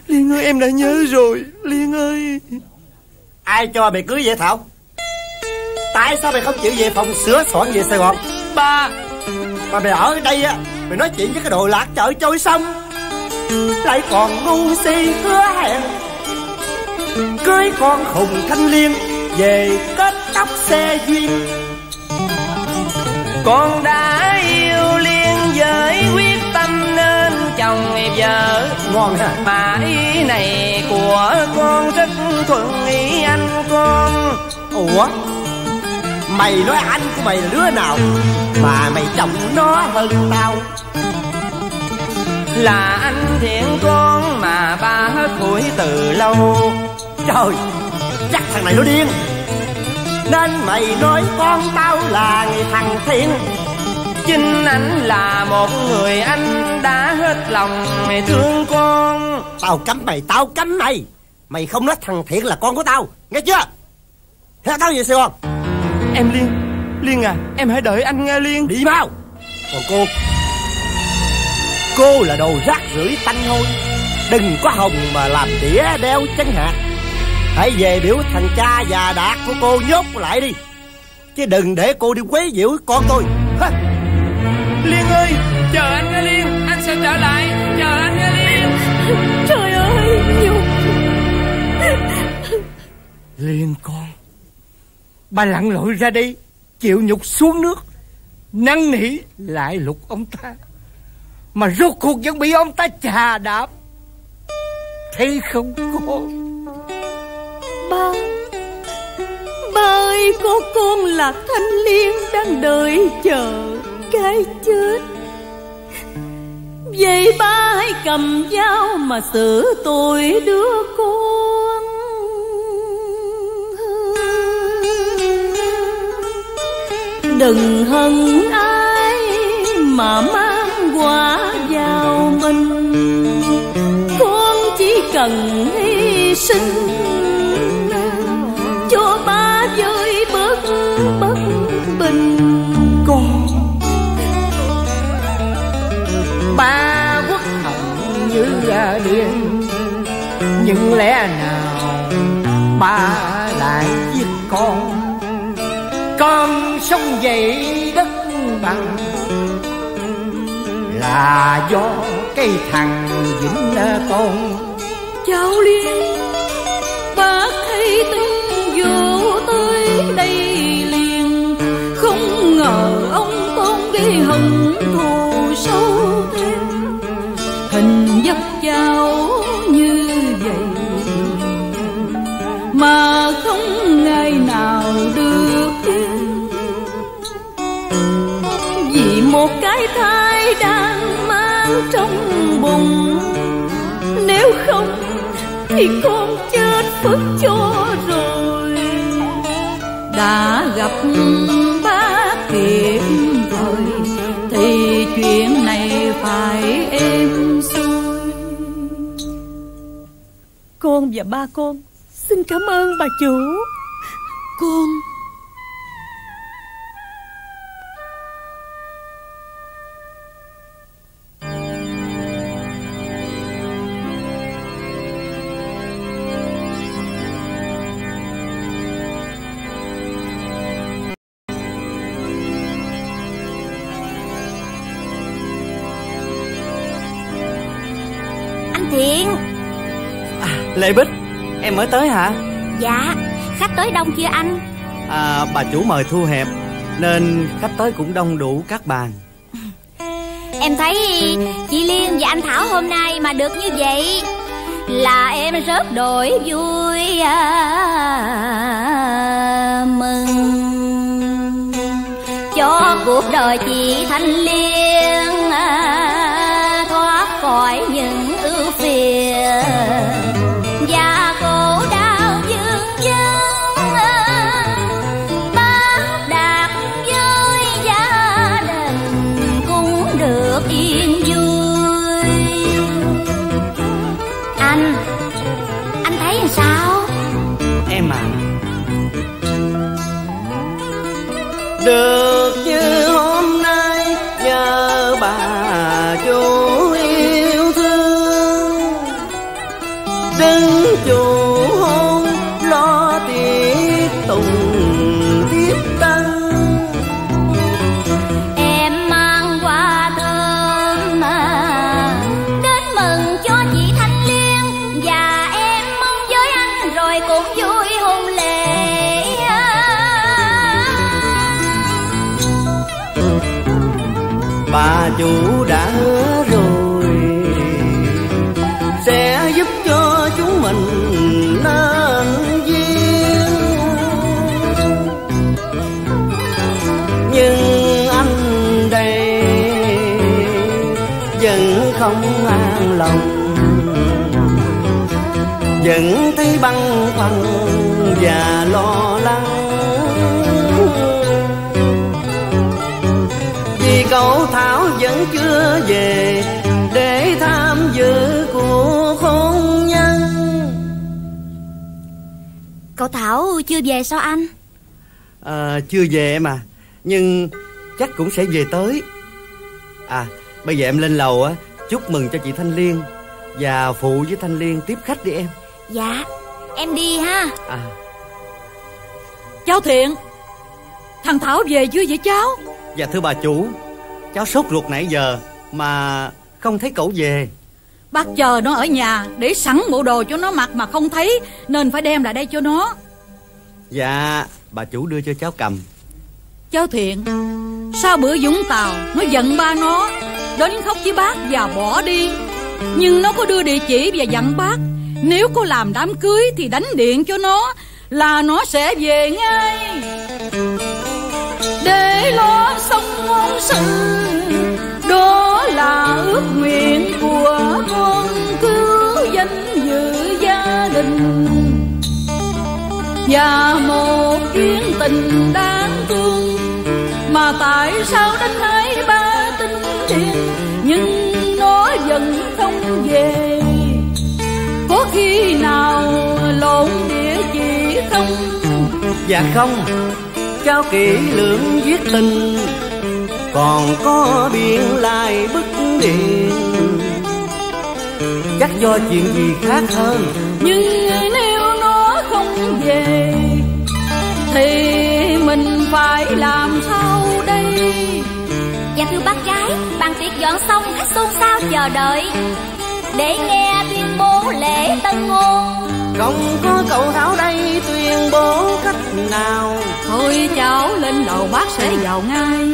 S2: Liên ơi em đã nhớ rồi. Liên ơi.
S4: Ai cho mày cưới vậy Thảo? Tại sao mày không chịu về phòng sửa soạn về Sài Gòn?
S2: Ba
S4: Mà mày ở đây á Mày nói chuyện với cái đồ lạc chợ trôi sông. Lại còn ngu si hứa hẹn Cưới con khùng thanh liên Về kết tóc xe duyên.
S2: Con đã yêu Liên với quyết tâm nên chồng vợ.
S4: Ngon ha
S2: Mà ý này của con rất thuận ý anh con.
S4: Ủa? Mày nói anh của mày là đứa nào? Mà mày chồng nó hơn tao.
S2: Là anh thiện con mà ba hết tuổi từ lâu.
S4: Trời Chắc thằng này nó điên. Nên mày nói con tao là người thằng thiện
S2: Chính anh là một người anh đã hết lòng mày thương con.
S4: Tao cấm mày Tao cấm mày. Mày không nói thằng thiện là con của tao. Nghe chưa? Theo tao về Sài Gòn
S2: Em Liên Liên à em hãy đợi anh nghe Liên.
S4: Đi mau. Còn cô? Cô là đồ rác rưởi tanh hôi. Đừng có hồng mà làm đĩa đeo chân hạt Hãy về biểu thằng cha già đạt của cô nhốt lại đi. Chứ đừng để cô đi quấy nhiễu con tôi. Hả?
S2: Liên ơi Chờ anh nghe Liên Anh sẽ trở lại. Chờ anh nghe Liên.
S12: Trời ơi Nhung.
S13: Liên con Ba lặn lội ra đây Chịu nhục xuống nước Năn nỉ lại lục ông ta. Mà rốt cuộc vẫn bị ông ta chà đạp. Thấy không con
S12: Ba. Ba ơi có con là Thanh Liên Đang đợi chờ cái chết. Vậy ba hãy cầm dao mà xử tội đứa con. Đừng hận ai mà mang quả vào mình. Con chỉ cần hy sinh Ba
S13: quốc hồng như điên Nhưng lẽ nào Ba lại giết con? Con sông dậy đất bằng Là do cái thằng Vĩnh con.
S12: Cháu Liên thì con chết phước cho rồi, đã gặp ba kịp rồi, thì chuyện này phải êm xuôi. Con và ba con, xin cảm ơn bà chủ. Con
S11: Em mới tới hả?
S9: Dạ Khách tới đông chưa anh.
S11: À, Bà chủ mời thu hẹp Nên khách tới cũng đông đủ các bàn.
S9: Em thấy chị Liên và anh Thảo hôm nay mà được như vậy Là em rất đổi vui à, mừng. Cho cuộc đời chị Thanh Liên à, Thoát khỏi những ưu phiền Được
S8: chủ đã hứa rồi, sẽ giúp cho chúng mình nên duyên nhưng anh đây vẫn không an lòng, vẫn thấy băn khoăn và lo vẫn chưa về để tham dự cuộc hôn nhân.
S9: Cậu Thảo chưa về sao anh?
S11: À, Chưa về em à. Nhưng chắc cũng sẽ về tới. À bây giờ em lên lầu á. Chúc mừng cho chị Thanh Liên Và phụ với Thanh Liên tiếp khách đi em.
S9: Dạ Em đi ha.
S11: À,
S6: Cháu Thiện Thằng Thảo về chưa vậy cháu?
S11: Dạ thưa bà chủ Cháu sốt ruột nãy giờ Mà không thấy cậu về.
S6: Bác chờ nó ở nhà Để sẵn bộ đồ cho nó mặc mà không thấy Nên phải đem lại đây cho nó.
S11: Dạ bà chủ đưa cho cháu cầm.
S6: Cháu Thiện Sau bữa Dũng Tàu Nó giận ba nó Đến khóc với bác và bỏ đi. Nhưng nó có đưa địa chỉ và dặn bác Nếu có làm đám cưới Thì đánh điện cho nó Là nó sẽ về ngay để lo sống hôn sự Đó là ước nguyện của con Cứu danh dự gia đình. Và một chuyến tình đáng thương mà tại sao đến hai ba tinh thiền nhưng nó vẫn không về. Có khi nào lộn địa chỉ không?
S8: Dạ không, trao kỹ lưỡng viết tình, Còn có biên lai bức điện. Chắc do chuyện gì khác hơn,
S6: nhưng nếu nó không về, thì mình phải làm sao đây?
S9: Dạ thưa bác gái, Bàn tiệc dọn xong khách xôn xao chờ đợi. Để nghe tuyên bố lễ tân hôn.
S8: Không có cậu Thảo đây tuyên bố cách nào?
S6: Thôi cháu lên lầu bác sẽ vào ngay.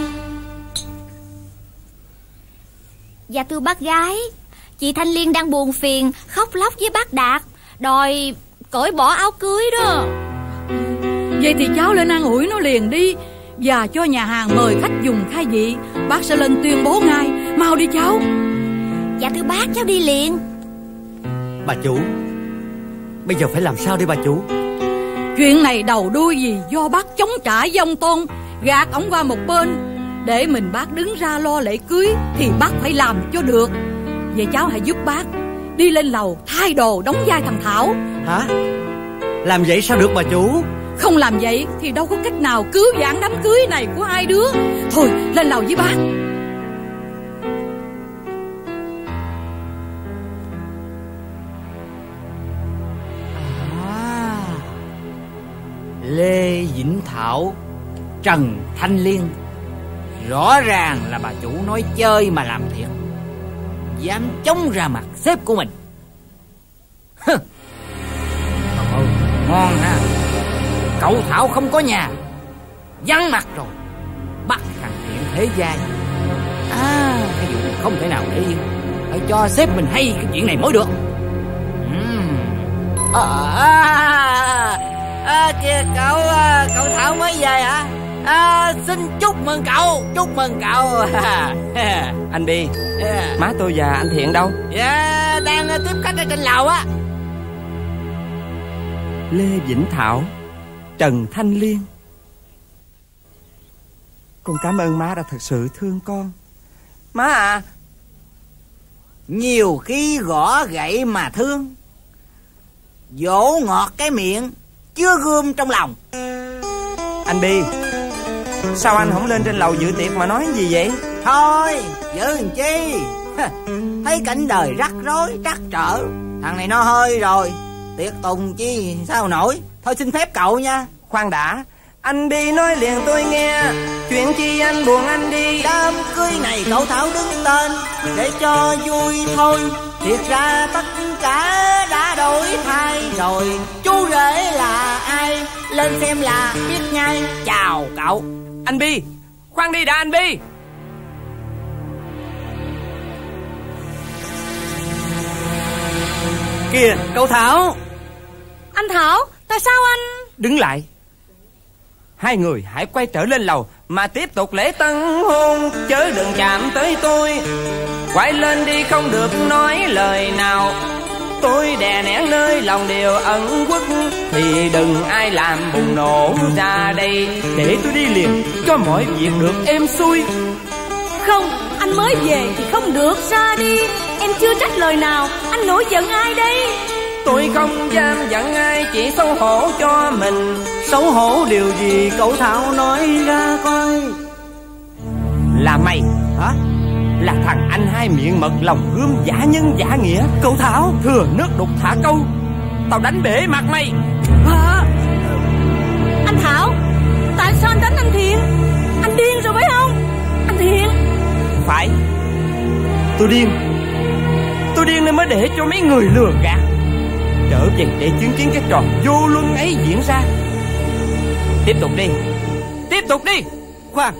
S9: Dạ thưa bác gái. Chị Thanh Liên đang buồn phiền Khóc lóc với bác Đạt. Đòi cởi bỏ áo cưới đó.
S6: Vậy thì cháu lên ăn ủi nó liền đi. Và cho nhà hàng mời khách dùng khai vị. Bác sẽ lên tuyên bố ngay. Mau đi cháu.
S9: Dạ thưa bác cháu đi liền.
S11: Bà chủ Bây giờ phải làm sao đây bà chủ?
S6: Chuyện này đầu đuôi gì do bác chống trả với ông Tôn. Gạt ổng qua một bên. Để mình bác đứng ra lo lễ cưới Thì bác phải làm cho được. Vậy cháu hãy giúp bác. Đi lên lầu thay đồ đóng vai thằng Thảo.
S11: Hả? Làm vậy sao được bà chủ?
S6: Không làm vậy thì đâu có cách nào cứu vãn đám cưới này của hai đứa. Thôi lên lầu với bác
S18: Lê Vĩnh Thảo Trần Thanh Liên. Rõ ràng là bà chủ nói chơi mà làm thiệt. Dám chống ra mặt sếp của mình. Hừ. Trời ngon ha. Cậu Thảo không có nhà. Vắng mặt rồi. Bắt thằng Thiện thế giai À cái vụ này không thể nào để yên. Phải cho sếp mình hay cái chuyện này mới được. Ừm.
S2: À, à, à, kìa cậu à, cậu Thảo mới về hả? À, xin chúc mừng cậu, chúc mừng cậu. Anh Bi
S18: Yeah.
S2: Má tôi và anh Thiện đâu
S18: Dạ, đang ờ, tiếp khách ở trên lầu á
S2: Lê Vĩnh Thảo Trần Thanh Liên Con cảm ơn má đã thật sự thương con Má à
S18: Nhiều khi gõ gậy mà thương Dỗ ngọt cái miệng Chưa gươm trong lòng.
S2: Anh Bi Sao anh không lên trên lầu dự tiệc mà nói gì vậy?
S18: Thôi, giữ làm chi?
S19: Thấy cảnh đời rắc rối trắc trở. Thằng này nó hơi rồi. Tiệc tùng chi sao nổi? Thôi xin phép cậu nha.
S2: Khoan đã. Anh đi nói liền tôi nghe. Chuyện chi anh buồn anh đi.
S1: Đám cưới này cậu Thảo đứng tên Để cho vui thôi Thiệt ra tất cả đã đổi thay rồi. Chú rể là ai? Lên xem là biết ngay.
S2: Chào cậu. Anh Bi Khoan đi đã anh Bi.
S11: Kìa cậu Thảo.
S20: Anh Thảo Tại sao anh?
S2: Đứng lại. Hai người hãy quay trở lên lầu mà tiếp tục lễ tân hôn, Chớ đừng chạm tới tôi. Quay lên đi không được nói lời nào. Tôi đè nén nơi lòng điều ẩn quất Thì đừng ai làm bùng nổ ra đây. Để tôi đi liền, cho mọi việc được êm xuôi.
S20: Không, Anh mới về thì không được ra đi. Em chưa trách lời nào, Anh nổi giận ai đây?
S2: Tôi không dám giận ai Chỉ xấu hổ cho mình.
S11: Xấu hổ điều gì cậu Thảo nói ra coi.
S2: Là mày
S11: Hả?
S2: Là thằng anh hai miệng mật lòng gươm giả nhân giả nghĩa. Cậu Thảo? Thừa nước đục thả câu. Tao đánh bể mặt mày.
S20: À, Anh Thảo Tại sao anh đánh anh Thiện? Anh điên rồi phải không? Anh Thiện.
S2: Phải. Tôi điên. Tôi điên nên mới để cho mấy người lừa gạt Trở về để chứng kiến cái trò vô luân ấy diễn ra. Tiếp tục đi. Tiếp tục đi.
S11: Khoan,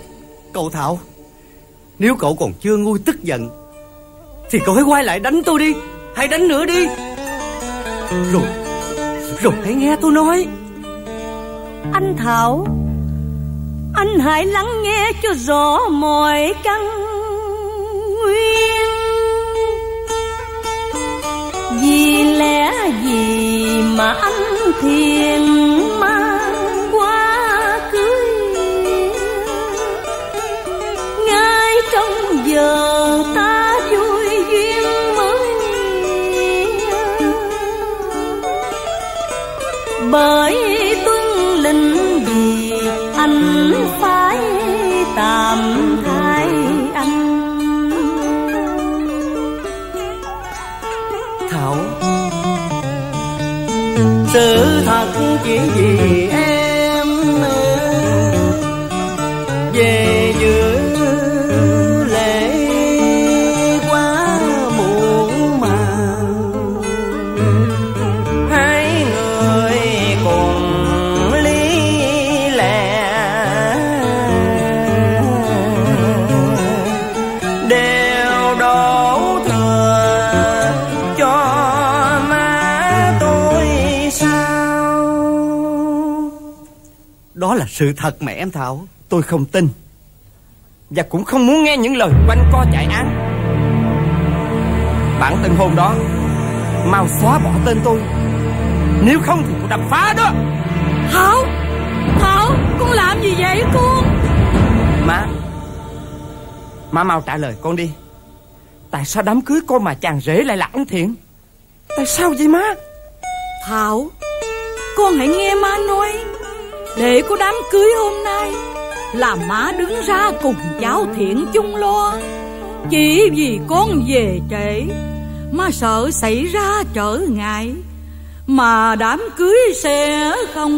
S11: Cậu Thảo, Nếu cậu còn chưa nguôi tức giận, Thì cậu hãy quay lại đánh tôi đi. Hãy đánh nữa đi. Rồi Rồi hãy nghe tôi nói.
S12: Anh Thảo, Anh hãy lắng nghe cho rõ mọi căn nguyên. Vì lẽ gì mà anh thiền mang qua cưới Ngay trong giờ ta vui duyên mới Bởi
S11: sự thật mẹ em Thảo
S2: Tôi không tin. Và cũng không muốn nghe những lời quanh co chạy án. Bản tân hôn đó Mau xóa bỏ tên tôi. Nếu không thì tôi đập phá đó.
S6: Thảo Thảo Con làm gì vậy con?
S2: Má Má mau trả lời con đi. Tại sao đám cưới con mà chàng rể lại là anh Thiện? Tại sao vậy má?
S6: Thảo Con hãy nghe má nói để có đám cưới hôm nay, Là má đứng ra cùng cháu Thiện chung lo. Chỉ vì con về trễ Má sợ xảy ra trở ngại, Mà đám cưới sẽ không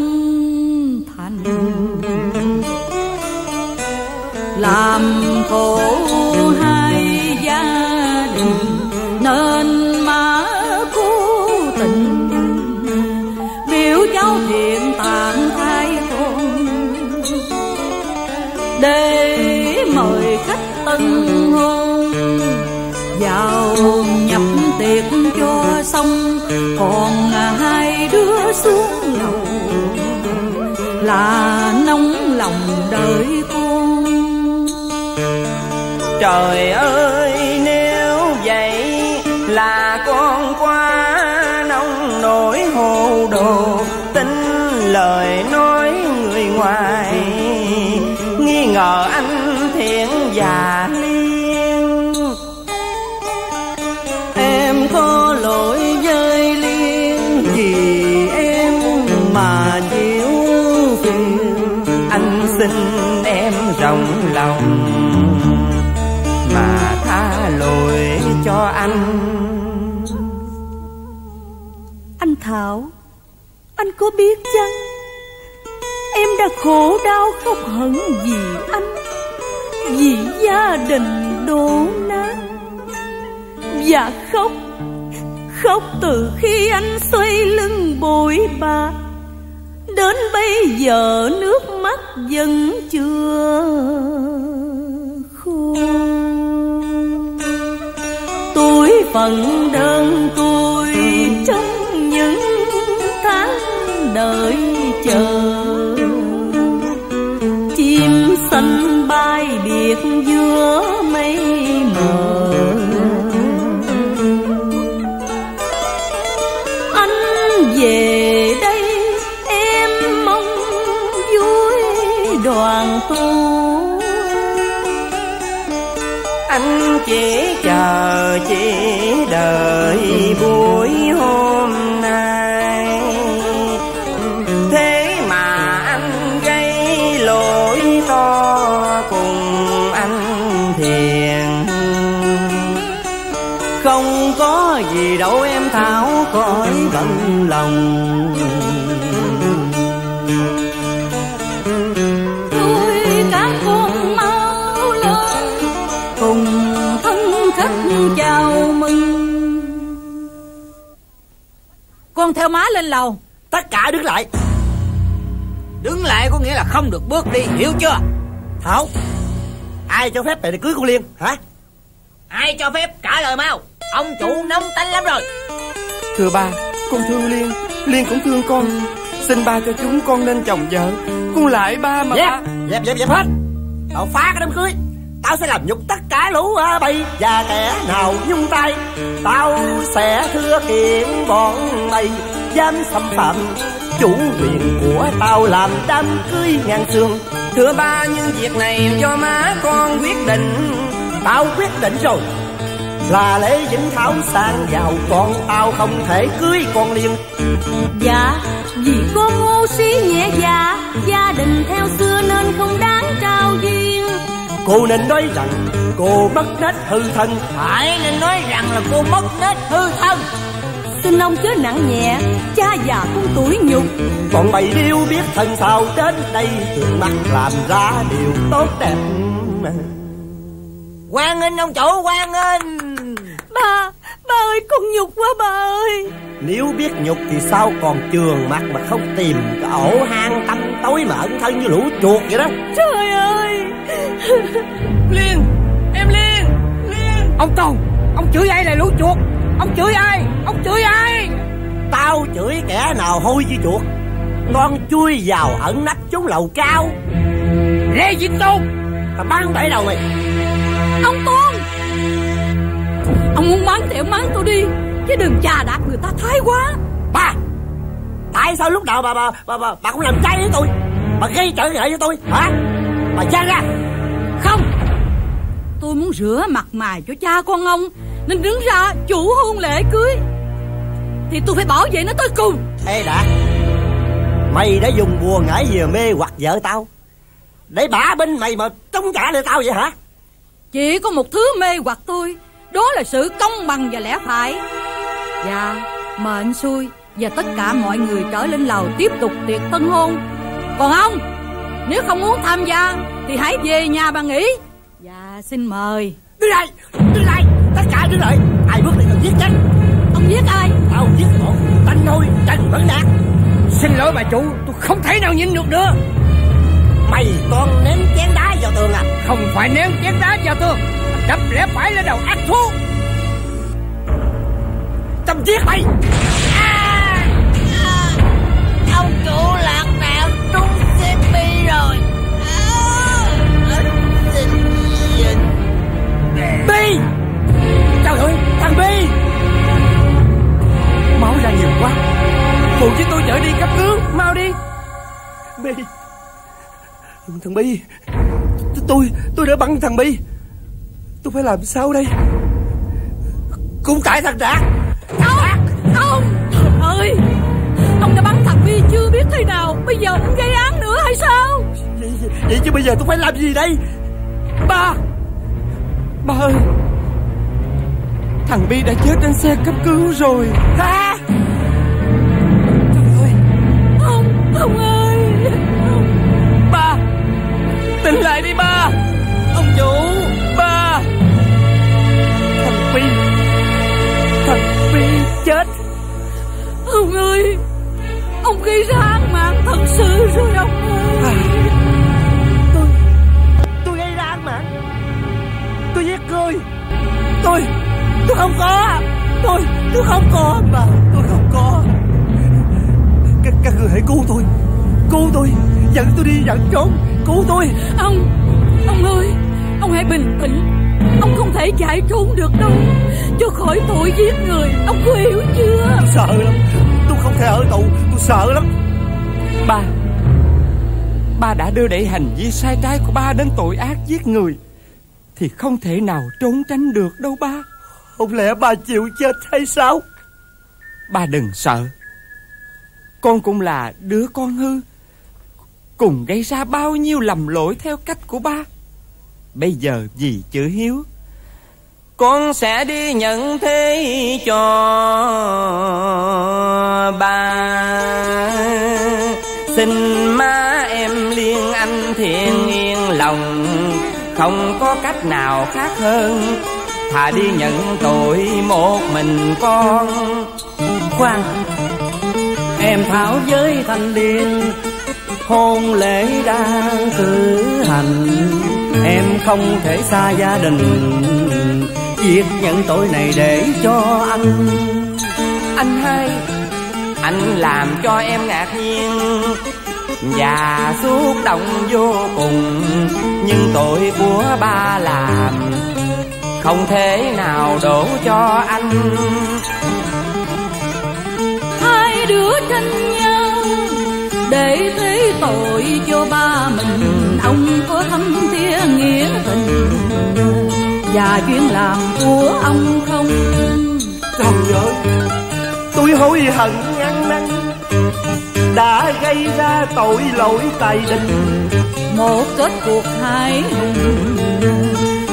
S6: thành. Làm khổ hai tân hôn Vào nhập tiệc cho xong, Còn hai đứa xuống lầu. Là nóng lòng đợi con.
S2: Trời ơi
S12: Thảo. Anh có biết chăng? Em đã khổ đau khóc hận vì anh, Vì gia đình đổ nát. Và khóc Khóc từ khi anh xoay lưng bội bạc Đến bây giờ nước mắt vẫn chưa khô. Tuổi phận đơn tôi những tháng đợi chờ. Chim xanh bay biệt giữa mây mờ. Anh về đây, em mong vui đoàn tụ.
S2: Anh chỉ chờ chỉ đợi
S8: vui đâu em Thảo khỏi bận lòng.
S12: Tôi các con mau lên Cùng thân khách chào mừng.
S6: Con theo má lên lầu.
S4: Tất cả đứng lại.
S13: Đứng lại có nghĩa là không được bước đi Hiểu chưa?
S4: Thảo Ai cho phép mày đi cưới con Liên hả?
S13: Ai cho phép? Trả lời mau Ông chủ nóng tánh lắm rồi.
S2: Thưa ba con thương liên. Liên cũng thương con. Xin ba cho chúng con nên chồng vợ. Con lại ba mà
S4: Dẹp
S2: ba.
S4: Dẹp dẹp dẹp hết. Tao phá cái đám cưới. Tao sẽ làm nhục tất cả lũ bay. Và kẻ nào nhung tay Tao sẽ thưa kiện bọn mày. Dám xâm phạm chủ quyền của tao làm đám cưới ngang xương.
S2: Thưa ba nhưng việc này do má con quyết định.
S4: Tao quyết định rồi Là lễ vĩnh thảo sang giàu Còn tao không thể cưới con Liên
S12: Dạ Vì con ngu si nhẹ dạ Gia đình theo xưa nên không đáng trao duyên.
S4: Cô nên nói rằng cô mất nết hư thân.
S13: Phải nên nói rằng là cô mất nết hư thân.
S12: Xin ông chớ nặng nhẹ Cha già cũng tuổi nhục.
S4: Còn mày điêu biết thân sao đến đây Trường mắt làm ra điều tốt đẹp.
S13: Quan nghênh ông chủ quan nghênh
S12: Ba Ba ơi con nhục quá ba ơi.
S4: Nếu biết nhục thì sao còn trường mặt mà không tìm cái ổ hang tăm tối mà ẩn thân như lũ chuột vậy đó?
S12: Trời ơi.
S2: Liên em liên liên.
S13: Ông Tùng Ông chửi ai là lũ chuột? Ông chửi ai? Ông chửi ai?
S4: Tao chửi kẻ nào hôi như chuột. Con chui vào ẩn nách trốn lầu cao.
S13: Lê Vĩnh Tôn.
S4: Tao bắn bể đầu mày.
S6: Ông Tôn Ông muốn mắng thì ông mắng tôi đi. Chứ đừng chà đạp người ta thái quá.
S4: Ba Tại sao lúc nào bà bà bà bà, bà cũng làm trái với tôi? Bà gây trở ngại với tôi hả? Bà ra ra.
S6: Không. Tôi muốn rửa mặt mày cho cha con ông Nên đứng ra chủ hôn lễ cưới. Thì tôi phải bảo vệ nó tới cùng.
S4: Ê đã. Mày đã dùng bùa ngải vừa mê hoặc vợ tao. Để bả bên mày mà chống trả lại tao vậy hả?
S6: Chỉ có một thứ mê hoặc tôi Đó là sự công bằng và lẽ phải. Dạ Mệnh xui Và tất cả mọi người trở lên lầu Tiếp tục tiệc tân hôn. Còn ông Nếu không muốn tham gia Thì hãy về nhà bà nghỉ. Dạ xin mời.
S4: Đứng lại Đứng lại Tất cả đứng lại. Ai bước lại giết chết.
S6: Ông giết ai?
S4: Tao giết bọn Tanh thôi Trần Vẫn Đạt
S13: Xin lỗi bà chủ Tôi không thể nào nhịn được nữa.
S4: Mày con ném chén đá vào tường à?
S13: Không phải ném chén đá vào tường Đập lẽ phải lên đầu ác thú.
S4: Tao giết mày.
S1: Ông chủ lạc nạn trúng CP rồi.
S4: Bi. Trời ơi Thằng Bi.
S2: Máu ra nhiều quá. Phụ với tôi chở đi cấp cứu. Mau đi.
S4: Bi. Thằng Bi. Tôi Tôi đã bắn thằng Bi Tôi phải làm sao đây? Cũng tại thằng Đạt.
S6: Ông Ông Trời ơi! Ông đã bắn thằng Vi chưa biết thế nào Bây giờ ông gây án nữa hay sao?
S4: Vậy, vậy chứ bây giờ tôi phải làm gì đây?
S2: Ba! Ba ơi! Thằng Bi đã chết trên xe cấp cứu rồi.
S3: Hả Ông Ông ơi!
S2: Ba! Tỉnh lại đi ba!
S3: Ông chủ Bi Thằng Bi chết. Ông ơi Ông gây ra án mạng thật sự rồi ông ơi.
S4: Tôi Tôi gây ra án mạng. Tôi giết người Tôi Tôi không có. Tôi Tôi không có mà Tôi không có. Các, các người hãy cứu tôi. Cứu tôi. Dẫn tôi đi dẫn trốn. Cứu tôi.
S3: Ông Ông ơi Ông hãy bình tĩnh Ông không thể chạy trốn được đâu. Cho khỏi tội giết người Ông có hiểu chưa?
S4: Tôi sợ lắm. Tôi không thể ở tù. Tôi sợ lắm.
S2: Ba. Ba đã đưa đẩy hành vi sai trái của ba đến tội ác giết người Thì không thể nào trốn tránh được đâu ba.
S4: Không lẽ ba chịu chết hay sao?
S2: Ba đừng sợ. Con cũng là đứa con hư. Cùng gây ra bao nhiêu lầm lỗi theo cách của ba. Bây giờ vì chữ hiếu con sẽ đi nhận thế cho bà. Xin má em liên anh thiện yên lòng, Không có cách nào khác hơn. Thà đi nhận tội một mình con.
S11: Khoan, Em thảo với thanh liên, Hôn lễ đang cử hành. Em không thể xa gia đình. Việc nhận tội này để cho anh.
S2: Anh hai Anh làm cho em ngạc nhiên. Và xúc động vô cùng Nhưng tội của ba làm Không thể nào đổ cho anh.
S6: Hai đứa tranh nhau để thế tội cho ba mình. Ông có thâm thía nghĩa và chuyện làm của ông không?
S4: Trời ơi Tôi hối hận ăn năn Đã gây ra tội lỗi tài đình.
S6: Một kết cuộc hài hùng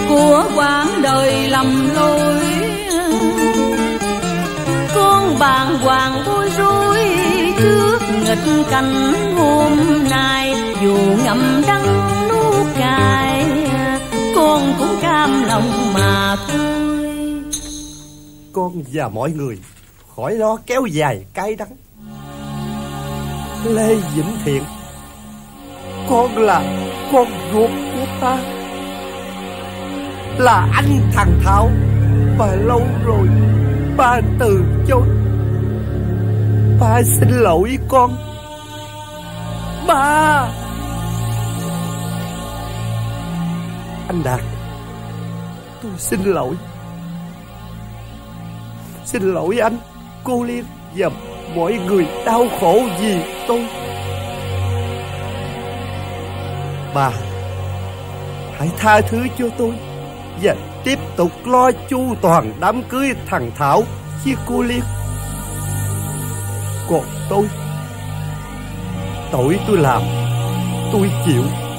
S6: của quãng đời lầm lỗi. Con bàng hoàng bối rối trước nghịch cảnh hôm nay dù ngậm đắng con cũng cam lòng mà thôi
S4: Con và mọi người, Khỏi lo kéo dài cay đắng. Lê Vĩnh Thiện, Con là con ruột của ta. Là anh thằng Thảo, và lâu rồi Ba từ chối. Ba xin lỗi con. Ba Anh Đạt. Tôi xin lỗi. Xin lỗi anh, Cô Liên Và mọi người đau khổ vì tôi. Bà, Hãy tha thứ cho tôi Và tiếp tục lo chu toàn đám cưới thằng Thảo với cô Liên. Còn tôi, Tội tôi làm, Tôi chịu.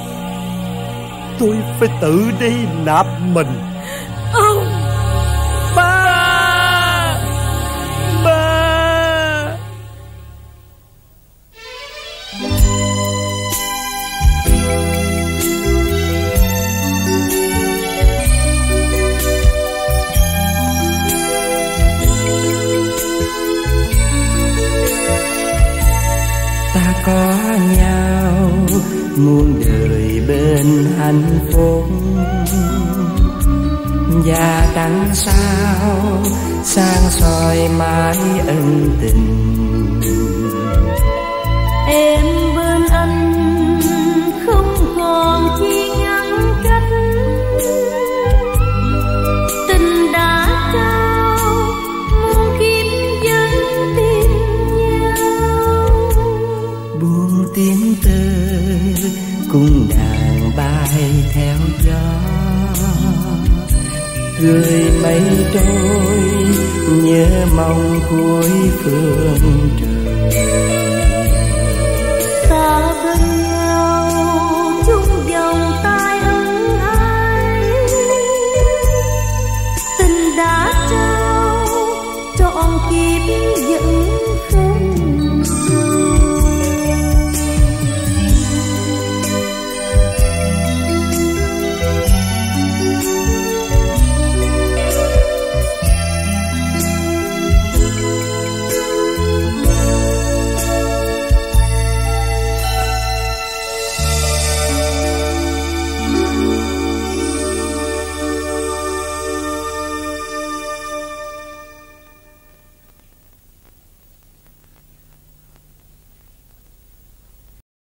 S4: Tôi phải tự đi nạp mình.
S3: Ông!
S4: Ba! Ba!
S2: Ta có nhau muôn đời bên hạnh phúc. Và đằng sau sang soi mãi ân tình.
S12: Em
S2: gửi mây trôi nhớ mong cuối phương trời.